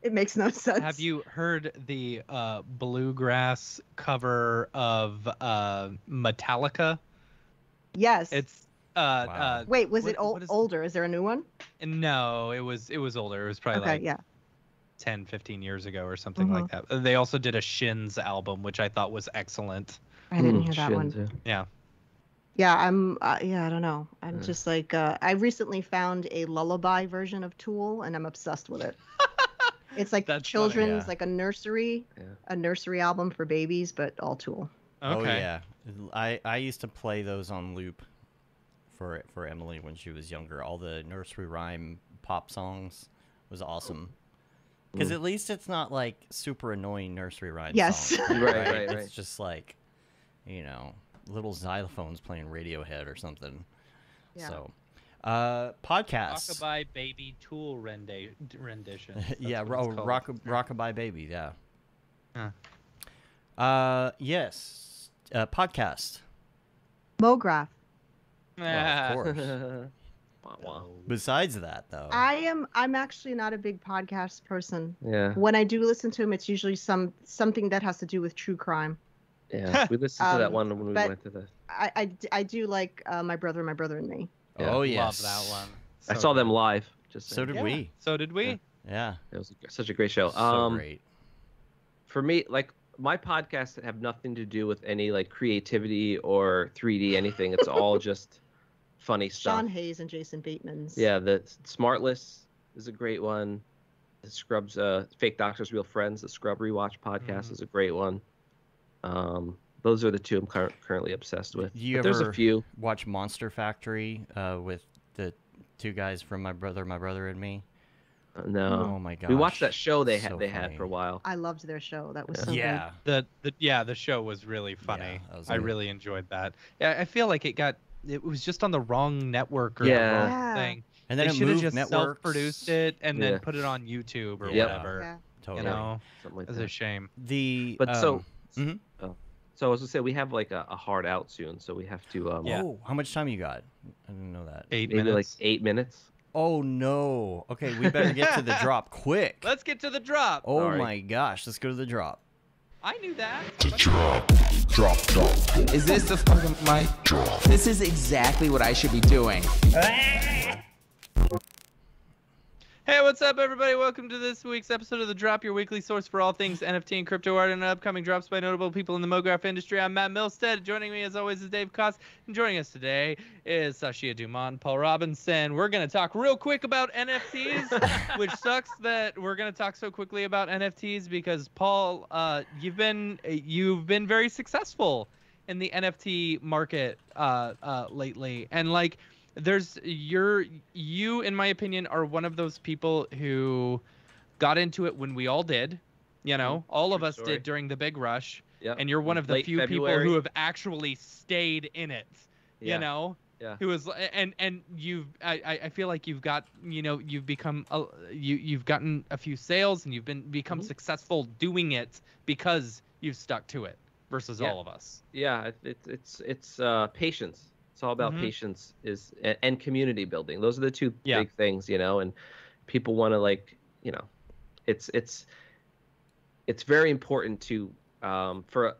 it makes no sense. Have you heard the uh, bluegrass cover of uh, Metallica? Yes. It's uh, Wow. uh, Wait, was what- it ol- what is- older? Is there a new one? no, it was it was older. It was probably okay, like yeah. 10, 15 years ago or something Mhm. like that. Uh, They also did a Shins album, which I thought was excellent. I didn't Hmm, hear that one. shins, yeah. Yeah, I'm. Uh, yeah, I don't know. I'm Yeah. just like uh, I recently found a lullaby version of Tool, and I'm obsessed with it. it's like That's funny, children's, yeah. like a nursery, Yeah. a nursery album for babies, but all Tool. Okay. Oh yeah, I I used to play those on loop for for Emily when she was younger. All the nursery rhyme pop songs was awesome. Because Mm. at least it's not like super annoying nursery rhyme Yes. songs. Right, right, It's right. just like, you know, little xylophones playing Radiohead or something. Yeah. So, uh, podcasts. Rockabye Baby Tool rendi- rendition. Yeah, what ro- it's rock, rockabye baby. Yeah. Huh. Uh, yes. Uh, podcast. Mograph. Well, Ah. of course. Wah, wah. Besides that, though. I am. I'm actually not a big podcast person. Yeah, When I do listen to them, it's usually some something that has to do with true crime. Yeah. We listened to that Um, one when we went to the. I, I, I do like uh, my brother, my brother and me. Yeah. oh Love that one. I So saw them live. Just So saying. did Yeah, we. So did we. Yeah. Yeah. It was a- such a great show. So um, great. for me, like my podcasts have nothing to do with any like creativity or 3D anything. It's all just funny stuff. Sean Hayes and Jason Bateman's. Yeah, the Smartless is a great one. The Scrubs, uh, Fake Doctors, Real Friends, the Scrub Rewatch podcast Mhm. is a great one. Um, those are the two I'm cur- currently obsessed with. You But there's a few. Watch Monster Factory uh, with the two guys from my brother, my brother and me. Uh, no, Oh my god. we watched that show they had so they had for a while. I loved their show. That was Yeah. so good. Yeah. The, the yeah, the show was really funny. that was I good. really enjoyed that. Yeah, I feel like it got it was just on the wrong network or Yeah. the wrong Yeah. thing. And then they it should have just networks. self-produced it and then put it on YouTube or Yep. whatever. Yeah. Totally. You know, Something like it's a shame. The But so, um, mhm. oh, so I was gonna say we have like a, a hard out soon, so we have to um, Yeah. Oh, how much time you got? I didn't know that. Eight maybe minutes. like eight minutes. Oh no. Okay, we better get to the drop quick. Let's get to the drop. Oh Sorry. my gosh, let's go to the drop. I knew that. The drop. Drop, drop. Is this the fucking mic? Drop. This is exactly what I should be doing. Hey, what's up, everybody? Welcome to this week's episode of The Drop, your weekly source for all things NFT and crypto art and upcoming drops by notable people in the MoGraph industry. I'm Matt Milstead. Joining me, as always, is Dave Koss. And joining us today is Sashia Dumont, Paul Robinson. We're going to talk real quick about NFTs, which sucks that we're going to talk so quickly about NFTs because, Paul, uh, you've been you've been very successful in the NFT market uh, uh, lately, and like there's you're you in my opinion are one of those people who got into it when we all did you know all of true us story. did during the big rush Yep. and you're one of the Late few people who have actually stayed in it Yeah. you know Yeah. who is and and you've I, I feel like you've got you know you've become a, you you've gotten a few sales and you've been become Mhm. successful doing it because you've stuck to it versus Yeah. all of us yeah it, it, it's it's uh patience it's all about Mhm. patience is and, community building those are the two Yeah. big things you know and people want to like you know it's it's it's very important to um for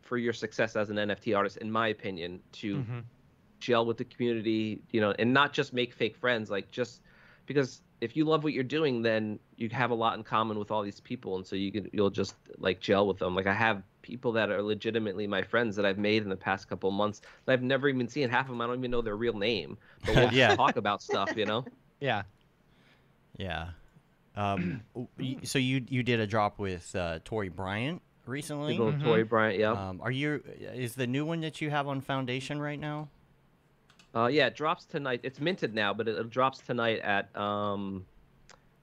for your success as an nft artist in my opinion to Mhm. gel with the community you know and not just make fake friends like just because if you love what you're doing then you have a lot in common with all these people and so you can you'll just like gel with them like i have people that are legitimately my friends that i've made in the past couple of months that i've never even seen half of them i don't even know their real name but we'll Yeah. just talk about stuff you know yeah Yeah. Um, so you you did a drop with uh, Tori Bryant recently. Big old Mhm. Tory Bryant, yeah. Um, are you? Is the new one that you have on Foundation right now? Uh, yeah, it drops tonight. It's minted now, but it, it drops tonight at um,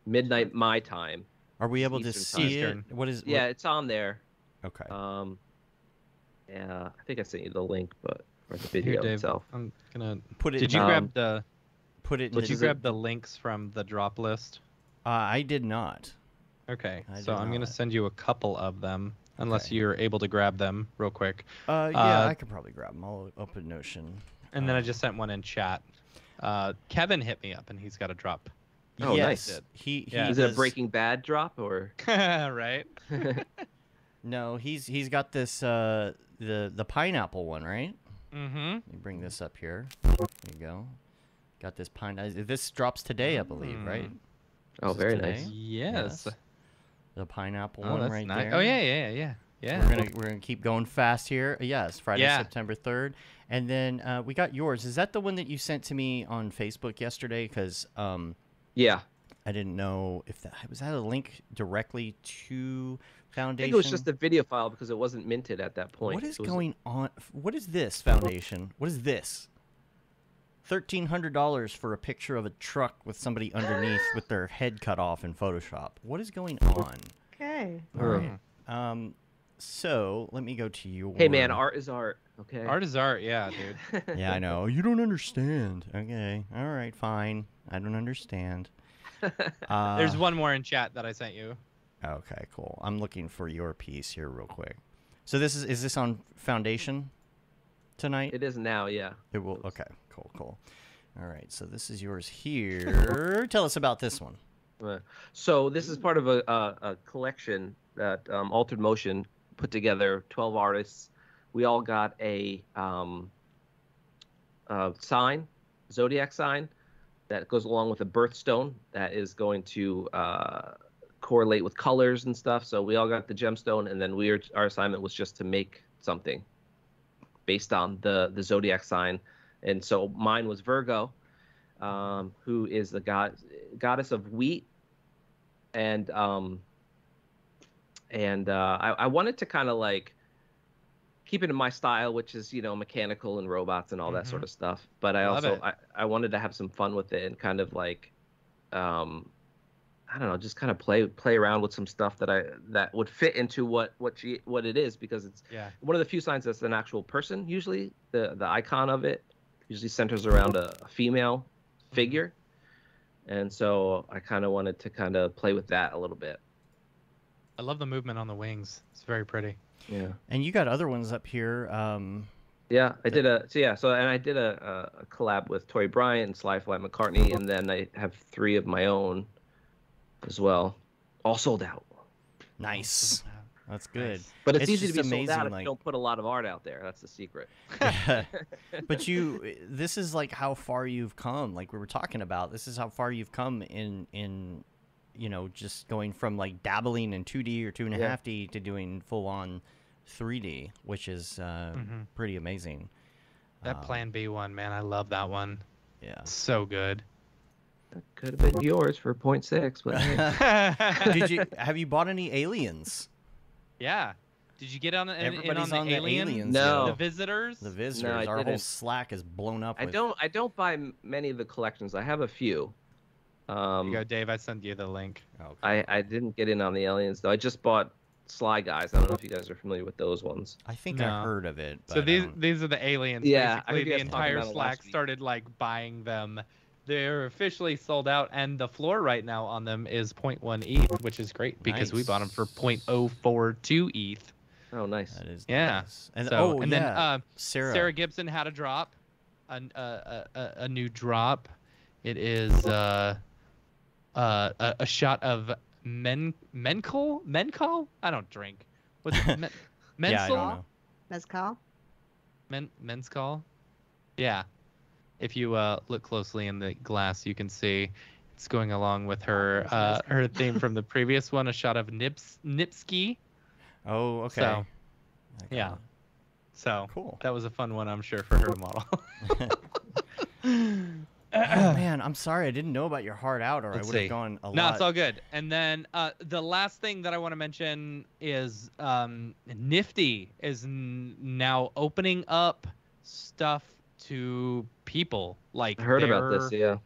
midnight my time. Are we able to Eastern time. see Eastern. it? What is? what- Yeah, it's on there. Okay. Um, yeah, I think I sent you the link, but or the Here, video Dave. itself. I'm gonna. put it. Did you Um, grab the? put it? Did you is a- grab the links from the drop list? uh, I did not. Okay, I so I'm gonna send you a couple of them, unless Okay. you're able to grab them real quick. Uh, yeah, Uh, I could probably grab them. I'll open Notion. And then I Uh, just sent one in chat. Uh, Kevin hit me up, and he's got a drop. Oh, yes, nice. He, he Yeah. Is it a Breaking Bad drop or? right? No, he's he's got this uh the the pineapple one, right? Mm-hmm. Let me bring this up here. There you go. Got this pine. uh, This drops today, I believe, right? Mm. oh, This very today? nice. Yes. The pineapple Oh, one that's right nice. there. Oh yeah, yeah, yeah, yeah. We're gonna we're gonna keep going fast here. Yes, Friday, Yeah. September third, and then uh, we got yours. Is that the one that you sent to me on Facebook yesterday? Because um, Yeah, I didn't know if that was that a link directly to I Foundation. think it was just a video file because it wasn't minted at that point. What is It was- going on? What is this Foundation? What is this? Thirteen hundred dollars for a picture of a truck with somebody underneath with their head cut off in Photoshop. What is going on? Okay. All right. Um, so let me go to you. Hey man, art is art. Okay. Art is art, yeah, dude. Yeah, I know. You don't understand. Okay. All right. Fine. I don't understand. Uh, There's one more in chat that I sent you. Okay. Cool. I'm looking for your piece here, real quick. So this is is this on Foundation tonight? It is now. Yeah. It will. Okay. Cool. Cool. All right. So this is yours here. Tell us about this one. Uh, So this is part of a, a, a collection that um, Altered Motion put together. Twelve artists. We all got a, um, a sign, zodiac sign, that goes along with a birthstone that is going to uh, correlate with colors and stuff. So we all got the gemstone, and then we were, our assignment was just to make something based on the the zodiac sign. And so mine was Virgo, um, who is the god goddess of wheat, and um, and uh, I, I wanted to kind of like keep it in my style, which is you know mechanical and robots and all that sort of stuff. But I Love also. I, I wanted to have some fun with it and kind of like, um, I don't know, just kind of play play around with some stuff that I that would fit into what what she what it is because it's Yeah. one of the few signs that's an actual person. Usually, the the icon of it usually centers around a, a female figure, and so I kind of wanted to kind of play with that a little bit. I love the movement on the wings. It's very pretty. Yeah. And you got other ones up here. Um, Yeah, I did a so yeah, so and I did a, a, a collab with Tori Bryant and Sly Fly McCartney, and then I have three of my own as well, all sold out. nice. That's good. Nice. But it's, It's easy to be just sold amazing, out if like- you don't put a lot of art out there. That's the secret. but you this is like how far you've come like we were talking about this is how far you've come in in you know just going from like dabbling in 2d or two and a Yeah. half d to doing full on 3d which is uh, Mhm. pretty amazing That Plan B one, man, I love that one. yeah So good. That could have been yours for 0.6, but hey. did you have you bought any aliens yeah. Did you get on, in, in Everybody's on on the the alien? aliens, No. The visitors? the visitors I our whole didn't. slack is blown up I with- don't I don't buy many of the collections. I have a few. Um, you go, Dave. I sent you the link. Okay. I I didn't get in on the aliens though. I just bought Sly Guys. I don't know if you guys are familiar with those ones. I think I heard of it So but I these these are the aliens. Yeah, I basically heard the entire Slack started like buying them. They're officially sold out, and the floor right now on them is 0.1 ETH, which is great because we bought them for Nice. 0.042 ETH. Oh, nice. that is Yeah. nice. and So, oh and yeah then uh, Sarah, Sarah Gibson had a drop, an, uh, a, a, a new drop. It is uh, uh, a, a shot of men mencol mencol. I don't drink. What's it? Men, yeah I don't Mensal? know Mezcal? Men, menzcal? Yeah. If you uh, look closely in the glass, you can see it's going along with her uh, her theme from the previous one, a shot of Nips Nipsky. oh okay So, I yeah. So Cool. that was a fun one, I'm sure, for her to model. oh man i'm sorry i didn't know about your heart out or Let's i would have gone a no, lot No, it's all good. And then uh, the last thing that I want to mention is um, Nifty is n- now opening up stuff to people. Like I heard about this. Yeah.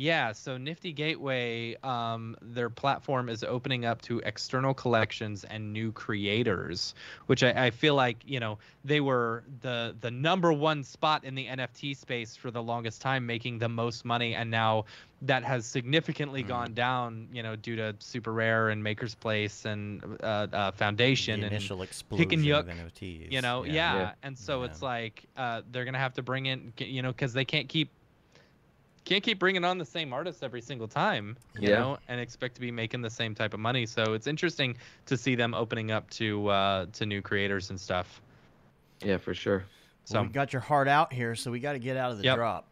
Yeah, so Nifty Gateway, um, their platform is opening up to external collections and new creators, which I, I feel like you know they were the the number one spot in the NFT space for the longest time, making the most money, and now that has significantly Mhm. gone down, you know, due to SuperRare and MakersPlace and uh, uh, Foundation the and initial explosion yuck, of NFTs. you know yeah, Yeah. and so it's like uh, they're gonna have to bring in you know because they can't keep can't keep bringing on the same artists every single time you Yeah. know and expect to be making the same type of money so it's interesting to see them opening up to uh to new creators and stuff Yeah, for sure. So so we got your heart out here, so we got to get out of the Yep. drop.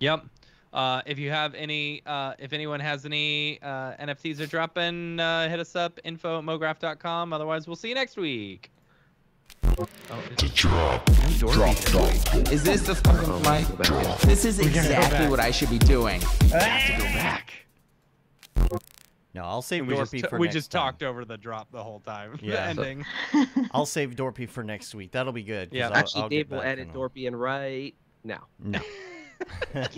yep Uh, if you have any, uh, if anyone has any uh, NFTs are dropping, uh, hit us up info at mograph.com. Otherwise, we'll see you next week. Oh, it's- Is this the fucking mic? Go. This is exactly what I should be doing. I have to go back. No, I'll save we Dorpy for we next just time. talked over the drop the whole time. Yeah. ending. I'll save Dorpy for next week. That'll be good. Yeah. I'll- Actually, I'll get Dave will back edit and I'll- right now. No. That's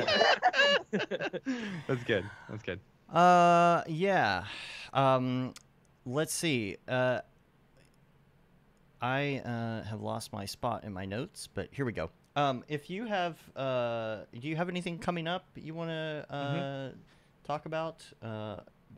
good. That's good. Uh, yeah. Um, let's see. Uh, I uh, have lost my spot in my notes, but here we go. Um, if you have, uh, do you have anything coming up you want to uh, Mm-hmm. talk about? Uh,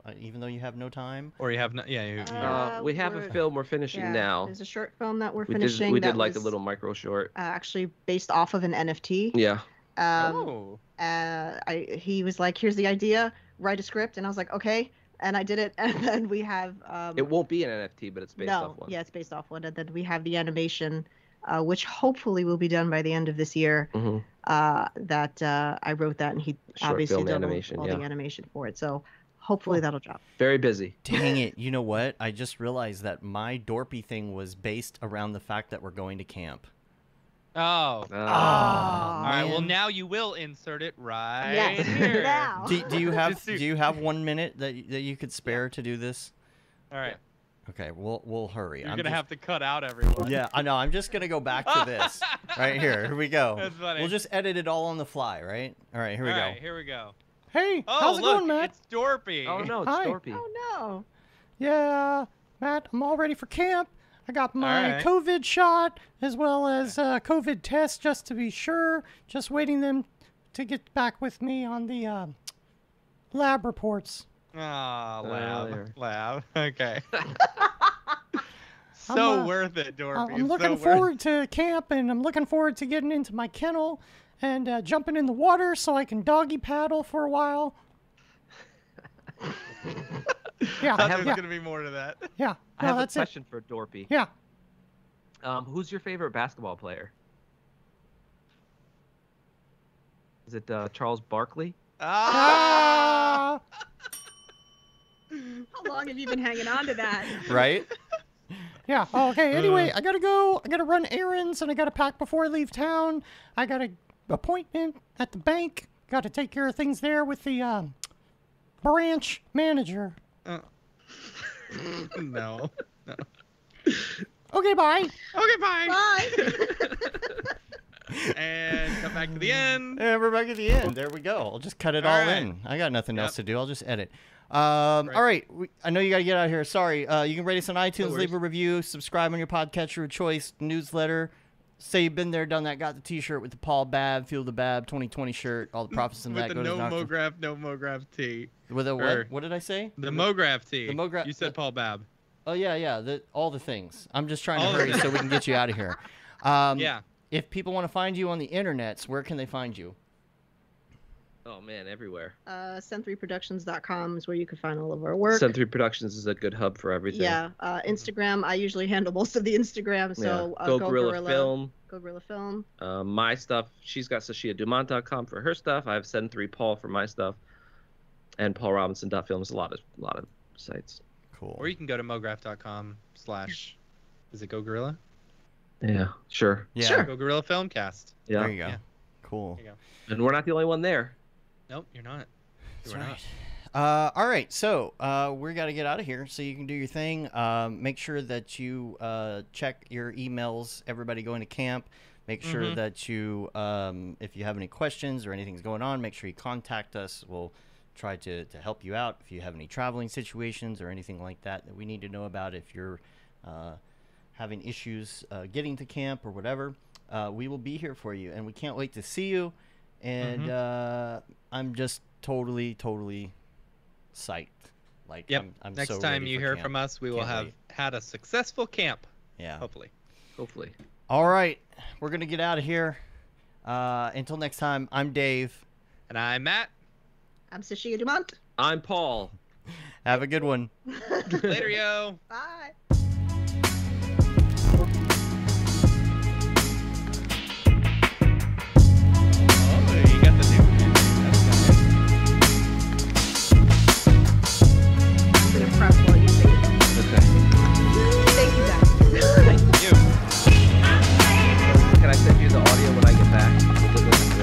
uh, even though you have no time. Or you have no, yeah. You, you, Uh, Uh, we have a film we're finishing yeah, now. There's a short film that we're We did, finishing. we did that like a little micro short. Uh, actually based off of an NFT. Yeah. Um, oh. uh, I he was like, "Here's the idea. Write a script," and I was like, "Okay." And I did it, and then we have. Um, It won't be an NFT, but it's based no, off one. yeah, it's based off one, and then we have the animation, uh, which hopefully will be done by the end of this year. hmm Uh, that uh, I wrote that, and he Short obviously film done all- animation, all, yeah. the animation for it. So hopefully that'll drop. Very busy. Dang it! You know what? I just realized that my Dorpy thing was based around the fact that we're going to camp. Oh. Uh, All right. Well, now you will insert it right Yes, here. now. Do, do you have do do- you have one minute that that you could spare to do this? All right. Okay, we'll we'll hurry. You're I'm gonna just- have to cut out everyone. Yeah, I know. I'm just gonna go back to this right here. Here we go. That's funny. We'll just edit it all on the fly, right? All right, here we All go. right, here we go. Hey, Oh, how's it look, going, Matt? it's Dorpy. oh no, it's Hi. Dorpy. Oh no! Yeah, Matt, I'm all ready for camp. I got my right. COVID shot as well as uh, COVID test just to be sure. Just waiting them to get back with me on the uh, lab reports. Ah, Oh, lab, there. lab. Okay. So uh, worth it, Dorpy. I'm looking so forward to camp and I'm looking forward to getting into my kennel and uh, jumping in the water so I can doggy paddle for a while. yeah, I thought there yeah, was gonna be more to that. yeah. I No, have a that's it. question for Dorpy. Yeah. Um, who's your favorite basketball player? Is it uh, Charles Barkley? Ah! How long have you been hanging on to that? right? Yeah. Oh, okay. Uh. Anyway, I gotta go. I gotta run errands, and I gotta pack before I leave town. I got a appointment at the bank. Got to take care of things there with the um, branch manager. Uh, no. Okay, bye. Okay, fine. Bye. and come back to the end. And we're back at the end. There we go. I'll just cut it all, All right. in. I got nothing else to do. I'll just edit. Um, Right. All right. We, I know you got to get out of here. Sorry. Uh, you can rate us on iTunes, worries. leave a review, subscribe on your podcatcher of choice, newsletter. Say you've been there, done that, got the T-shirt with the Paul Bab, Feel the Bab 2020 shirt. All the profits in With that the go to no. MoGraph, no MoGraph T. With a what? What did I say? The MoGraph T. The MoGraph- You said Paul Bab. Oh yeah, yeah. The, all the things. I'm just trying to All the hurry so we can get you out of here. Um, yeah. If people want to find you on the internets, where can they find you? Oh man, everywhere. Uh, Sen3productions.com is where you can find all of our work. Sun 3 Productions is a good hub for everything. Yeah, uh, Instagram. I usually handle most of the Instagram. So Yeah. uh, Go, Go Guerilla, Guerilla Film. Go Guerilla Film. Uh, my stuff. She's got SashiaDumont.com for her stuff. I have Sen3Paul for my stuff, and PaulRobinson.films. A lot of a lot of sites. Cool. Or you can go to mograph.com slash. Is it Go Guerilla? Yeah, sure. yeah. Sure. Go Guerilla Filmcast. Yeah, There you go. Yeah. Cool. There you go. and we're not the only one there. Nope, you're not. That's You are not. Uh, all right, so uh, we got to get out of here so you can do your thing. Um, make sure that you uh, check your emails. Everybody going to camp. Make sure Mhm. that you, um, if you have any questions or anything's going on, make sure you contact us. We'll try to, to help you out if you have any traveling situations or anything like that that we need to know about. If you're uh, having issues uh, getting to camp or whatever, uh, we will be here for you, and we can't wait to see you. And Mhm. uh, I'm just totally, totally psyched. Like, Yep. I'm, I'm Next so time ready you for hear camp. from us, we will Can't have wait. had a successful camp. Yeah. Hopefully. Hopefully. All right, we're gonna get out of here. Uh, until next time, I'm Dave. And I'm Matt. I'm Sashia Dumont. I'm Paul. Have a good one. Later, yo. Bye.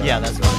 Yeah, that's right.